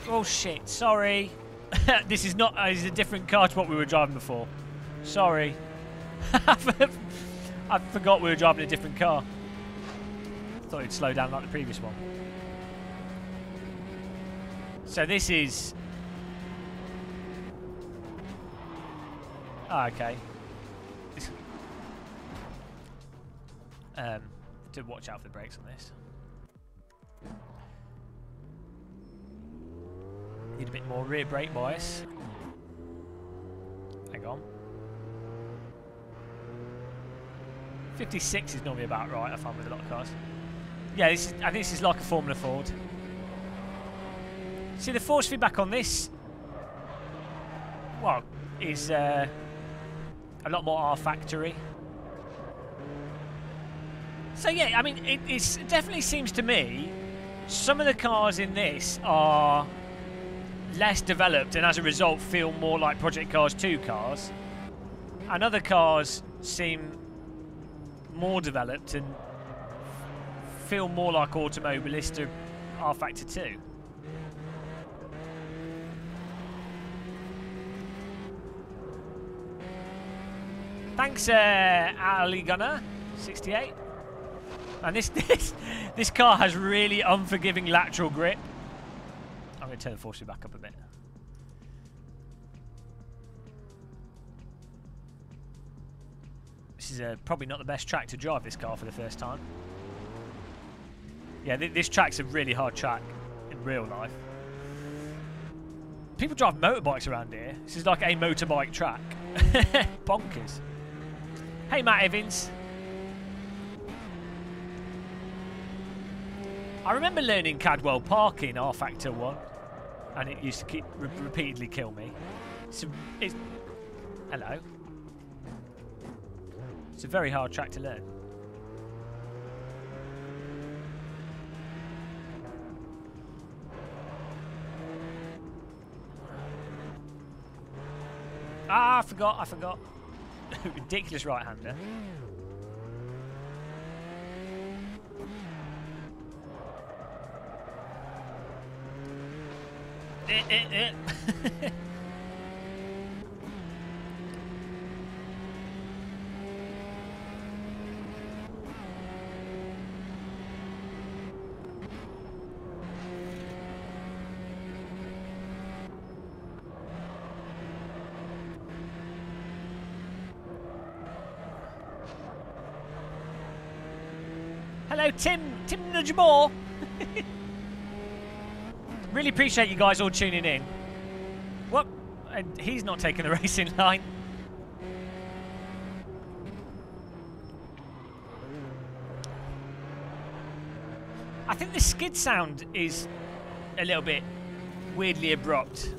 Oh shit, sorry. [LAUGHS] this is not, uh, this is a different car to what we were driving before. Sorry. [LAUGHS] I forgot we were driving a different car. Thought it'd slow down like the previous one. So this is... Ah, okay. Um, to watch out for the brakes on this. Need a bit more rear brake bias. Hang on. 56 is normally about right, I find, with a lot of cars. Yeah, this is, I think this is like a Formula Ford. See, the force feedback on this, well, is uh, a lot more R factory. So yeah, I mean, it definitely seems to me some of the cars in this are less developed and as a result feel more like Project Cars 2 cars. And other cars seem more developed and feel more like Automobilista rFactor 2. Thanks, uh, Ali Gunner, 68. And this, [LAUGHS] this this car has really unforgiving lateral grip. Going to turn the force back up a bit. This is uh, probably not the best track to drive this car for the first time. Yeah, th this track's a really hard track in real life. People drive motorbikes around here. This is like a motorbike track. [LAUGHS] Bonkers. Hey, Matt Evans. I remember learning Cadwell Park in rFactor 1, and it used to keep re repeatedly kill me. It's, hello. It's a very hard track to learn. Ah, I forgot, I forgot. [LAUGHS] Ridiculous right-hander. Eh, eh. Hello, Tim. Tim Nudgemore. [LAUGHS] really appreciate you guys all tuning in. What? And he's not taking the [LAUGHS] racing line. I think the skid sound is a little bit weirdly abrupt.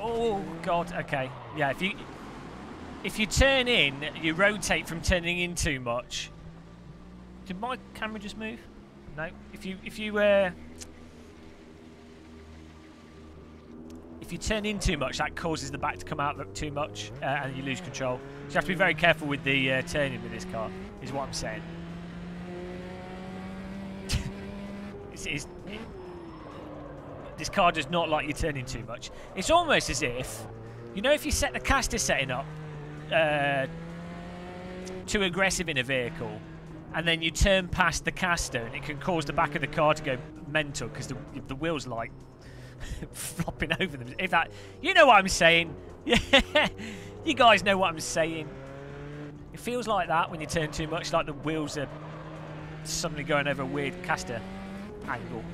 Oh god, okay. Yeah, if you if you turn in, you rotate from turning in too much. Did my camera just move? No. If you if you uh if you turn in too much, that causes the back to come out too much, uh, and you lose control. So you have to be very careful with the uh, turning with this car. Is what I'm saying. [LAUGHS] it's, it's, it, this car does not like you turning too much. It's almost as if, you know, if you set the caster setting up uh, too aggressive in a vehicle, and then you turn past the caster, and it can cause the back of the car to go mental because the the wheels like [LAUGHS] flopping over them. If that, you know what I'm saying? Yeah, [LAUGHS] you guys know what I'm saying. It feels like that when you turn too much, like the wheels are suddenly going over a weird caster angle.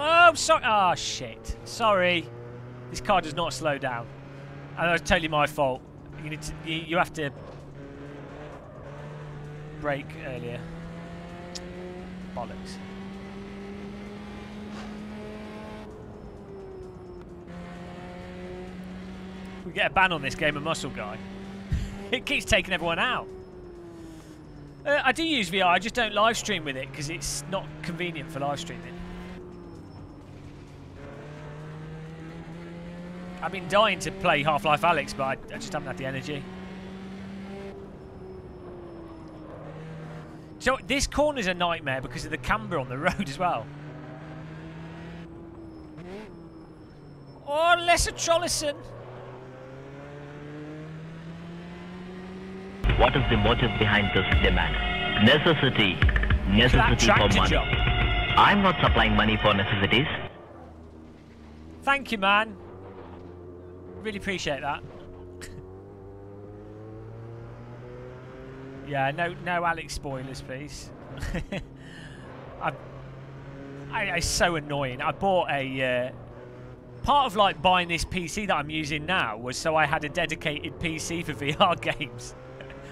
Oh, sorry. Oh, shit. Sorry. This car does not slow down. And that's totally my fault. You need to. You, you have to brake earlier. Bollocks. We get a ban on this GamerMuscle Guy. [LAUGHS] it keeps taking everyone out. Uh, I do use VR, I just don't live stream with it because it's not convenient for live streaming. I've been dying to play Half-Life Alyx, but I, I just haven't had the energy. So this corner's a nightmare because of the camber on the [LAUGHS] road as well. Oh, Lesser Trollison! What is the motive behind this demand? Necessity. Necessity for money. job. I'm not supplying money for necessities. Thank you, man. Really appreciate that. yeah, no, no Alyx spoilers, please. [LAUGHS] I, I, it's so annoying. I bought a. Uh, part of like buying this PC that I'm using now was so I had a dedicated PC for [LAUGHS] VR games.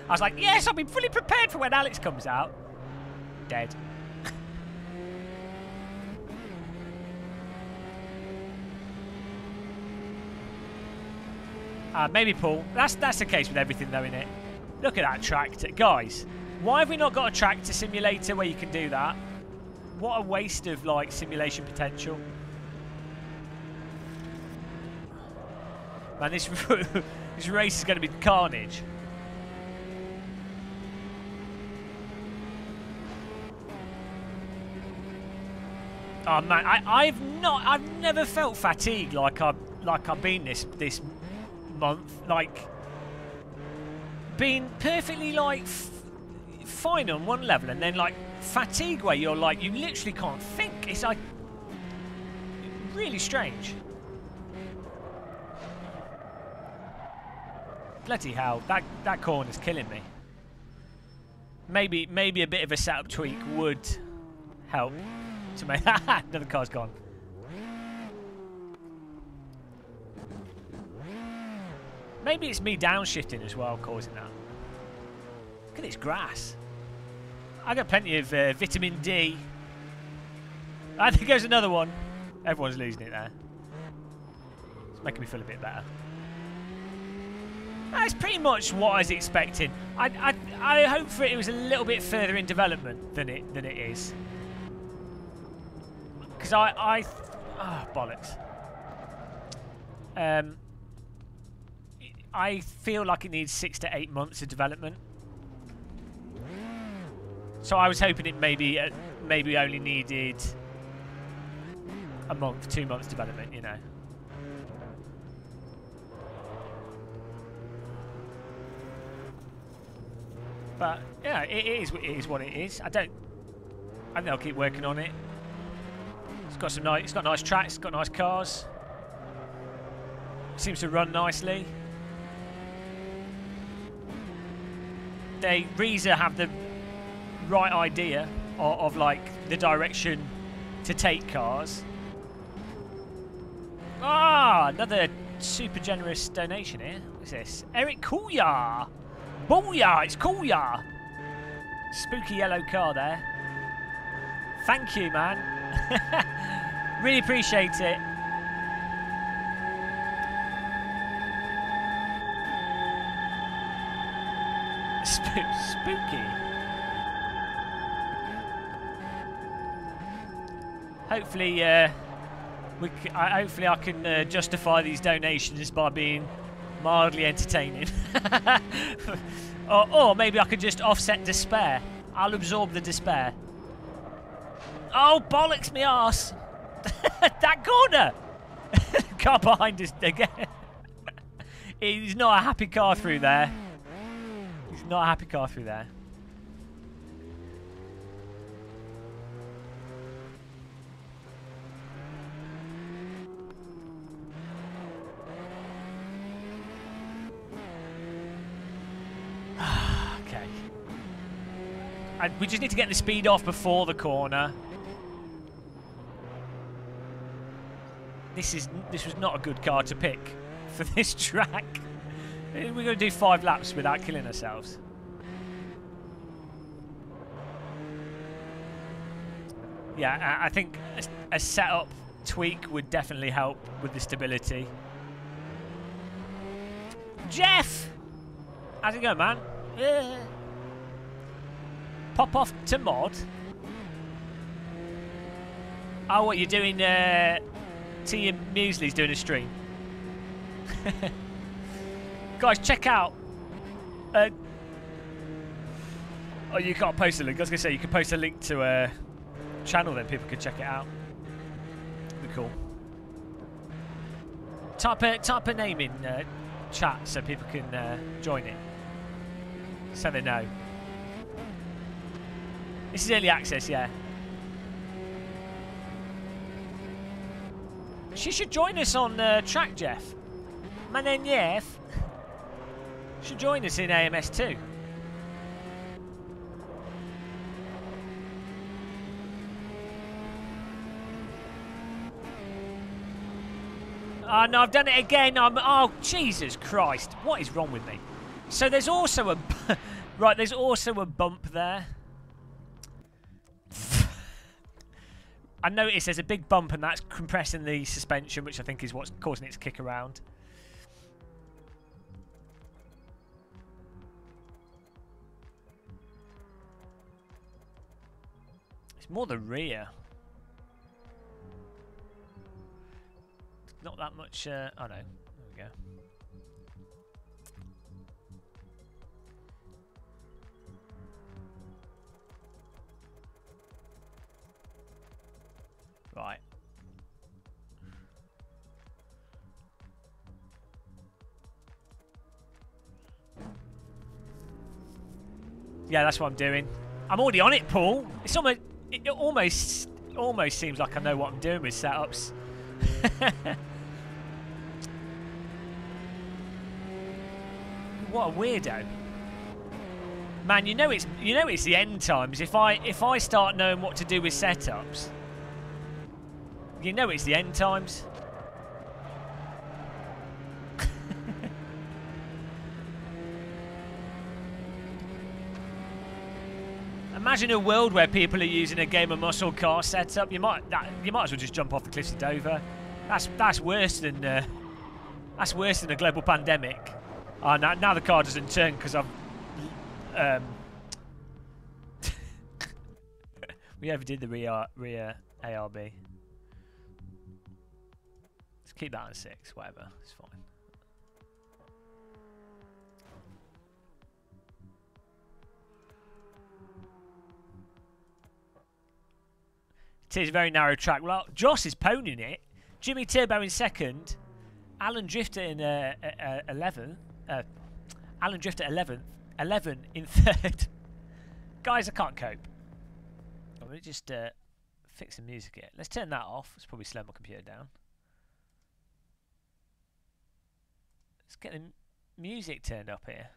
I was like, yes, I'll be fully prepared for when Alyx comes out. Dead. Uh, maybe Paul. That's that's the case with everything, though, isn't it? Look at that tractor, guys. Why have we not got a tractor simulator where you can do that? What a waste of like simulation potential. Man, this [LAUGHS] this race is going to be carnage. Oh man, I, I've not, I've never felt fatigued like I've like I've been this this month. Like being perfectly like fine on one level, and then like fatigue where you're like you literally can't think. It's like really strange. Bloody hell, that that corner's killing me. Maybe maybe a bit of a setup tweak would help to make [LAUGHS] another car's gone. Maybe it's me downshifting as well causing that. Look at this grass. I got plenty of uh, vitamin D. I think there's another one. Everyone's losing it there. It's making me feel a bit better. That's pretty much what I was expecting. I, I, I hope for it, it was a little bit further in development than it than it is. Because I, I, ah, bollocks. Um, I feel like it needs six to eight months of development. So I was hoping it maybe, uh, maybe only needed a month, two months development, you know. But yeah, it is, it is what it is. I don't. I think I'll keep working on it. It's got some nice. It's got nice tracks. It's got nice cars. Seems to run nicely. They Reiza have the right idea of, of like the direction to take cars. Ah, another super generous donation here. What's this? Eric Kuya. Booyah! It's Kuya. Spooky yellow car there. Thank you, man. [LAUGHS] really appreciate it. Spooky. Hopefully, uh, we c- I, hopefully I can uh, justify these donations by being mildly entertaining. [LAUGHS] or, or maybe I could just offset despair. I'll absorb the despair. Oh, bollocks me ass! [LAUGHS] that corner! [LAUGHS] car behind us again. He's not a happy car through there. Not a happy car through there. [SIGHS] okay. And we just need to get the speed off before the corner. This is this was not a good car to pick for [LAUGHS] this track. We're going to do five laps without killing ourselves. Yeah, I think a, setup tweak would definitely help with the stability. Jeff! How's it going, man? Yeah. Pop off to mod. Oh, what, you're doing... Uh, Tea and Muesli's doing a stream. [LAUGHS] Guys, check out. Uh, oh, you can't post a link. I was going to say, you can post a link to a channel, then people can check it out. Be cool. Type a, type a name in uh, chat so people can uh, join it. So they know. This is early access, yeah. She should join us on uh, track, Jeff. My name Jeff. Should join us in AMS too. Oh ah, no, I've done it again. I'm. Oh Jesus Christ! What is wrong with me? So there's also a [LAUGHS] right. There's also a bump there. [LAUGHS] I noticed there's a big bump and that's compressing the suspension, which I think is what's causing it to kick around. It's more the rear. Not that much. Uh, oh no, there we go. Right. Yeah, that's what I'm doing. I'm already on it, Paul. It's almost, it almost, almost seems like I know what I'm doing with setups. [LAUGHS] what a weirdo. Man, you know it's you know it's the end times. If I if I start knowing what to do with setups, you know it's the end times. Imagine a world where people are using a GamerMuscle car setup. You might that, you might as well just jump off the cliffs of Dover. That's that's worse than uh, that's worse than a global pandemic. Oh, now, now the car doesn't turn because I've um, [LAUGHS] we overdid the rear rear ARB. Let's keep that on six, whatever. It's fine. It is a very narrow track. Well, Joss is ponying it. Jimmy Turbo in second. Alan Drifter in uh, uh, 11. Uh, Alan Drifter 11th. 11 in [LAUGHS] third. Guys, I can't cope. Let me just uh, fix the music here. Let's turn that off. Let's probably slow my computer down. Let's get the music turned up here.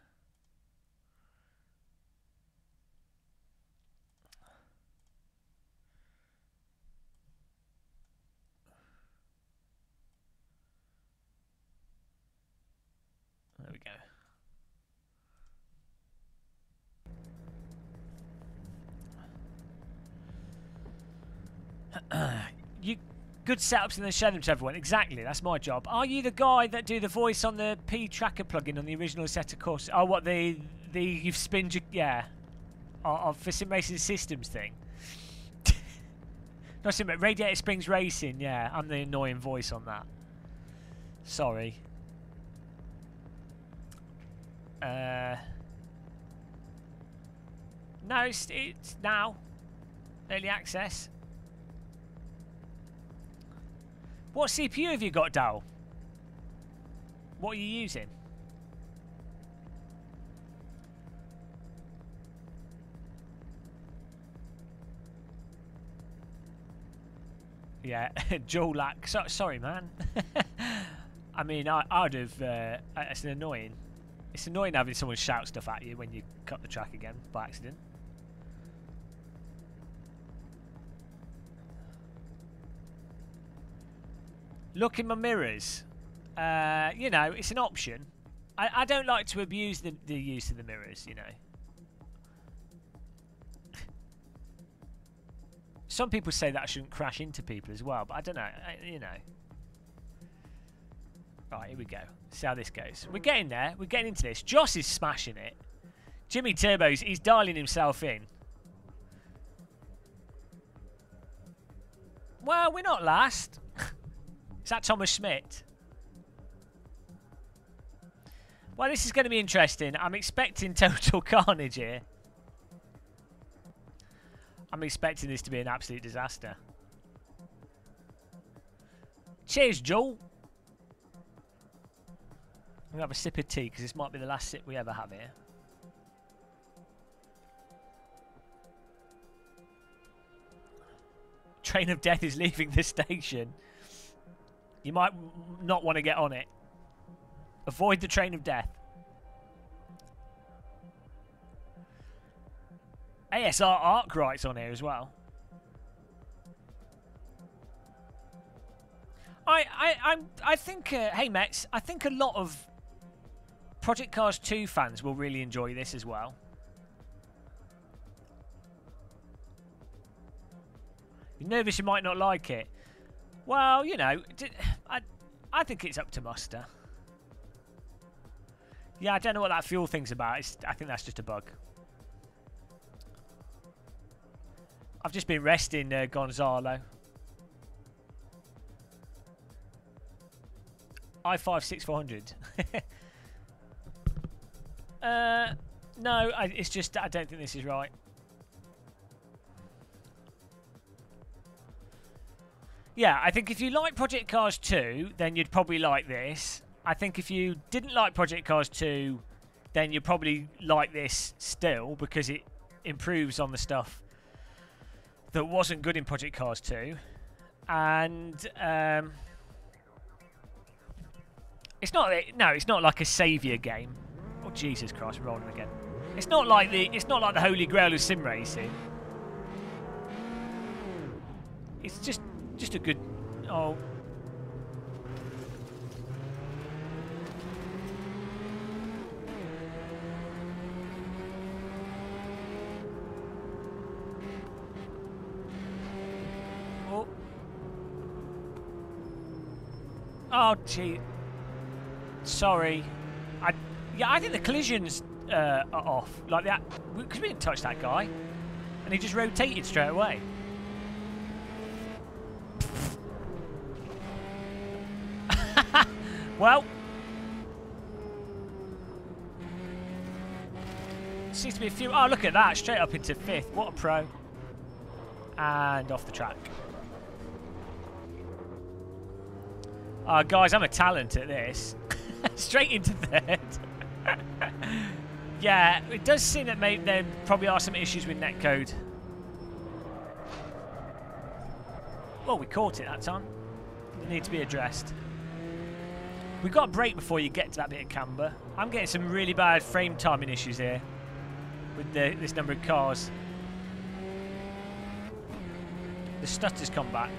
There we go. [CLEARS THROAT] you good setups and then share them to everyone. Exactly, that's my job. Are you the guy that do the voice on the P Tracker plugin on the original set of course? Oh, what the the you've spinned your yeah, of for sim racing systems thing. [LAUGHS] no, sim Radiator Springs Racing. Yeah, I'm the annoying voice on that. Sorry. Uh. No, it's, it's now. Early access. What CPU have you got, Dal? What are you using? Yeah, [LAUGHS] Jolak. So, sorry, man. [LAUGHS] I mean, I, I'd have. Uh, it's annoying. It's annoying having someone shout stuff at you when you cut the track again by accident. Look in my mirrors. Uh, you know, it's an option. I, I don't like to abuse the, the use of the mirrors, you know. [LAUGHS] Some people say that I shouldn't crash into people as well, but I don't know, I, you know. Right, here we go. See how this goes. We're getting there. We're getting into this. Joss is smashing it. Jimmy Turbos, he's dialing himself in. Well, we're not last. [LAUGHS] is that Thomas Schmidt? Well, this is going to be interesting. I'm expecting [LAUGHS] total carnage here. I'm expecting this to be an absolute disaster. Cheers, Joel. I'm going to have a sip of tea because this might be the last sip we ever have here. Train of Death is leaving the station. You might not want to get on it. Avoid the Train of Death. ASR Arkwright's on here as well. I I I'm I think uh, hey Mets, I think a lot of Project Cars 2 fans will really enjoy this as well. You're nervous you might not like it. Well, you know, I I think it's up to muster. Yeah, I don't know what that fuel thing's about. It's, I think that's just a bug. I've just been resting uh, Gonzalo. i5 6400. [LAUGHS] uh, no, I, it's just I don't think this is right. Yeah, I think if you like Project Cars 2, then you'd probably like this. I think if you didn't like Project Cars 2, then you'd probably like this still because it improves on the stuff that wasn't good in Project Cars 2. And um, it's not no, it's not like a savior game. Oh Jesus Christ, we're rolling again. It's not like the it's not like the Holy Grail of sim racing. It's just just a good oh Oh. Oh, gee. Sorry. Yeah, I think the collisions uh, are off. Like that, because we didn't touch that guy, and he just rotated straight away. [LAUGHS] well, seems to be a few. Oh, look at that! Straight up into fifth. What a pro! And off the track. Uh, guys, I'm a talent at this. [LAUGHS] Straight into third. [LAUGHS] yeah, it does seem that maybe there probably are some issues with netcode. Well, we caught it that time. It needs to be addressed. We've got a break before you get to that bit of camber. I'm getting some really bad frame timing issues here with the, this number of cars. The stutter's come back.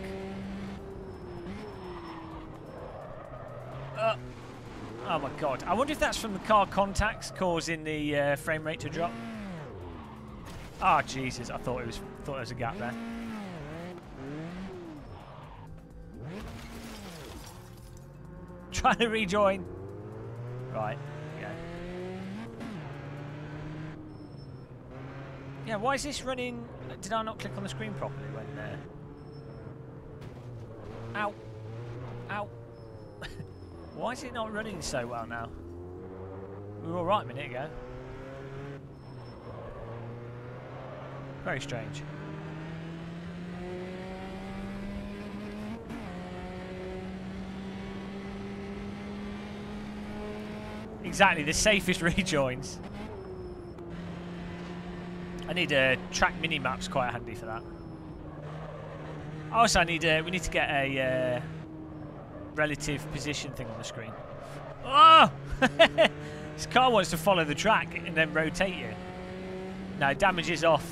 Oh my god. I wonder if that's from the car contacts causing the uh, frame rate to drop. Ah, oh, Jesus. I thought it was thought there was a gap there. [LAUGHS] Trying to rejoin. Right. Yeah. Yeah, why is this running... Did I not click on the screen properly when... Uh... Ow. Ow. Why is it not running so well now? We were alright a minute ago. Very strange. Exactly, the safest [LAUGHS] rejoins. I need a uh, track mini maps quite handy for that. Also, I need uh, we need to get a uh, relative position thing on the screen. Oh! [LAUGHS] this car wants to follow the track and then rotate you. No, damage is off.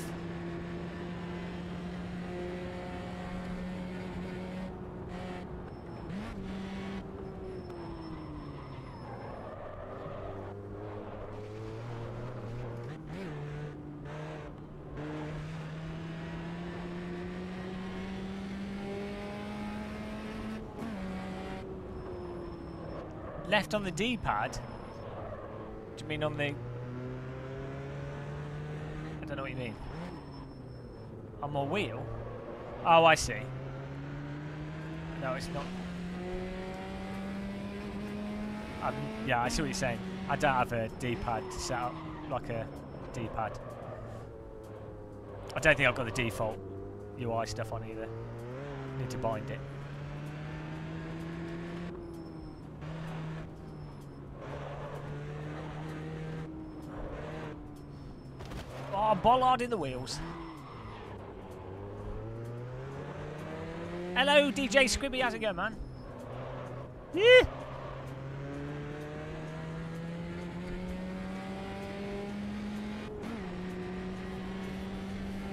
Left on the D-pad? Do you mean on the... I don't know what you mean. On my wheel? Oh, I see. No, it's not. Um, yeah, I see what you're saying. I don't have a D-pad to set up like a D-pad. I don't think I've got the default UI stuff on either. Need to bind it. Oh, bollard in the wheels. Hello, DJ Squibby. How's it going, man? Yeah.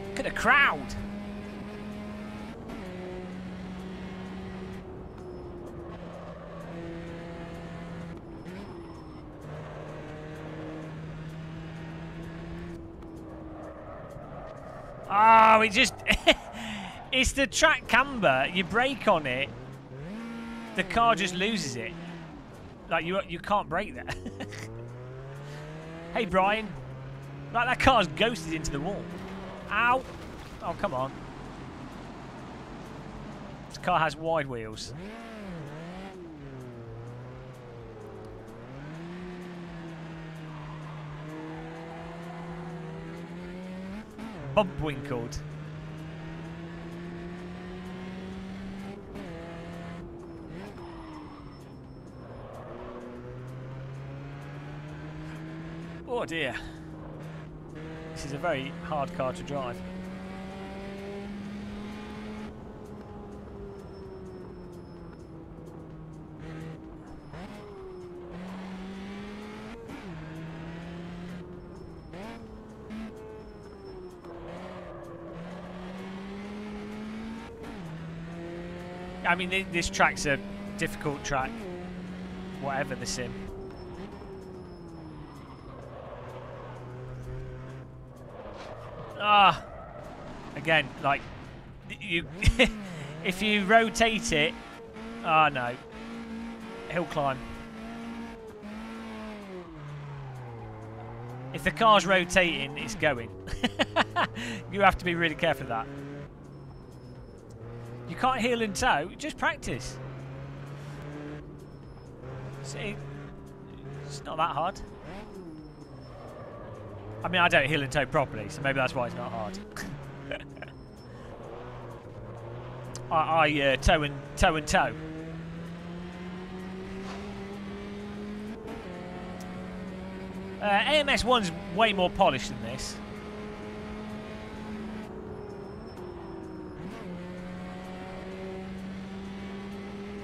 Look at the crowd. Oh, it just... [LAUGHS] it's the track camber. You brake on it, the car just loses it. Like, you you can't brake there. [LAUGHS] hey, Brian. Like, that car's ghosted into the wall. Ow. Oh, come on. This car has wide wheels. Bump winkled. Oh dear. This is a very hard car to drive. I mean, this track's a difficult track, whatever the sim. Ah, again, like you, [LAUGHS] if you rotate it, ah no, hill climb. If the car's rotating, it's going. [LAUGHS] you have to be really careful of that. You can't heel and toe, just practice. See, it's not that hard. I mean, I don't heel and toe properly, so maybe that's why it's not hard. [LAUGHS] I, I uh, toe and toe and toe. Uh, AMS one's way more polished than this.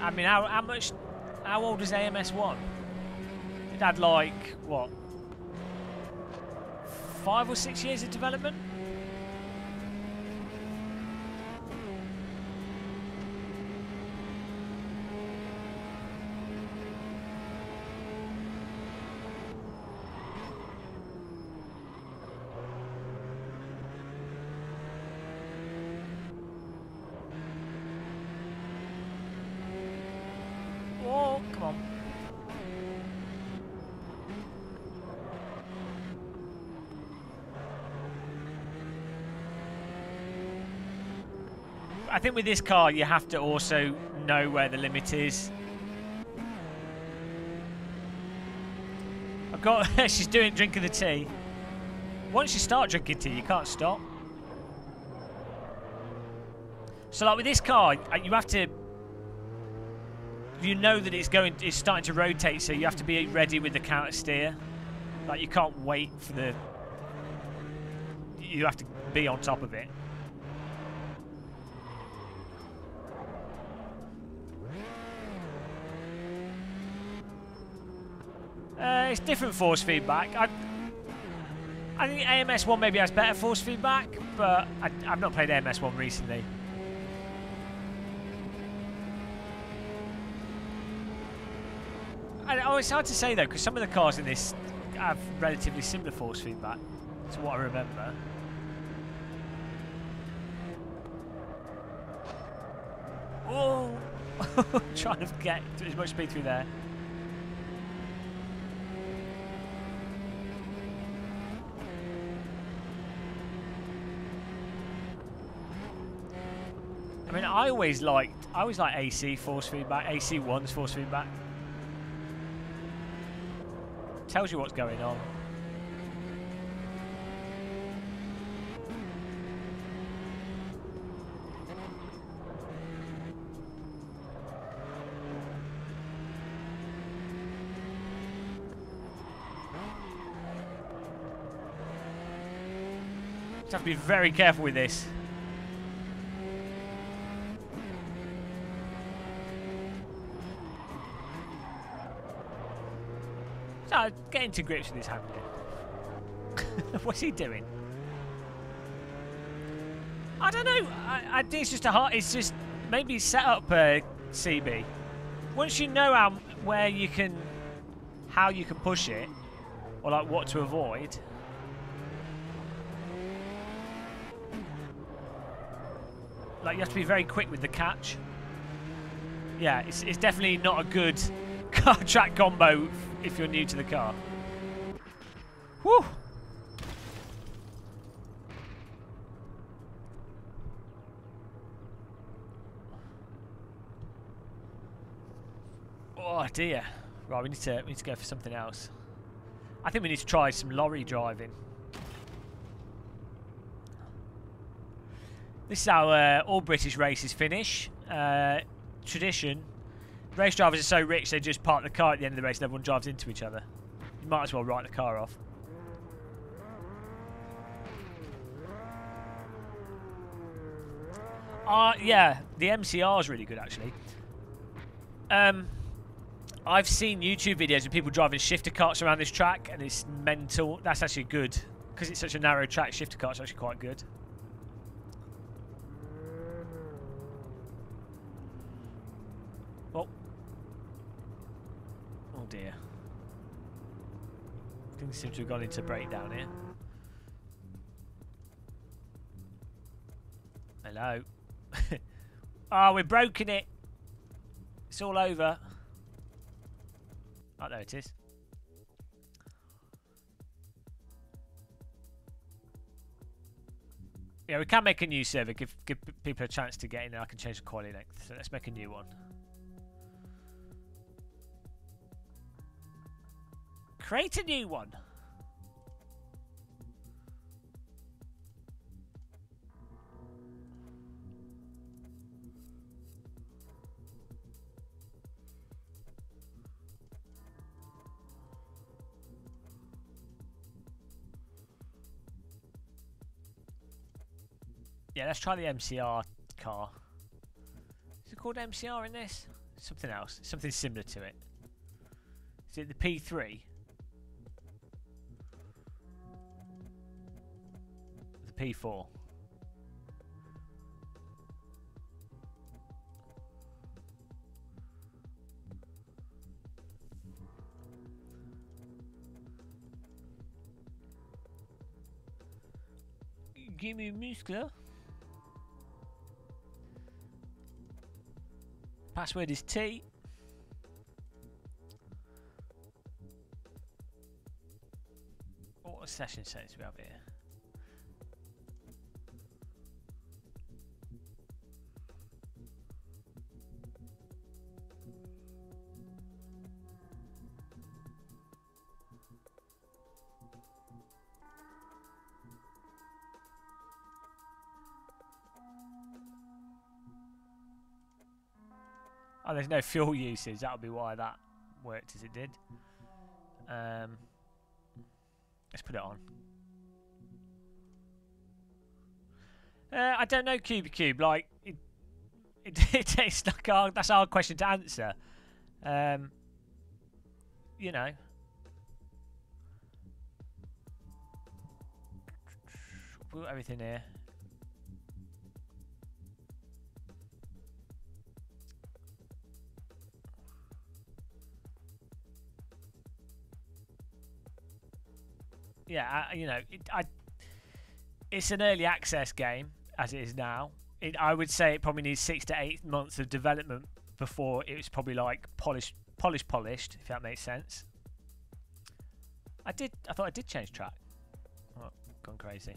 I mean, how, how much? How old is AMS one? It had like what? Five or six years of development. Oh, come on. I think with this car, you have to also know where the limit is. I've got. [LAUGHS] she's doing drinking the tea. Once you start drinking tea, you can't stop. So, like with this car, uh, you have to you know that it's going, it's starting to rotate, so you have to be ready with the counter steer. Like you can't wait for the. You have to be on top of it. Uh, it's different force feedback. I, I think AMS one maybe has better force feedback, but I, I've not played AMS one recently. I, oh, it's hard to say though, because some of the cars in this have relatively similar force feedback to what I remember. Oh, [LAUGHS] trying to get as much speed through there. I always liked, I always like AC force feedback, AC one's force feedback. Tells you what's going on. Have to be very careful with this. So, getting to grips with his handling. [LAUGHS] What's he doing? I don't know. I, I think it's just a hard. It's just maybe set up a CB. Once you know how where you can, how you can push it, or like what to avoid. Like you have to be very quick with the catch. Yeah, it's, it's definitely not a good [LAUGHS] car track combo if you're new to the car. Whew! Oh dear. Right, we need to we need to go for something else. I think we need to try some lorry driving. This is how uh, all British races finish. Uh, tradition. Race drivers are so rich they just park the car at the end of the race and everyone drives into each other. You might as well write the car off. Uh, yeah, the MCR is really good actually. Um, I've seen YouTube videos of people driving shifter karts around this track and it's mental. That's actually good. Because it's such a narrow track, shifter karts actually quite good. Things seem to have gone into breakdown here. Hello. [LAUGHS] oh, we've broken it. It's all over. Oh, there it is. Yeah, we can make a new server, give, give people a chance to get in and I can change the quality length. So let's make a new one. Create a new one. Yeah, let's try the MCR car. Is it called MCR in this? Something else. Something similar to it. Is it the P3? The P4? Give me muscular. Password is T. What session settings we have here? There's no fuel usage. That'll be why that worked as it did. Um, let's put it on. Uh, I don't know, Cube Cube. Like, it, [LAUGHS] it, it, it's like our, that's our question to answer. Um, you know. Put everything here. Yeah, I, you know, it, I. It's an early access game as it is now. It, I would say it probably needs six to eight months of development before it was probably like polished, polished, polished. If that makes sense. I did. I thought I did change track. Oh, gone crazy.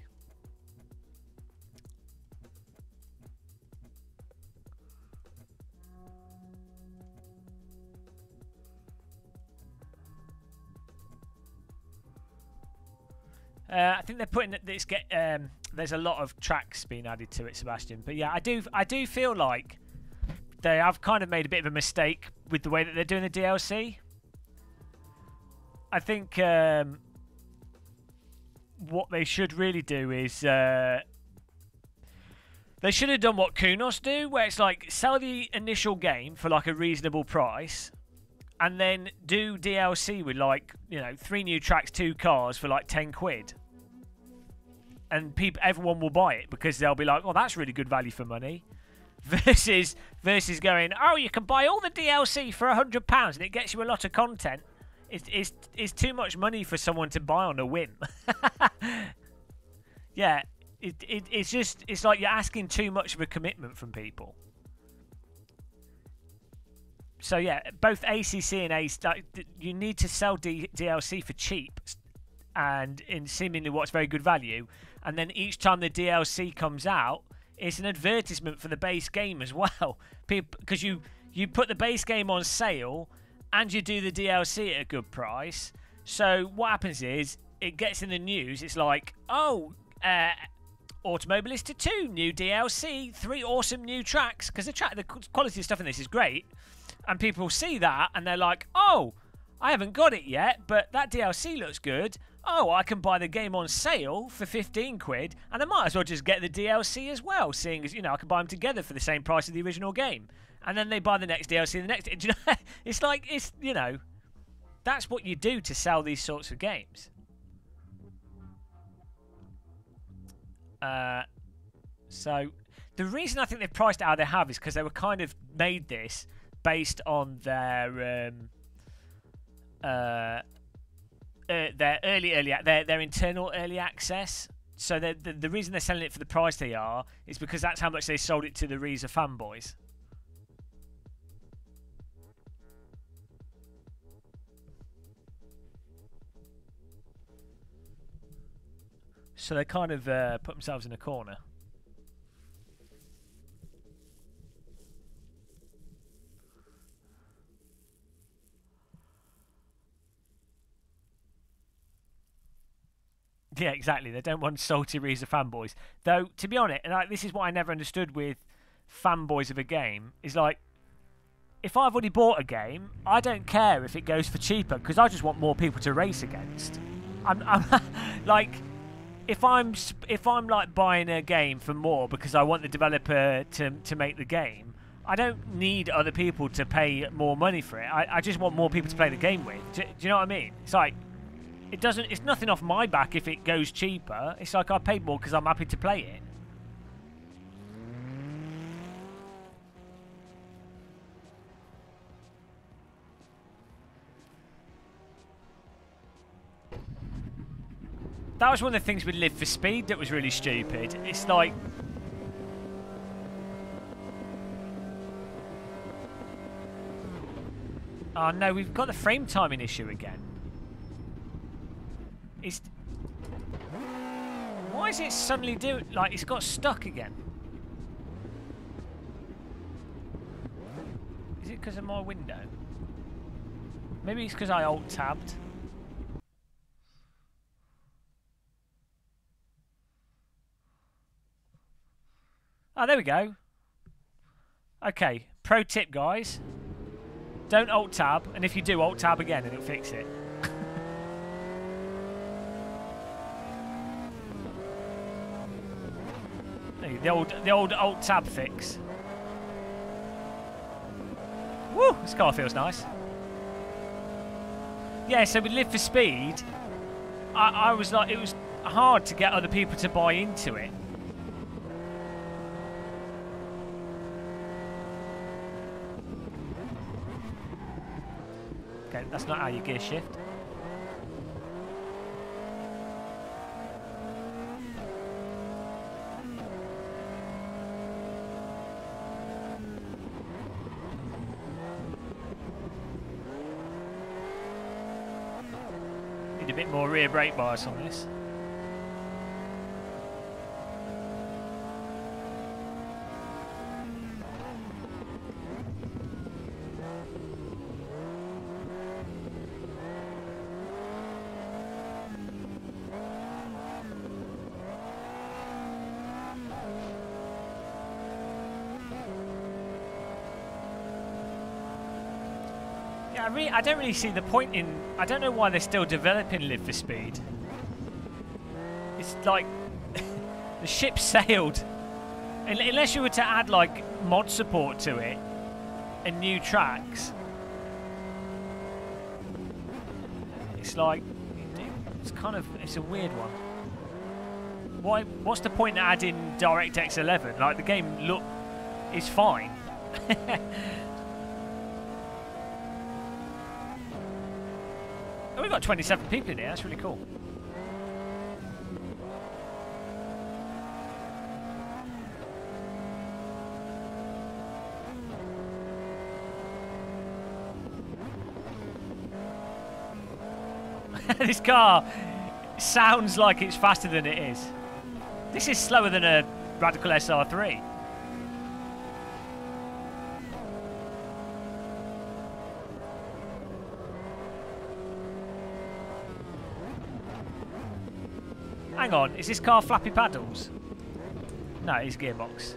Uh, I think they're putting this get. Um, there's a lot of tracks being added to it, Sebastian. But yeah, I do. I do feel like they have kind of made a bit of a mistake with the way that they're doing the DLC. I think um, what they should really do is uh, they should have done what Kunos do, where it's like sell the initial game for like a reasonable price, and then do DLC with like you know three new tracks, two cars for like ten quid, and people everyone will buy it because they'll be like, oh, that's really good value for money. [LAUGHS] Versus versus going, oh, you can buy all the DLC for a hundred pounds and it gets you a lot of content. It's, it's, it's too much money for someone to buy on a whim. [LAUGHS] yeah, it, it, it's just it's like you're asking too much of a commitment from people. So yeah, both ACC and A, you need to sell D, DLC for cheap, and in seemingly what's very good value. And then each time the DLC comes out, it's an advertisement for the base game as [LAUGHS] well. Because you you put the base game on sale and you do the DLC at a good price. So what happens is it gets in the news. It's like, oh, uh, Automobilista 2, new DLC, three awesome new tracks. Because the track, the quality of stuff in this is great, and people see that and they're like, oh, I haven't got it yet, but that DLC looks good. Oh, I can buy the game on sale for 15 quid, and I might as well just get the DLC as well, seeing as, you know, I can buy them together for the same price of the original game and then they buy the next DLC, the next. [LAUGHS] You know, it's like it's you know, that's what you do to sell these sorts of games. Uh, so the reason I think they've priced how they have is because they were kind of made this based on their um, uh, uh, their early early their their internal early access. So the, the the reason they're selling it for the price they are is because that's how much they sold it to the Reiza fanboys. So they kind of uh, put themselves in a corner. Yeah, exactly. They don't want salty Reiza fanboys. Though, to be honest, and like, this is what I never understood with fanboys of a game, is like, if I've already bought a game, I don't care if it goes for cheaper because I just want more people to race against. I'm, I'm [LAUGHS] like, if I'm if I'm like buying a game for more because I want the developer to to make the game, I don't need other people to pay more money for it. I, I just want more people to play the game with. Do, do you know what I mean? It's like it doesn't. It's nothing off my back if it goes cheaper. It's like I paid more because I'm happy to play it. That was one of the things with Live for Speed that was really stupid. It's like... Oh no, we've got the frame timing issue again. It's... Why is it suddenly doing... Like, it's got stuck again. Is it because of my window? Maybe it's because I alt-tabbed. Oh, there we go. Okay, pro tip, guys. Don't alt tab, and if you do, alt tab again and it'll fix it. The old the old alt tab fix. Woo! This car feels nice. Yeah, so with Live for Speed, I, I was like, it was hard to get other people to buy into it. Okay, that's not how you gear shift. Rear brake bias on this. Don't really see the point in. I don't know why they're still developing Live for Speed. It's like [LAUGHS] the ship sailed. Unless you were to add like mod support to it and new tracks. It's like it's kind of it's a weird one. Why? What's the point of adding DirectX 11? Like the game look is fine. [LAUGHS] we've got 27 people in here. That's really cool. [LAUGHS] this car sounds like it's faster than it is. This is slower than a Radical SR3. Hang on, is this car flappy paddles? No, it's gearbox.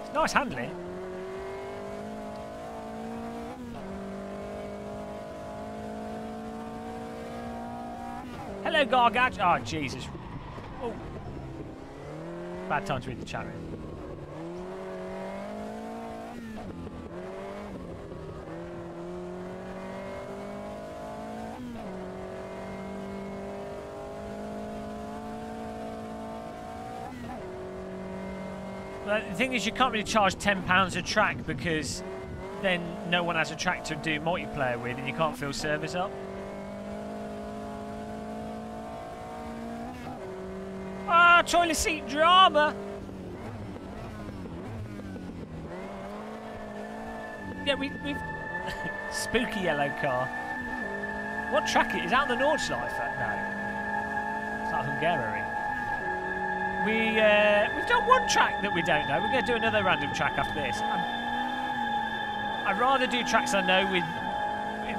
It's nice handling. Hello, Gargach. Oh, Jesus. Bad time to read the chat room. The thing is, you can't really charge £10 a track because then no one has a track to do multiplayer with and you can't fill servers up. Ah, toilet seat drama. Yeah, we, we've [LAUGHS] spooky yellow car. What track it is that on the Nordschleife? No, it's not Hungary. We uh, we've done one track that we don't know. We're going to do another random track after this. i I'd rather do tracks I know with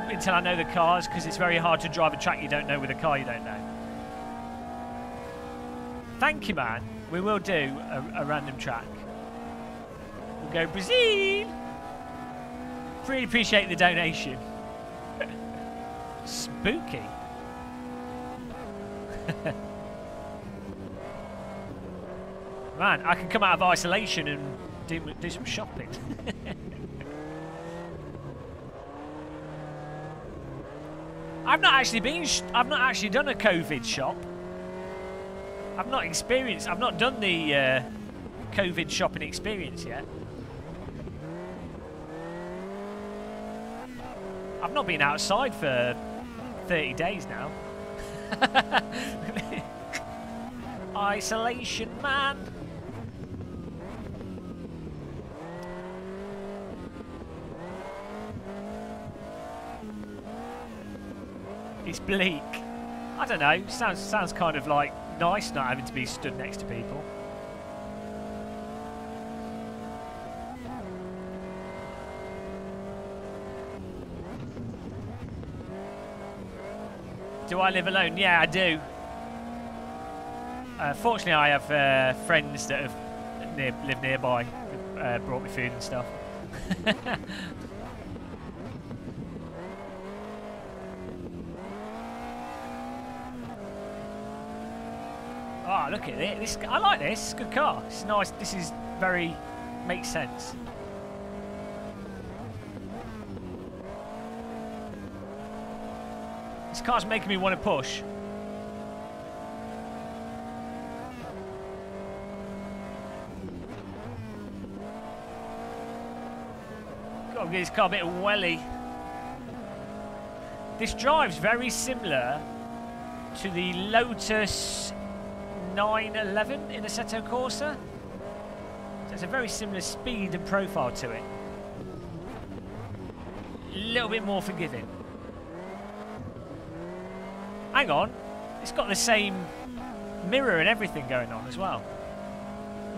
until I know the cars because it's very hard to drive a track you don't know with a car you don't know. Thank you, man. We will do a, a random track. We'll go Brazil. Really appreciate the donation. Spooky. [LAUGHS] man, I can come out of isolation and do, do some shopping. [LAUGHS] I've not actually been. I've not actually done a COVID shop. I've not experienced. I've not done the uh, COVID shopping experience yet. I've not been outside for 30 days now. [LAUGHS] Isolation, man. It's bleak. I don't know. Sounds sounds kind of like nice not having to be stood next to people. Do I live alone? Yeah, I do. Uh, fortunately, I have uh, friends that have near, live nearby, uh, brought me food and stuff. [LAUGHS] oh, look at it! This I like this. Good car. It's nice. This is very makes sense. This car's making me want to push. Got to give this car a bit of welly. This drives very similar to the Lotus 911 in Assetto Corsa. So it's a very similar speed and profile to it. A little bit more forgiving. Hang on, it's got the same mirror and everything going on as well.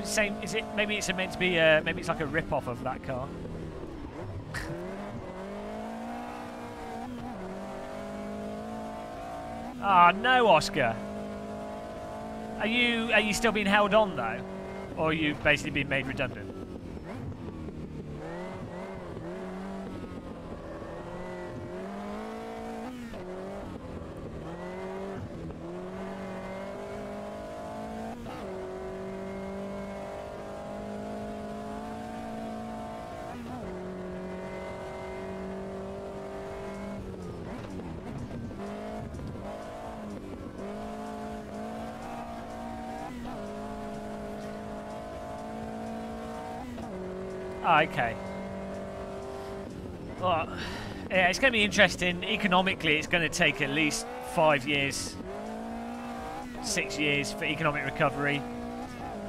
Same, is it? Maybe it's meant to be. Uh, maybe it's like a rip-off of that car. [LAUGHS] Ah, no, Oscar. Are you are you still being held on though, or you basically been made redundant? Oh, okay. Well, yeah, it's going to be interesting. Economically, it's going to take at least five years, six years for economic recovery.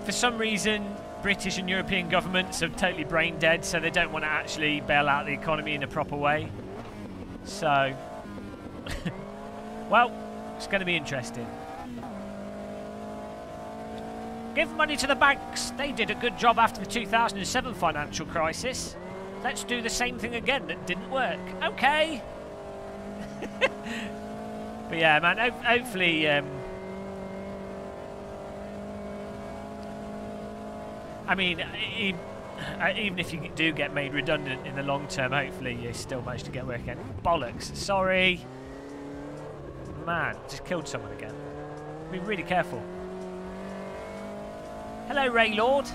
For some reason, British and European governments are totally brain dead, so they don't want to actually bail out the economy in a proper way. So, [LAUGHS] well, it's going to be interesting. Give money to the banks. They did a good job after the 2007 financial crisis. Let's do the same thing again that didn't work. Okay. [LAUGHS] but yeah, man, ho hopefully... Um, I mean, e even if you do get made redundant in the long term, hopefully you still manage to get work again. Bollocks. Sorry. Man, just killed someone again. Be really careful. Hello, Ray Lord.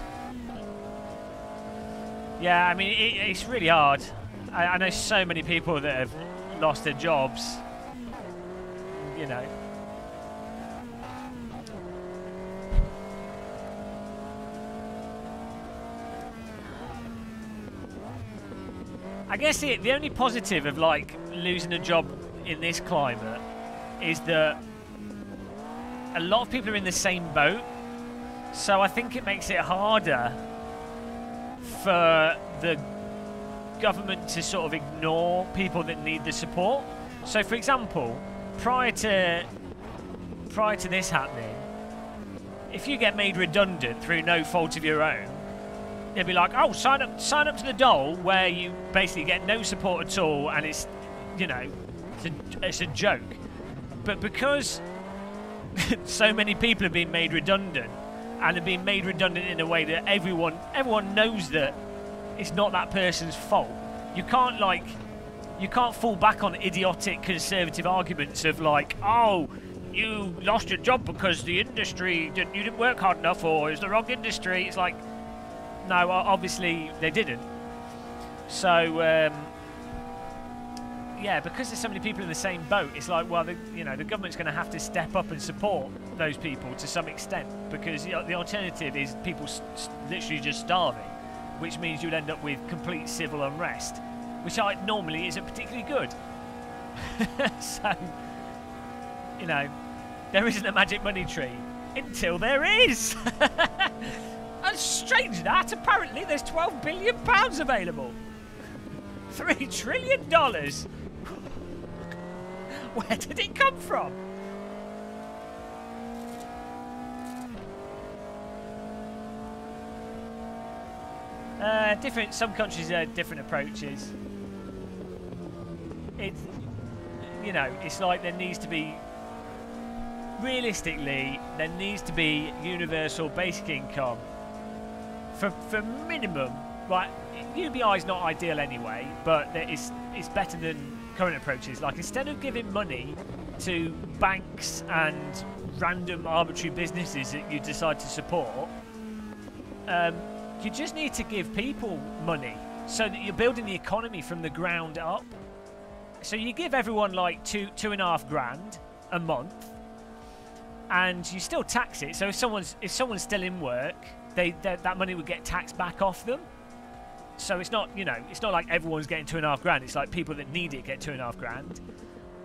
Yeah, I mean, it, it's really hard. I, I know so many people that have lost their jobs. You know. I guess the, the only positive of like losing a job in this climate is that a lot of people are in the same boat so I think it makes it harder for the government to sort of ignore people that need the support. So, for example, prior to prior to this happening, if you get made redundant through no fault of your own, they'd be like, "Oh, sign up, sign up to the dole, where you basically get no support at all, and it's, you know, it's a, it's a joke." But because [LAUGHS] so many people have been made redundant, and have been made redundant in a way that everyone everyone knows that it's not that person's fault. You can't like you can't fall back on idiotic conservative arguments of like, oh, you lost your job because the industry didn't you didn't work hard enough or it's the wrong industry. It's like, no, obviously they didn't. So um, yeah, because there's so many people in the same boat, it's like, well, the, you know, the government's going to have to step up and support those people to some extent because you know, the alternative is people literally just starving, which means you'd end up with complete civil unrest, which I, normally isn't particularly good. [LAUGHS] so, you know, there isn't a magic money tree until there is. [LAUGHS] and strange that, apparently there's 12 billion pounds available. [LAUGHS] Three trillion dollars. Where did it come from? Uh, different. Some countries have different approaches. It's, you know, it's like there needs to be realistically, there needs to be universal basic income for for minimum. Right, UBI is not ideal anyway, but it's it's better than current approaches. Like instead of giving money to banks and random arbitrary businesses that you decide to support, um, you just need to give people money so that you're building the economy from the ground up. So you give everyone like two two and a half grand a month, and you still tax it. So if someone's if someone's still in work, they that money would get taxed back off them. So it's not you know it's not like everyone's getting two and a half grand. It's like people that need it get two and a half grand,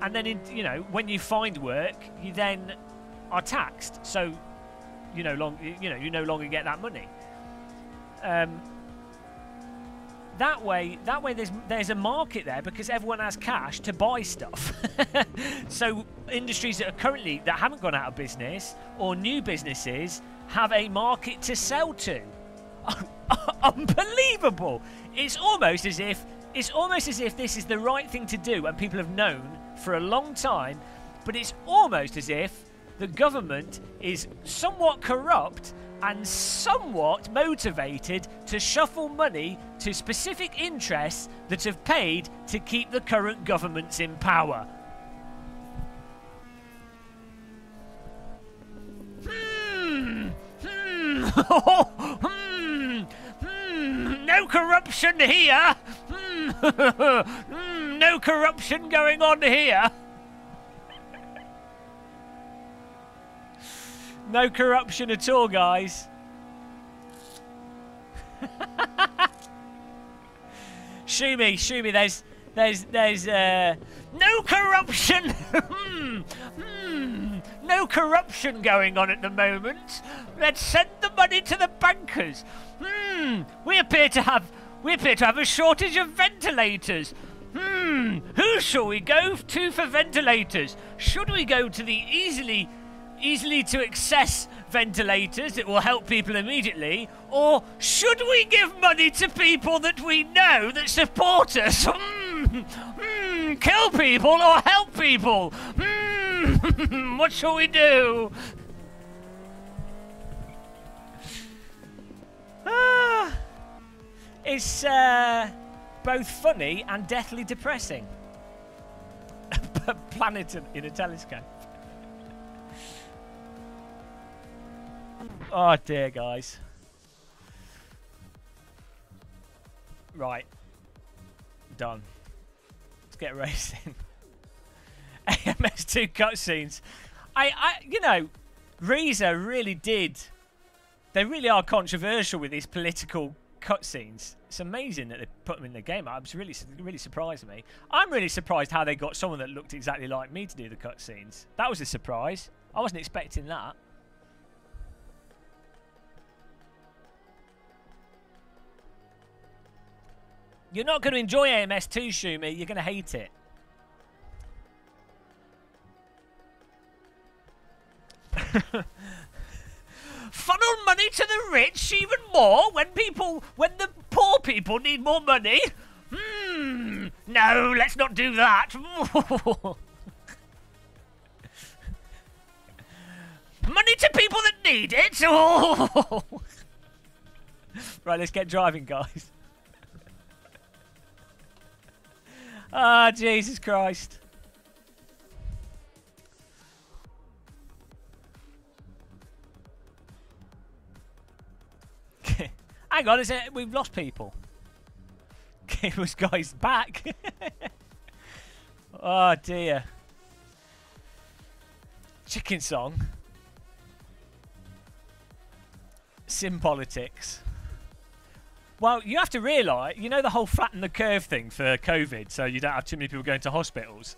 and then in, you know when you find work, you then are taxed. So you no long you know you no longer get that money. Um, that way, that way, there's there's a market there because everyone has cash to buy stuff. [LAUGHS] so industries that are currently that haven't gone out of business or new businesses have a market to sell to. [LAUGHS] Unbelievable! It's almost as if it's almost as if this is the right thing to do, and people have known for a long time. But it's almost as if the government is somewhat corrupt and somewhat motivated to shuffle money to specific interests that have paid to keep the current governments in power. Hmm. Hmm. [LAUGHS] No corruption here. [LAUGHS] Hmm. No corruption going on here. No corruption at all, guys. [LAUGHS] Shumi, Shumi, there's, there's, there's, uh, no corruption. [LAUGHS] Hmm, hmm, no corruption going on at the moment. Let's send the money to the bankers. Hmm, we appear to have, we appear to have a shortage of ventilators. Hmm, who shall we go to for ventilators? Should we go to the easily easily to access ventilators that will help people immediately? Or should we give money to people that we know that support us? Mm, mm, kill people or help people? Mm, [LAUGHS] what shall we do? Ah, it's uh, both funny and deathly depressing. [LAUGHS] Planet in a telescope. [LAUGHS] Oh dear, guys. Right. Done. Let's get racing. [LAUGHS] AMS2 cutscenes. I, I, you know, Reiza really did. They really are controversial with these political cutscenes. It's amazing that they put them in the game. I'm really, really surprised me. I'm really surprised how they got someone that looked exactly like me to do the cutscenes. That was a surprise. I wasn't expecting that. You're not going to enjoy AMS2, Shumi. You're going to hate it. [LAUGHS] Funnel money to the rich even more when people, when the poor people need more money. Hmm. No, let's not do that. [LAUGHS] money to people that need it. [LAUGHS] right, let's get driving, guys. [LAUGHS] Ah, oh, Jesus Christ. Hang on, is it? We've lost people. [LAUGHS] this guy's back. [LAUGHS] oh dear. Chicken song. Sim politics. Well, you have to realise, you know the whole flatten the curve thing for COVID, so you don't have too many people going to hospitals.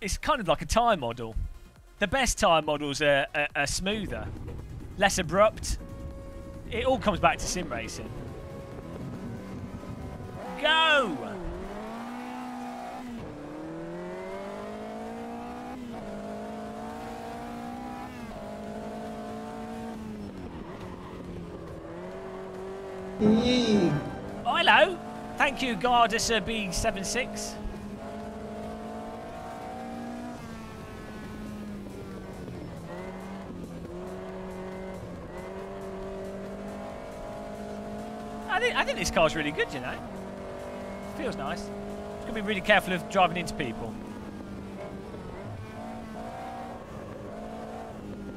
It's kind of like a tire model. The best tire models are, are, are smoother, less abrupt. It all comes back to sim racing. Go! Oh, hello. Thank you, Gardessa B76. I think I think this car's really good. You know, feels nice. Just gotta be really careful of driving into people.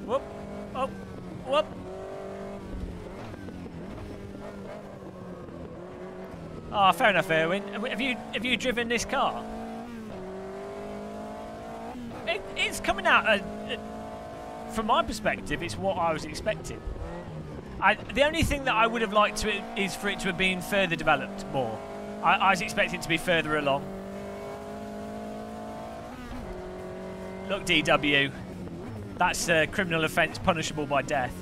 Whoop! Oh! Whoop! Ah, fair enough, Erwin. Have you have you driven this car? It, it's coming out. Uh, uh, from my perspective, it's what I was expecting. I, the only thing that I would have liked to is for it to have been further developed more. I, I was expecting it to be further along. Look, DW, that's a criminal offence punishable by death.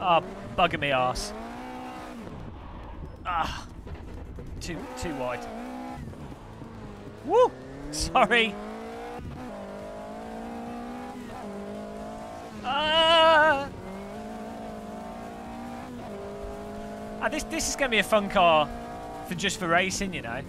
Ah, oh, bugger me arse. Ah, too too wide. Woo! Sorry. Ah! Ah, this this is going to be a fun car for just for racing, you know.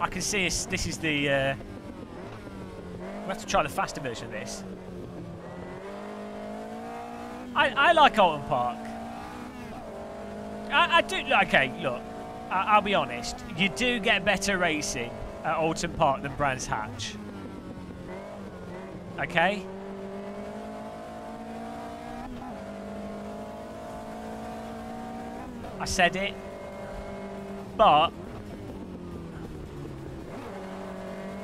I can see this, this is the... Uh, we have to try the faster version of this. I, I like Oulton Park. I, I do... Okay, look. I, will be honest. You do get better racing at Oulton Park than Brands Hatch. Okay? I said it. But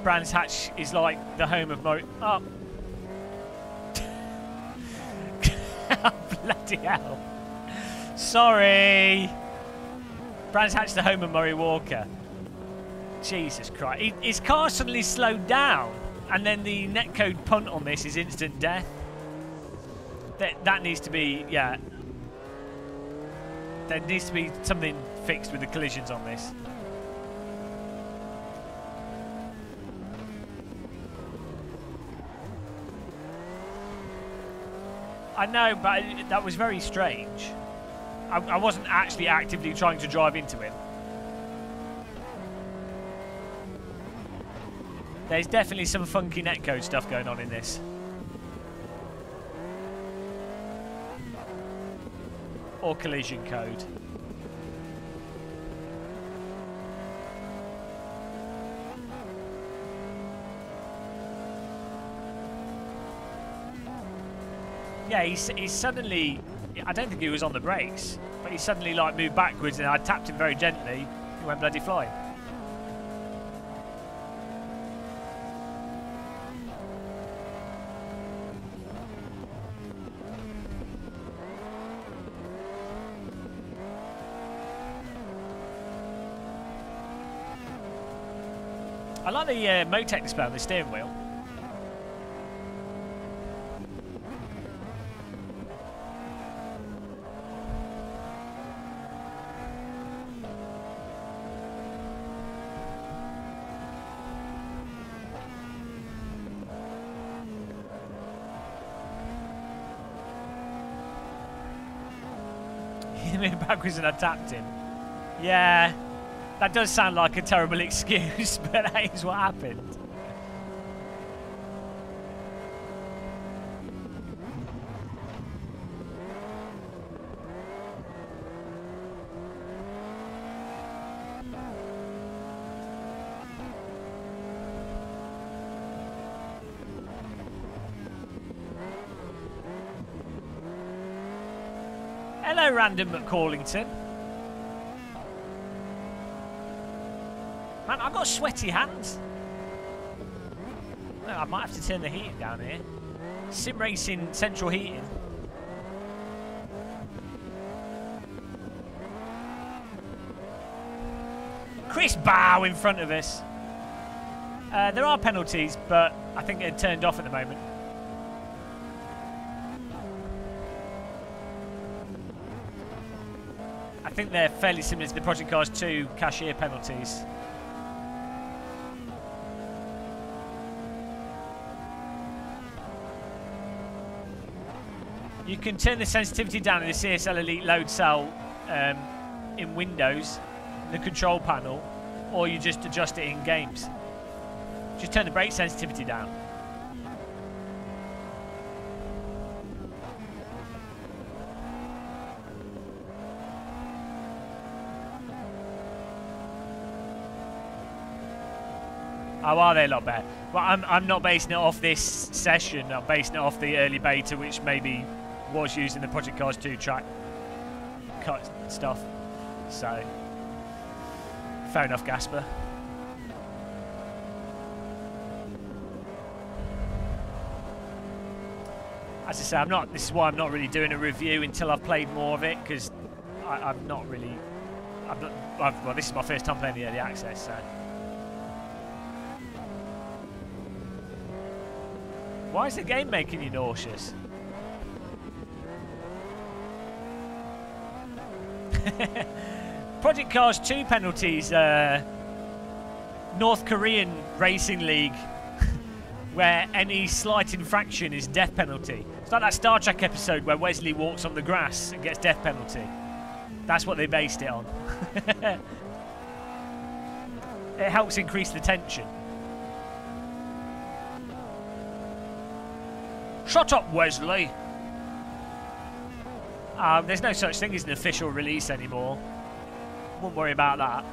Brands Hatch is like the home of Mo. Oh. [LAUGHS] Bloody hell. Sorry. Brands Hatch, the home of Murray Walker. Jesus Christ. His car suddenly slowed down, and then the netcode punt on this is instant death. That, that needs to be, yeah. There needs to be something fixed with the collisions on this. I know, but that was very strange. I, I wasn't actually actively trying to drive into him. There's definitely some funky netcode stuff going on in this. Or collision code. Yeah, he's suddenly, I don't think he was on the brakes, but he suddenly like moved backwards and I tapped him very gently. He went bloody flying. I like the uh, Motec display on the steering wheel. Backwards and him. Yeah, that does sound like a terrible [LAUGHS] excuse, but that is what happened. Random McCallington. Man, I've got sweaty hands. No, I might have to turn the heating down here. Sim Racing Central Heating. Chris Bow in front of us. Uh, there are penalties, but I think they're turned off at the moment. Think they're fairly similar to the Project Cars 2 cashier penalties. You can turn the sensitivity down in the CSL Elite load cell um, in Windows, the control panel, or you just adjust it in games. Just turn the brake sensitivity down. Oh, are they a lot better? Well, I'm, I'm not basing it off this session. I'm basing it off the early beta, which maybe was using the Project Cars 2 track cut stuff. So, fair enough, Gašper. As I say, I'm not. This is why I'm not really doing a review until I've played more of it because I'm not really. I'm not. I've, well, this is my first time playing the early access, so. Why is the game making you nauseous? [LAUGHS] Project Cars 2 penalties, uh, North Korean Racing League, [LAUGHS] where any slight infraction is death penalty. It's like that Star Trek episode where Wesley walks on the grass and gets death penalty. That's what they based it on. [LAUGHS] it helps increase the tension. Shut up, Wesley! Um, there's no such thing as an official release anymore. Won't worry about that.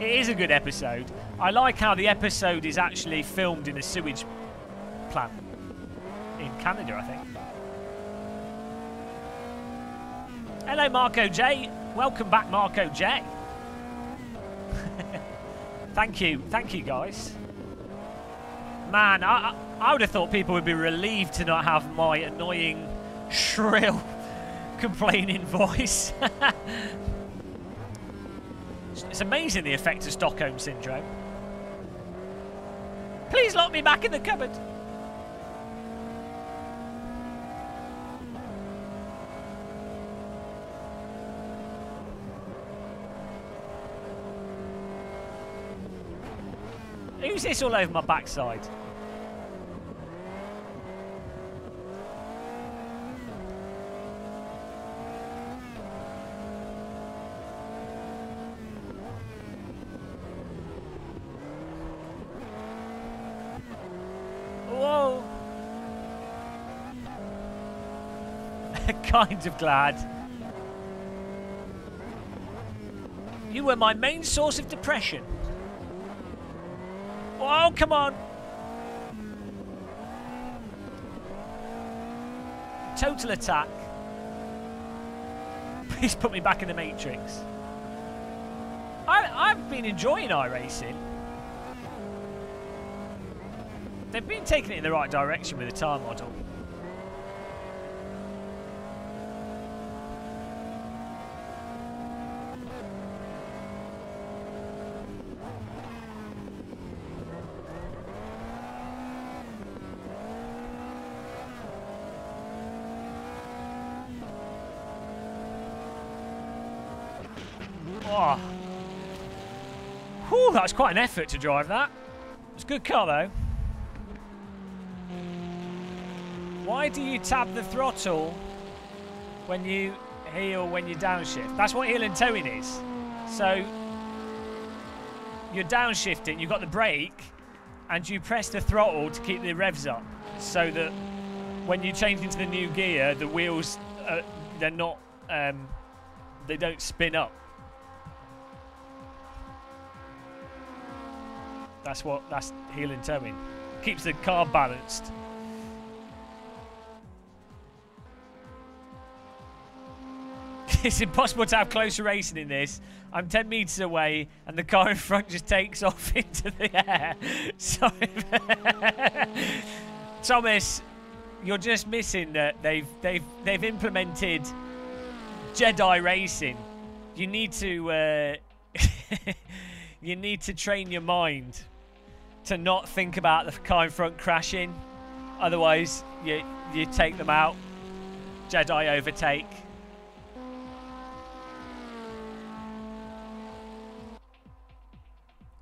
It is a good episode. I like how the episode is actually filmed in a sewage plant in Canada, I think. Hello, Marco J. Welcome back, Marco J. thank you, thank you, guys. Man, I, I would have thought people would be relieved to not have my annoying, [LAUGHS] shrill, complaining voice. [LAUGHS] it's amazing the effect of Stockholm Syndrome. Please lock me back in the cupboard. Who's this all over my backside? Whoa! [LAUGHS] kind of glad. You were my main source of depression. Oh, come on. Total attack. [LAUGHS] Please put me back in the Matrix. I, I've been enjoying iRacing. They've been taking it in the right direction with the tire model. Oh. Whew, that was quite an effort to drive that. It's a good car though. Why do you tap the throttle when you heel when you downshift? That's what heel and toeing is. So you're downshifting, you've got the brake, and you press the throttle to keep the revs up, so that when you change into the new gear, the wheels uh, they're not um, they don't spin up. That's what that's heeling toeing. Keeps the car balanced. [LAUGHS] it's impossible to have close racing in this. I'm 10 metres away and the car in front just takes [LAUGHS] off into the air. [LAUGHS] So, Thomas, you're just missing that they've they've they've implemented Jedi racing. You need to uh, you need to train your mind to not think about the car in front crashing. Otherwise, you you take them out. Jedi overtake. [LAUGHS]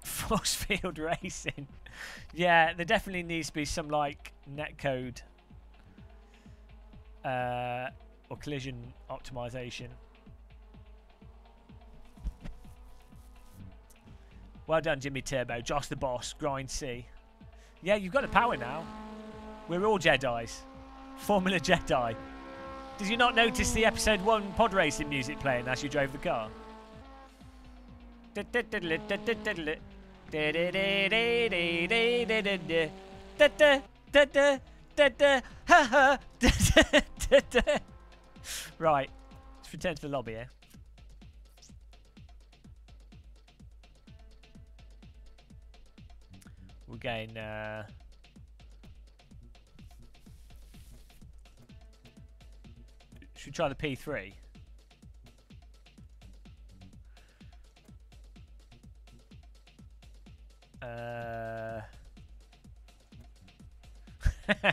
Force field [LAUGHS] racing. yeah, there definitely needs to be some like netcode uh, or collision optimization. Well done, Jimmy Turbo. Josh the boss. Grind C. Yeah, you've got the power now. We're all Jedi's. Formula Jedi. Did you not notice the episode 1 pod racing music playing as you drove the car? [LAUGHS] Right, let's return to the lobby here. We're. Uh... Should we try the P3? Uh, [LAUGHS]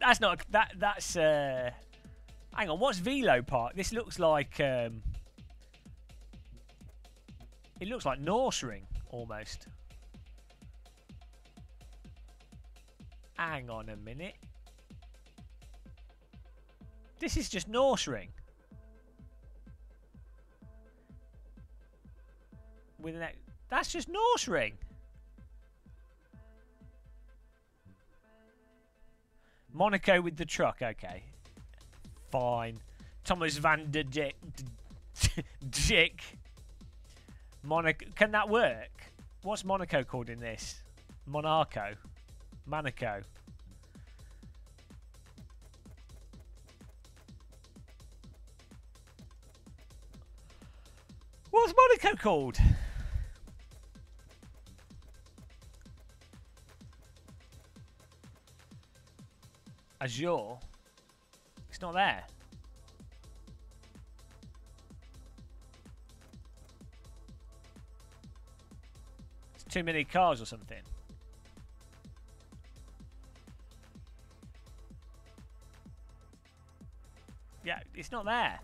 that's not that. That's uh, hang on. What's Velo Park? This looks like um, it looks like Norse Ring almost. Hang on a minute. This is just Norse Ring. With an, that's just Norse Ring. Monaco with the truck, okay. Fine. Thomas van der Dick. [LAUGHS] Dick. Monaco. Can that work? What's Monaco called in this? Monaco. Monaco. What's Monaco called? Azure. It's not there. It's too many cars or something. Yeah, it's not there.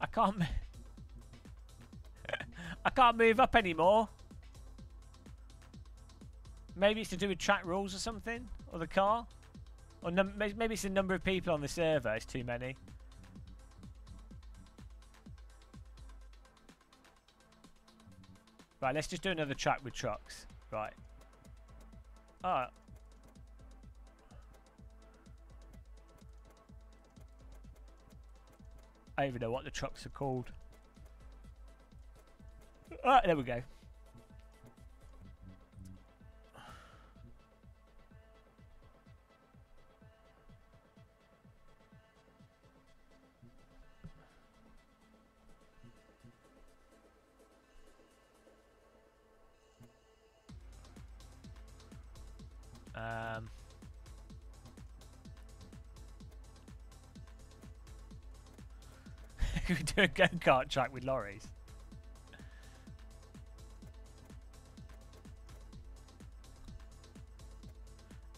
I can't. [LAUGHS] I can't move up anymore. Maybe it's to do with track rules or something, or the car, or maybe it's the number of people on the server. It's too many. Right, let's just do another track with trucks. Right. Oh. I don't even know what the trucks are called. Ah, there we go. Do a go kart track with lorries.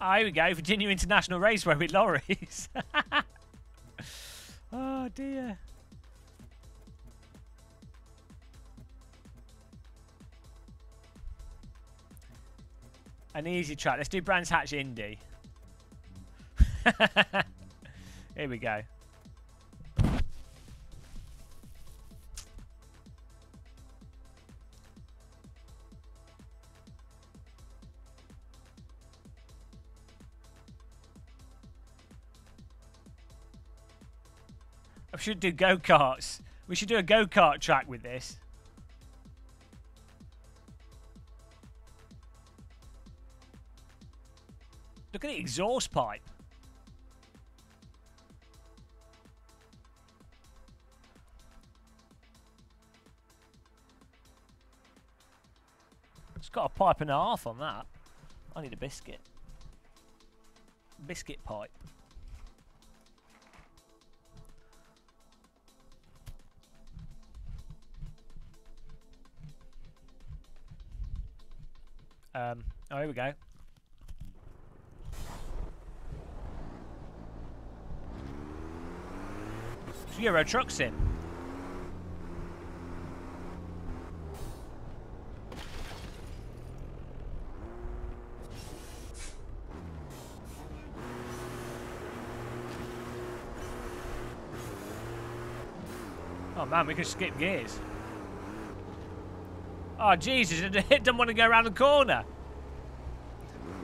Ah, here we go. Virginia International Raceway with lorries. [LAUGHS] oh dear. An easy track. Let's do Brands Hatch Indy. [LAUGHS] Here we go. Should do go karts. We should do a go kart track with this. Look at the exhaust pipe. It's got a pipe and a half on that. I need a biscuit. Biscuit pipe. Um, oh, here we go. Euro Truck Sim. Oh man, we can skip gears. Oh Jesus, it doesn't want to go around the corner.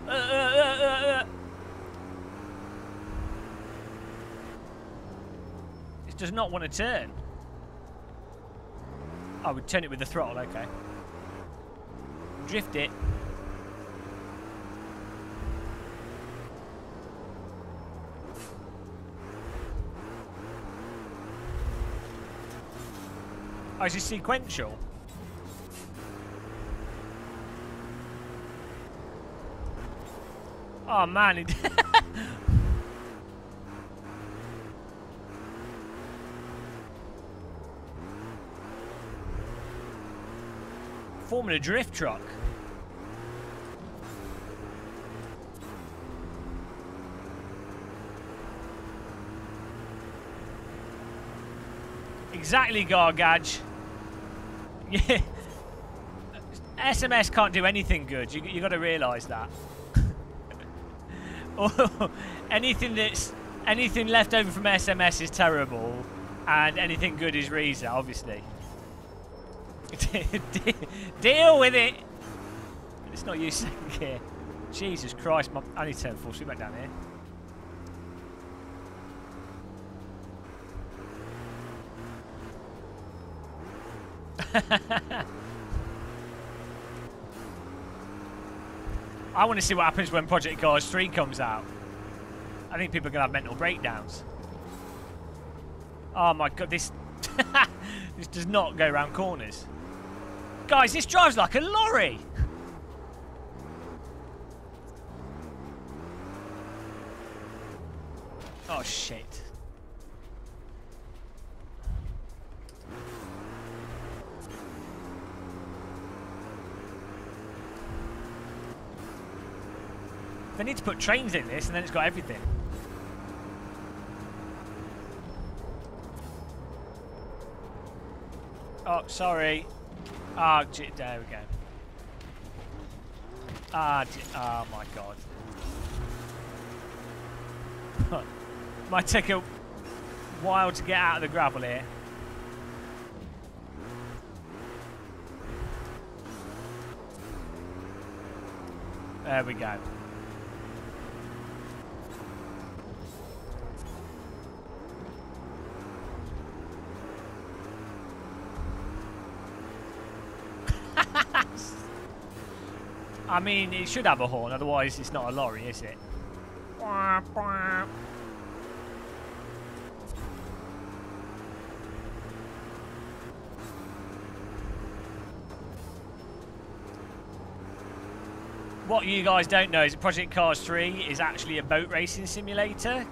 Uh, uh, uh, uh, uh. It does not want to turn. Oh, we turn it with the throttle, okay. Drift it. Oh, is it sequential? Oh man, it [LAUGHS] forming a drift truck. Exactly, Gargage. Yeah. [LAUGHS] SMS can't do anything good. You you got to realise that. [LAUGHS] anything that's anything left over from SMS is terrible, and anything good is Reiza, obviously. [LAUGHS] Deal with it. It's not you [LAUGHS] second gear. Jesus Christ, my, I need to turn full speed back down here. I want to see what happens when Project Cars 3 comes out. I think people are going to have mental breakdowns. Oh my god, this... [LAUGHS] this does not go around corners. Guys, this drives like a lorry! To put trains in this and then it's got everything. Oh, sorry. Ah, oh, there we go. Ah, oh my god. Might take a while to get out of the gravel here. There we go. I mean, it should have a horn, otherwise it's not a lorry, is it? What you guys don't know is Project Cars 3 is actually a boat racing simulator.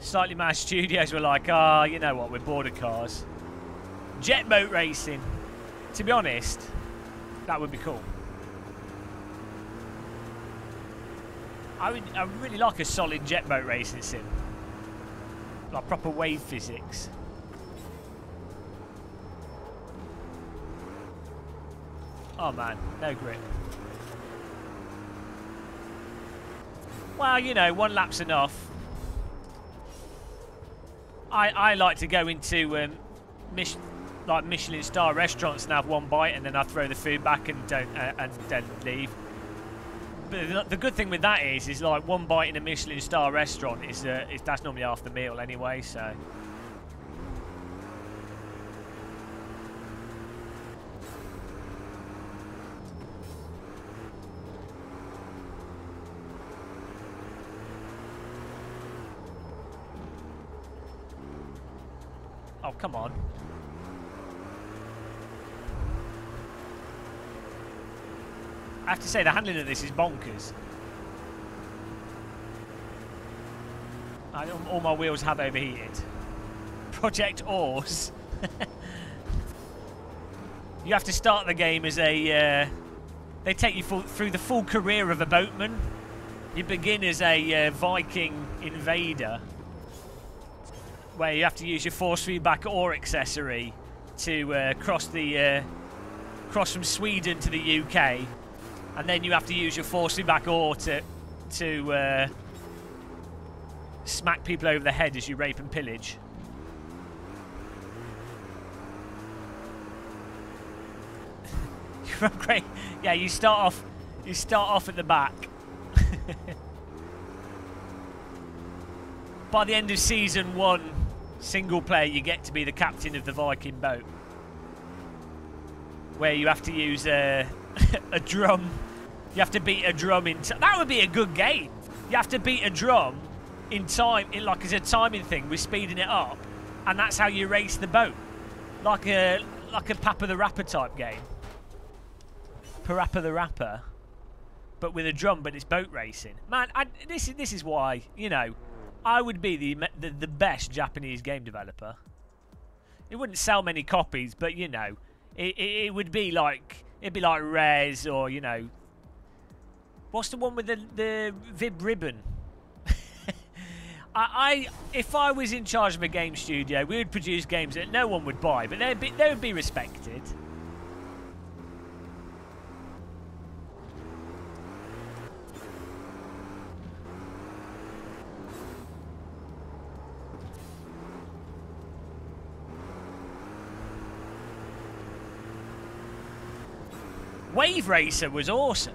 Slightly Mad [LAUGHS] Studios were like, ah, oh, you know what, we're bored of cars. Jet boat racing. To be honest, that would be cool. I would, I really like a solid jet boat racing sim. Like proper wave physics. Oh man, no grip. Well, you know, one lap's enough. I I like to go into um, Mich like Michelin star restaurants and have one bite, and then I throw the food back and don't uh, and then leave but the good thing with that is, is like one bite in a Michelin star restaurant is, uh, is that's normally half the meal anyway. So. Oh, come on. I have to say, the handling of this is bonkers. I, all my wheels have overheated. Project Oars. [LAUGHS] you have to start the game as a uh, they take you full, through the full career of a boatman. You begin as a uh, Viking invader, where you have to use your force feedback or accessory to uh, cross the uh, cross from Sweden to the UK, and then you have to use your force back or to to uh, smack people over the head as you rape and pillage. You're [LAUGHS] great. Yeah, you start off. You start off at the back. [LAUGHS] By the end of season one, single player, you get to be the captain of the Viking boat, where you have to use a [LAUGHS] a drum. You have to beat a drum in. That would be a good game. You have to beat a drum in time, in like as a timing thing We're speeding it up, and that's how you race the boat, like a like a Papa the Rapper type game. Parappa the Rapper, but with a drum, but it's boat racing. Man, I, this is this is why you know I would be the, the the best Japanese game developer. It wouldn't sell many copies, but you know, it, it, it would be like it'd be like Rez or you know, what's the one with the the Vib ribbon? [LAUGHS] I, I if I was in charge of a game studio, we would produce games that no one would buy, but they'd be they would be respected. Wave Racer was awesome.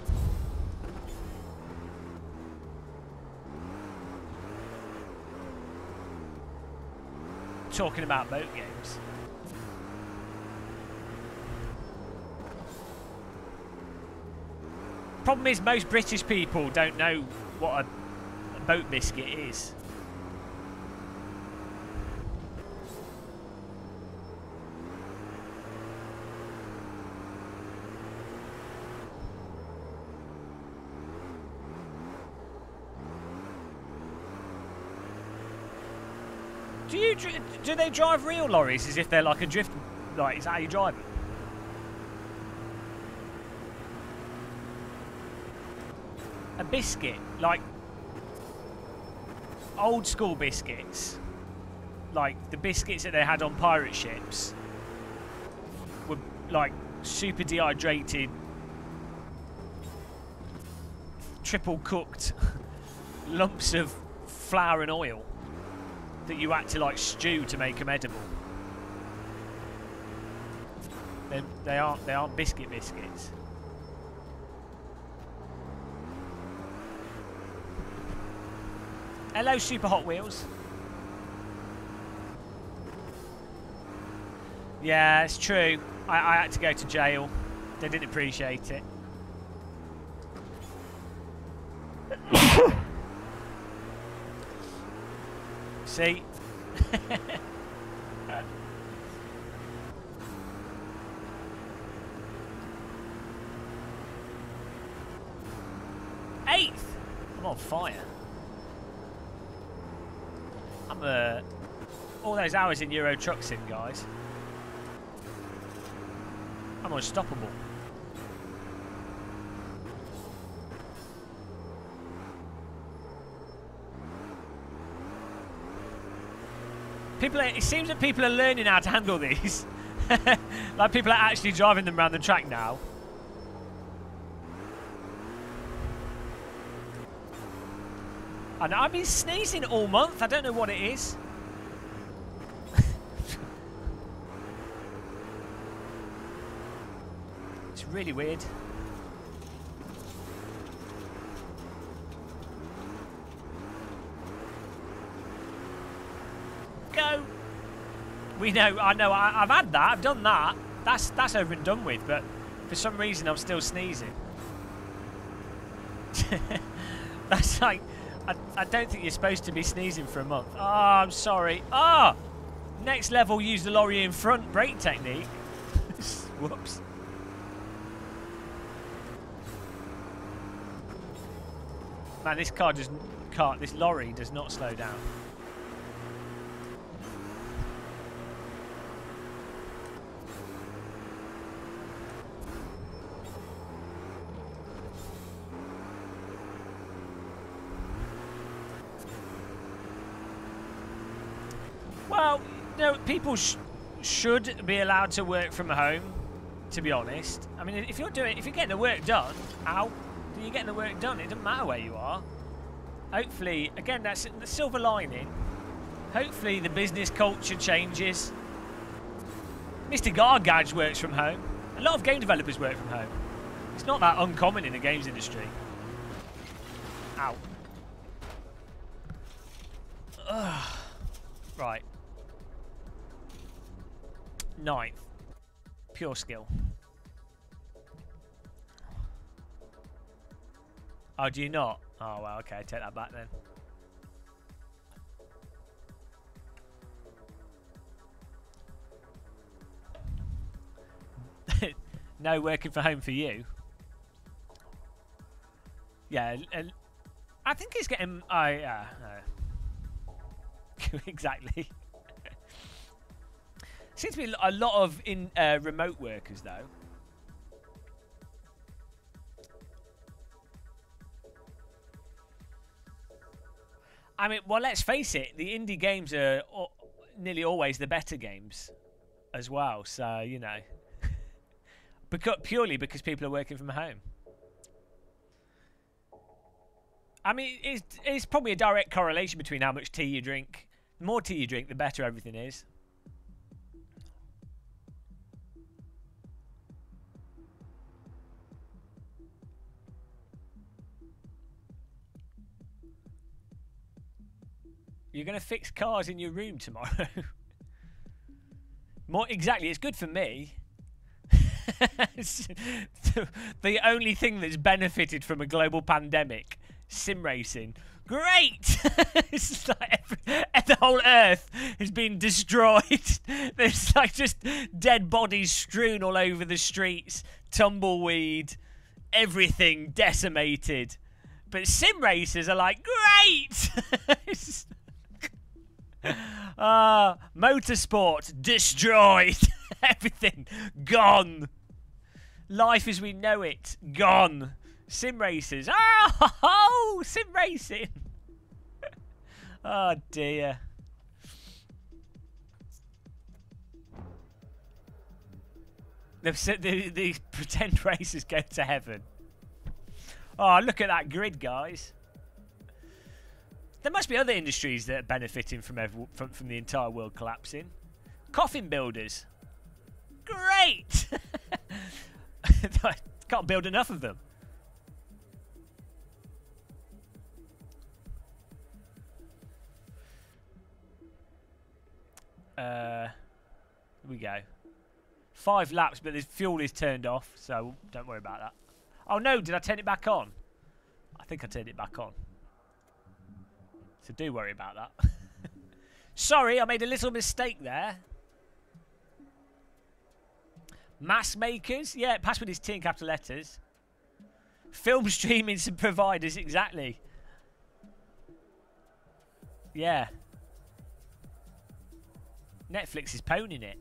Talking about boat games. Problem is, most British people don't know what a, boat biscuit is. Do you do they drive real lorries as if they're like a drift? Like, is that how you drive it? A biscuit, like old school biscuits, like the biscuits that they had on pirate ships, were like super dehydrated, triple cooked [LAUGHS] lumps of flour and oil that you to like stew to make them edible. They, they aren't they aren't biscuit biscuits. Hello, Super Hot Wheels. Yeah, it's true. I, I had to go to jail. They didn't appreciate it. [COUGHS] [COUGHS] See? [LAUGHS] Eighth! I'm on fire. I'm uh, all those hours in Euro Truck Sim, guys. I'm unstoppable. People, are, it seems that people are learning how to handle these. [LAUGHS] like people are actually driving them around the track now. And I've been sneezing all month. I don't know what it is. [LAUGHS] it's really weird. Go. We know. I know. I, I've had that. I've done that. That's that's over and done with. But for some reason, I'm still sneezing. [LAUGHS] that's like. I, I don't think you're supposed to be sneezing for a month. Oh, I'm sorry. Ah! Next level, use the lorry in front brake technique. [LAUGHS] Whoops. Man, this car does car this lorry does not slow down. People sh- should be allowed to work from home. To be honest, I mean, if you're doing, if you're getting the work done, ow, you're getting the work done. It doesn't matter where you are. Hopefully, again, that's the silver lining. Hopefully, the business culture changes. Mr. Gargage works from home. A lot of game developers work from home. It's not that uncommon in the games industry. Ow. Ugh. Right. Ninth. Pure skill. Oh, do you not? Oh, well, okay, take that back then. [LAUGHS] no working from home for you. Yeah, uh, I think he's getting. Uh, [LAUGHS] exactly. Seems to be a lot of in uh, remote workers though. I mean, well, let's face it, the indie games are nearly always the better games as well. So, you know, [LAUGHS] because, purely because people are working from home. I mean, it's, it's probably a direct correlation between how much tea you drink. The more tea you drink, the better everything is. You're going to fix cars in your room tomorrow. More exactly, it's good for me. [LAUGHS] the only thing that's benefited from a global pandemic, sim racing. Great! [LAUGHS] it's like every, the whole Earth has been destroyed. [LAUGHS] There's like just dead bodies strewn all over the streets, tumbleweed, everything decimated. But sim racers are like, great! [LAUGHS] Ah, motorsport destroyed. [LAUGHS] Everything gone. Life as we know it gone. Sim races. Oh, sim racing. oh [LAUGHS] dear. They've said the, the pretend races go to heaven. Oh, look at that grid, guys. There must be other industries that are benefiting from, every, from, from the entire world collapsing. Coffin builders. Great! [LAUGHS] I Can't build enough of them. Uh, we go. Five laps, but the fuel is turned off, so don't worry about that. Oh no, did I turn it back on? I think I turned it back on. So do worry about that. [LAUGHS] Sorry, I made a little mistake there. Mass makers? Yeah, password is T in capital letters. Film streaming [LAUGHS] providers, exactly. Yeah. Netflix is ponying it.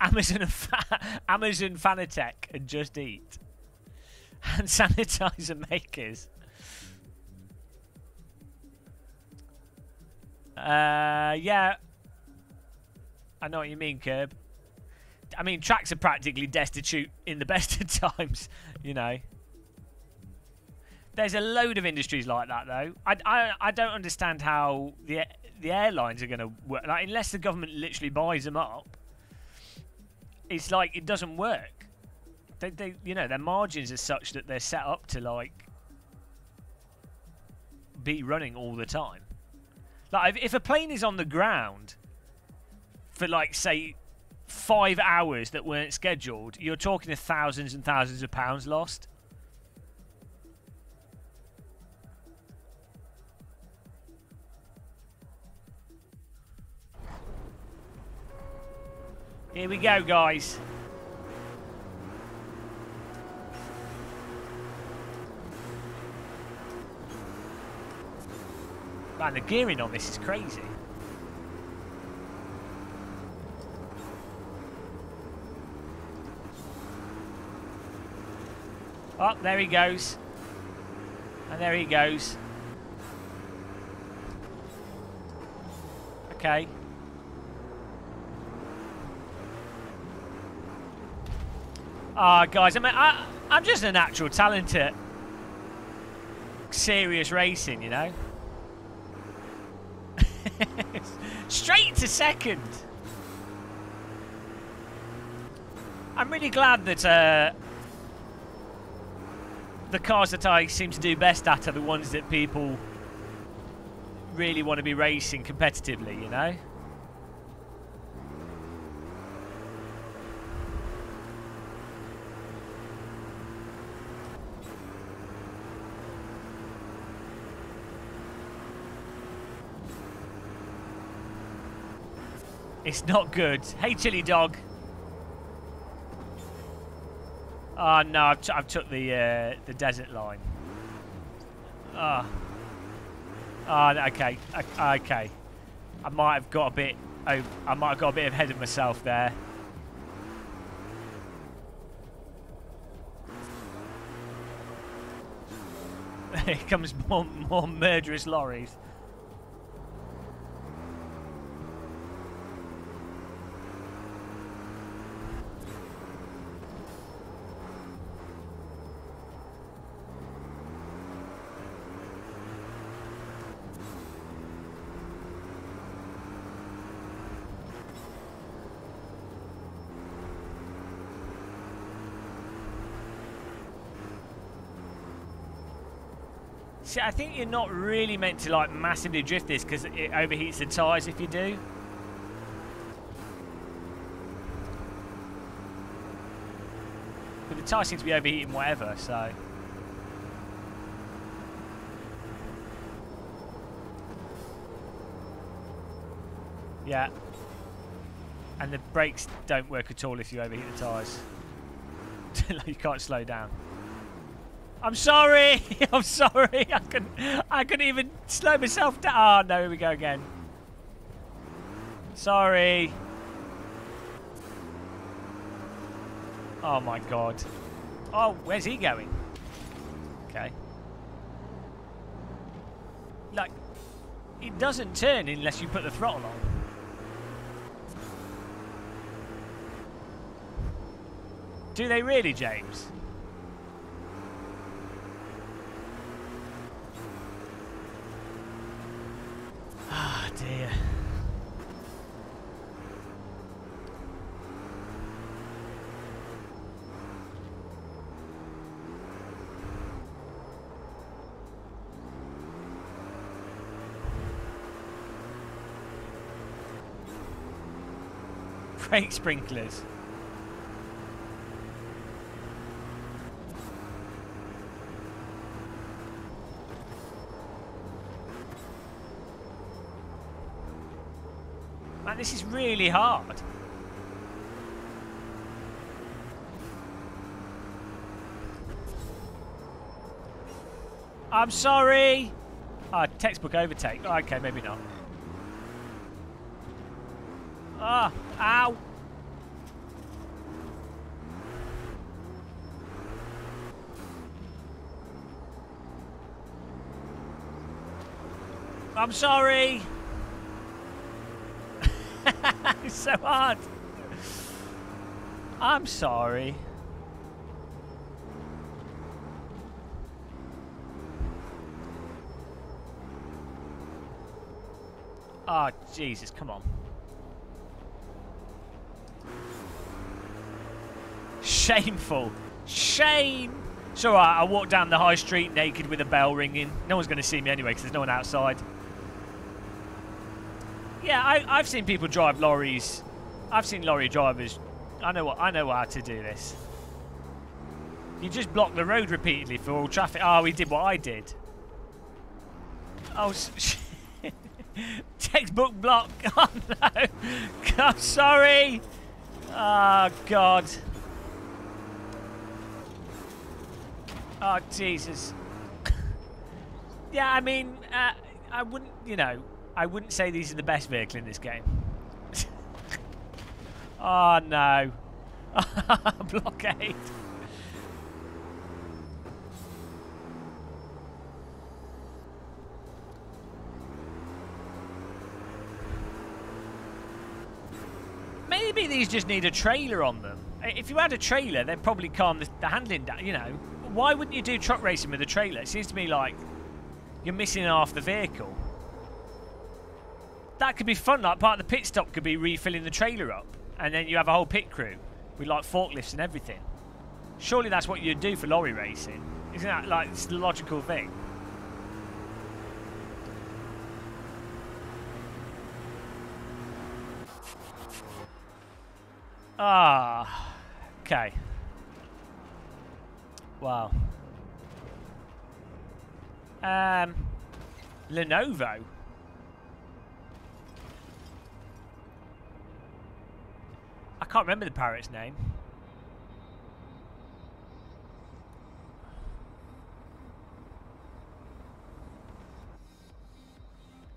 Amazon [LAUGHS] Amazon Fanatec and Just Eat. Hand [LAUGHS] sanitizer makers. Uh, yeah. I know what you mean, Curb. I mean, tracks are practically destitute in the [LAUGHS] best of times, you know. There's a load of industries like that, though. I, I, I don't understand how the the airlines are going to work. Like, unless the government literally buys them up, it's like it doesn't work. They, they, you know, their margins are such that they're set up to like be running all the time. Like, if, if a plane is on the ground for like say five hours that weren't scheduled, you're talking of thousands and thousands of pounds lost. Here we go, guys. Man, the gearing on this is crazy. Oh, there he goes. And there he goes. Okay. Ah, guys, I mean, I, I'm just a natural talent at serious racing, you know? [LAUGHS] Straight to second. I'm really glad that uh, the cars that I seem to do best at are the ones that people really want to be racing competitively, you know? It's not good. Hey, Chiledog. Oh no, I've, t- I've took the uh, the desert line. Ah. Oh. okay. O- Okay. I might have got a bit. Oh, I might have got a bit ahead of myself there. [LAUGHS] Here comes more more murderous lorries. See, I think you're not really meant to like massively drift this because it overheats the tyres if you do. But the tyres seem to be overheating whatever, so. Yeah. And the brakes don't work at all if you overheat the tyres. [LAUGHS] you can't slow down. I'm sorry. [LAUGHS] I'm sorry. I couldn't. I couldn't even slow myself down. Oh no! Here we go again. Sorry. Oh my god. Oh, where's he going? Okay. Like, it doesn't turn unless you put the throttle on. Do they really, James? Ah, dear. Brake sprinklers. This is really hard. I'm sorry. Ah, textbook overtake. Okay, maybe not. Ah, ow. I'm sorry. [LAUGHS] it's so hard. I'm sorry. Oh, Jesus, come on. Shameful. Shame. It's alright, I walk down the high street naked with a bell ringing. No one's going to see me anyway because there's no one outside. Yeah, I, I've seen people drive lorries. I've seen lorry drivers. I know what I know how to do this. You just block the road repeatedly for all traffic. Ah, oh, he did what I did. Oh, [LAUGHS] textbook block. [LAUGHS] Oh no! I'm sorry. Oh God. Oh Jesus. [LAUGHS] yeah, I mean, uh, I wouldn't, you know, I wouldn't say these are the best vehicle in this game. [LAUGHS] oh no. [LAUGHS] Blockade. Maybe these just need a trailer on them. If you had a trailer, they'd probably calm the, the handling down. You know, why wouldn't you do truck racing with a trailer? It seems to me like you're missing half the vehicle. That could be fun. Like part of the pit stop could be refilling the trailer up, and then you have a whole pit crew with like forklifts and everything. Surely that's what you'd do for lorry racing. Isn't that like it's the logical thing? Ah, okay. Wow. Um, Lenovo. Can't remember the pirate's name.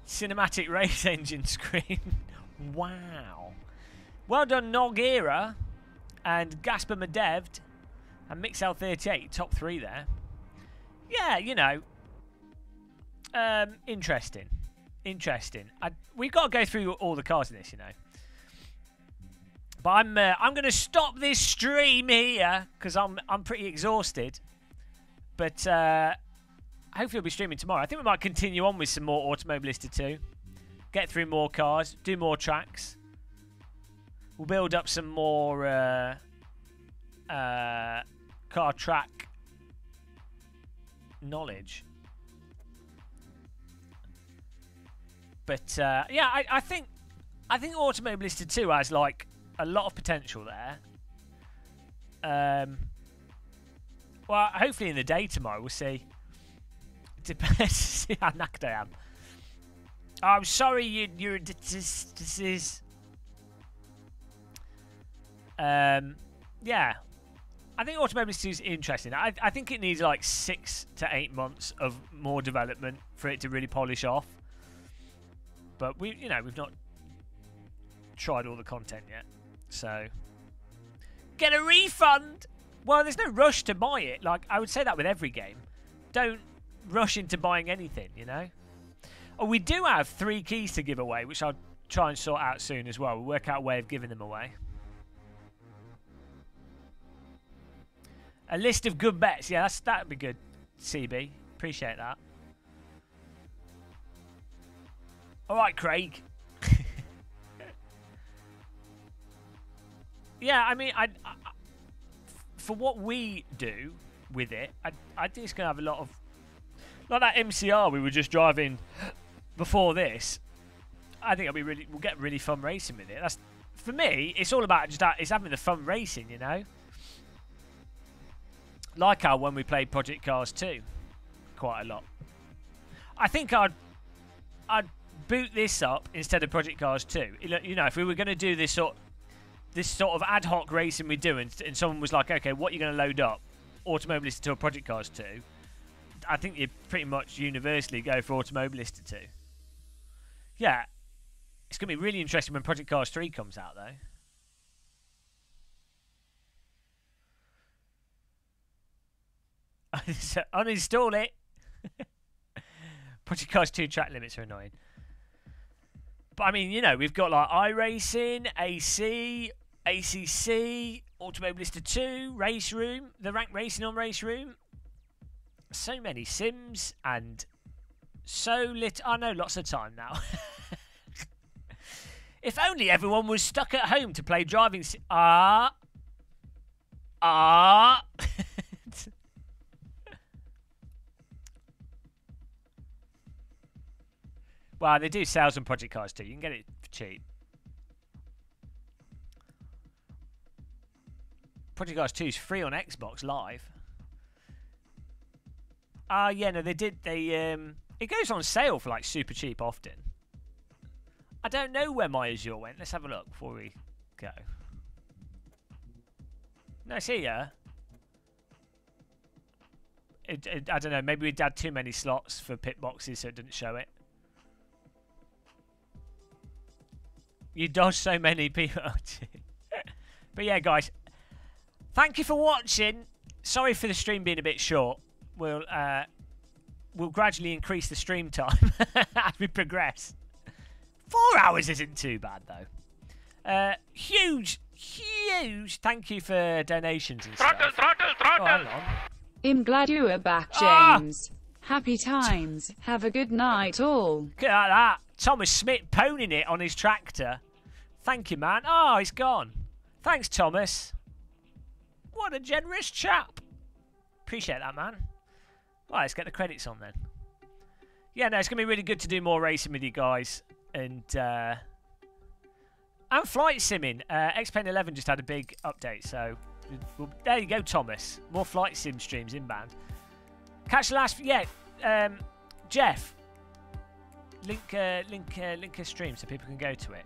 Cinematic race [LAUGHS] engine screen. [LAUGHS] wow. Well done, Nogira and Gašper Medved and Mixel38, top three there. Yeah, you know, um, interesting, interesting. I, we've got to go through all the cars in this, you know. But I'm uh, I'm going to stop this stream here because I'm I'm pretty exhausted. But uh, hopefully, I'll be streaming tomorrow. I think we might continue on with some more Automobilista 2. Get through more cars, do more tracks. We'll build up some more uh, uh, car track knowledge. But uh, yeah, I, I think I think Automobilista 2 has like a lot of potential there. Um, well, hopefully in the day tomorrow we'll see. [LAUGHS] Depends see how knacked I am. I'm sorry, you, you're this, is. Um, yeah, I think Automobilista 2 is interesting. I, I think it needs like six to eight months of more development for it to really polish off. But we, you know, we've not tried all the content yet, so get a refund. Well, there's no rush to buy it. Like I would say that with every game. Don't rush into buying anything. You know. Oh, we do have three keys to give away, which I'll try and sort out soon as well. We'll work out a way of giving them away. A list of good bets. Yeah, that's that'd be good. CB, appreciate that. All right, Craig. Yeah, I mean, I, I, for what we do with it, I, I think it's gonna have a lot of like that MCR we were just driving before this. I think it'll be really, we'll get really fun racing with it. That's for me. It's all about just that. It's having the fun racing, you know. Like how when we played Project Cars 2, quite a lot. I think I'd I'd boot this up instead of Project Cars 2. You know- You know, if we were going to do this sort this sort of ad hoc racing we do, and, and someone was like, "Okay, what are you going to load up? Automobilista 2 or Project Cars 2?" I think you pretty much universally go for Automobilista 2. Yeah, it's going to be really interesting when Project Cars 3 comes out, though. [LAUGHS] Uninstall it. [LAUGHS] Project Cars 2 track limits are annoying. But I mean, you know, we've got like iRacing, AC, ACC, Automobilista 2, RaceRoom, the rank racing on RaceRoom. So many sims and so lit. I know lots of time now. [LAUGHS] if only everyone was stuck at home to play driving. Ah. ah. [LAUGHS] Well, they do sales on Project Cars too. You can get it cheap. Project Cars 2 is free on Xbox Live. Ah, yeah, no, they did. They um, it goes on sale for like super cheap often. I don't know where my Azure went. Let's have a look before we go. No, see ya. It, it, I don't know. Maybe we'd had too many slots for pit boxes, so it didn't show it. You dodge so many people. [LAUGHS] but yeah, guys, thank you for watching. Sorry for the stream being a bit short. We'll uh, we'll gradually increase the stream time [LAUGHS] as we progress. Four hours isn't too bad though. Uh, huge, huge thank you for donations and Throttle, stuff. throttle, Oh, throttle. hang on. I'm glad you are back, Ah! James. Happy times. Have a good night, all. Look at that. Thomas Smith poning it on his tractor. Thank you, man. Oh, he's gone. Thanks, Thomas. What a generous chap. Appreciate that, man. Right, let's get the credits on then. Yeah, no, it's going to be really good to do more racing with you guys. And, uh, and flight simming. Uh, X-Plane 11 just had a big update, so well, there you go, Thomas. More flight sim streams inbound. Catch the last, yeah, um, Jeff. Link, uh, link, uh, link a stream so people can go to it.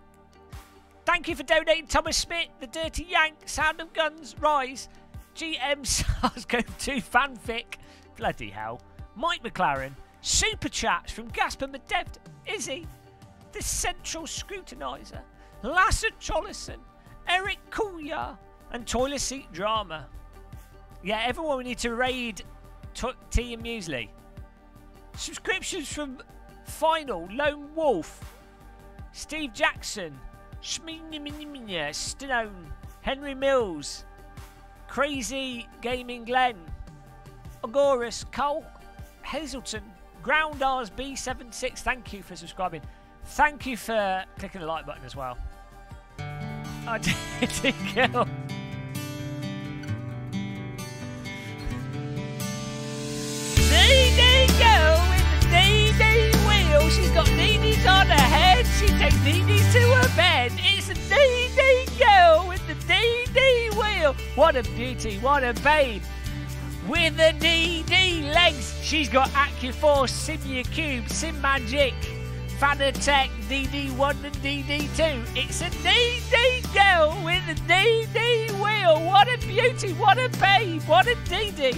Thank you for donating, Thomas Smith, the Dirty Yank, Sound of Guns, Rise, GM [LAUGHS] SARS-CoV-2 fanfic, bloody hell, Mike McLaren, Super Chats from Gašper Medved, Izzie, the Central Scrutinizer, Lasse Chollison, Eric Couillard, and Toilet Seat Drama. Yeah, everyone we need to raid t- Tea and Muesli. Subscriptions from Final, Lone Wolf, Steve Jackson, Stone, Henry Mills, Crazy Gaming Glen, Agoras, Cole, Hazelton, Groundars B76, thank you for subscribing. Thank you for clicking the like button as well. I did kill. She's got dee on her head. She takes dee to her bed. It's a dee girl with the dee wheel. What a beauty, what a babe. With the DD legs, she's got AccuForce, Simucube, Sim Magic, Fanatec, DD1 and DD2. It's a DD girl with a DD wheel. What a beauty, what a babe, what a DD.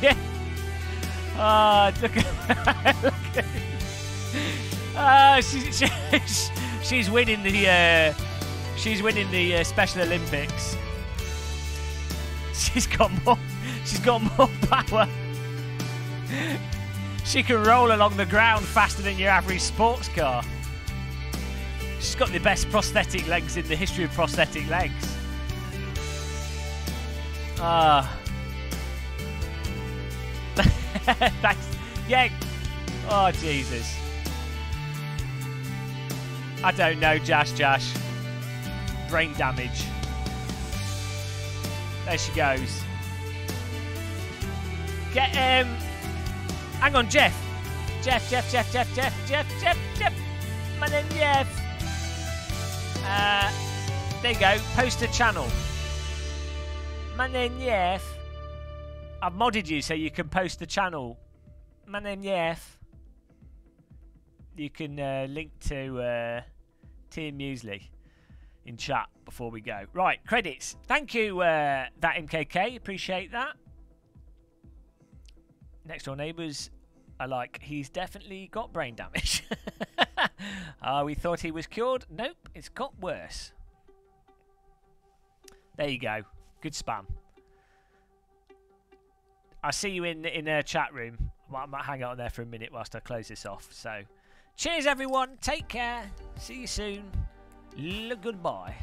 You. Ah, look at, [LAUGHS] look at Ah, she, she, [LAUGHS] she's winning the uh, she's winning the uh, Special Olympics. [LAUGHS] She's got more. She's got more power. She can roll along the ground faster than your average sports car. She's got the best prosthetic legs in the history of prosthetic legs. Ah. [LAUGHS] Thanks. Yeah. Oh, Jesus. I don't know, Josh Josh. Brain damage. There she goes. Get, um. Hang on, Jeff. Jeff, Jeff, Jeff, Jeff, Jeff, Jeff, Jeff, Jeff. My name's Jeff. Uh, there you go. Post a channel. My name's Jeff. I've modded you so you can post the channel. My name's Jeff. You can uh, link to uh, Tea and Muesli in chat before we go. Right, credits. Thank you, uh, that MKK. Appreciate that. Next door neighbours are like, he's definitely got brain damage. [LAUGHS] Ah, we thought he was cured. Nope, it's got worse. There you go. Good spam. I'll see you in in a chat room. I might, I might hang out there for a minute whilst I close this off. So, cheers everyone. Take care. See you soon. L- goodbye.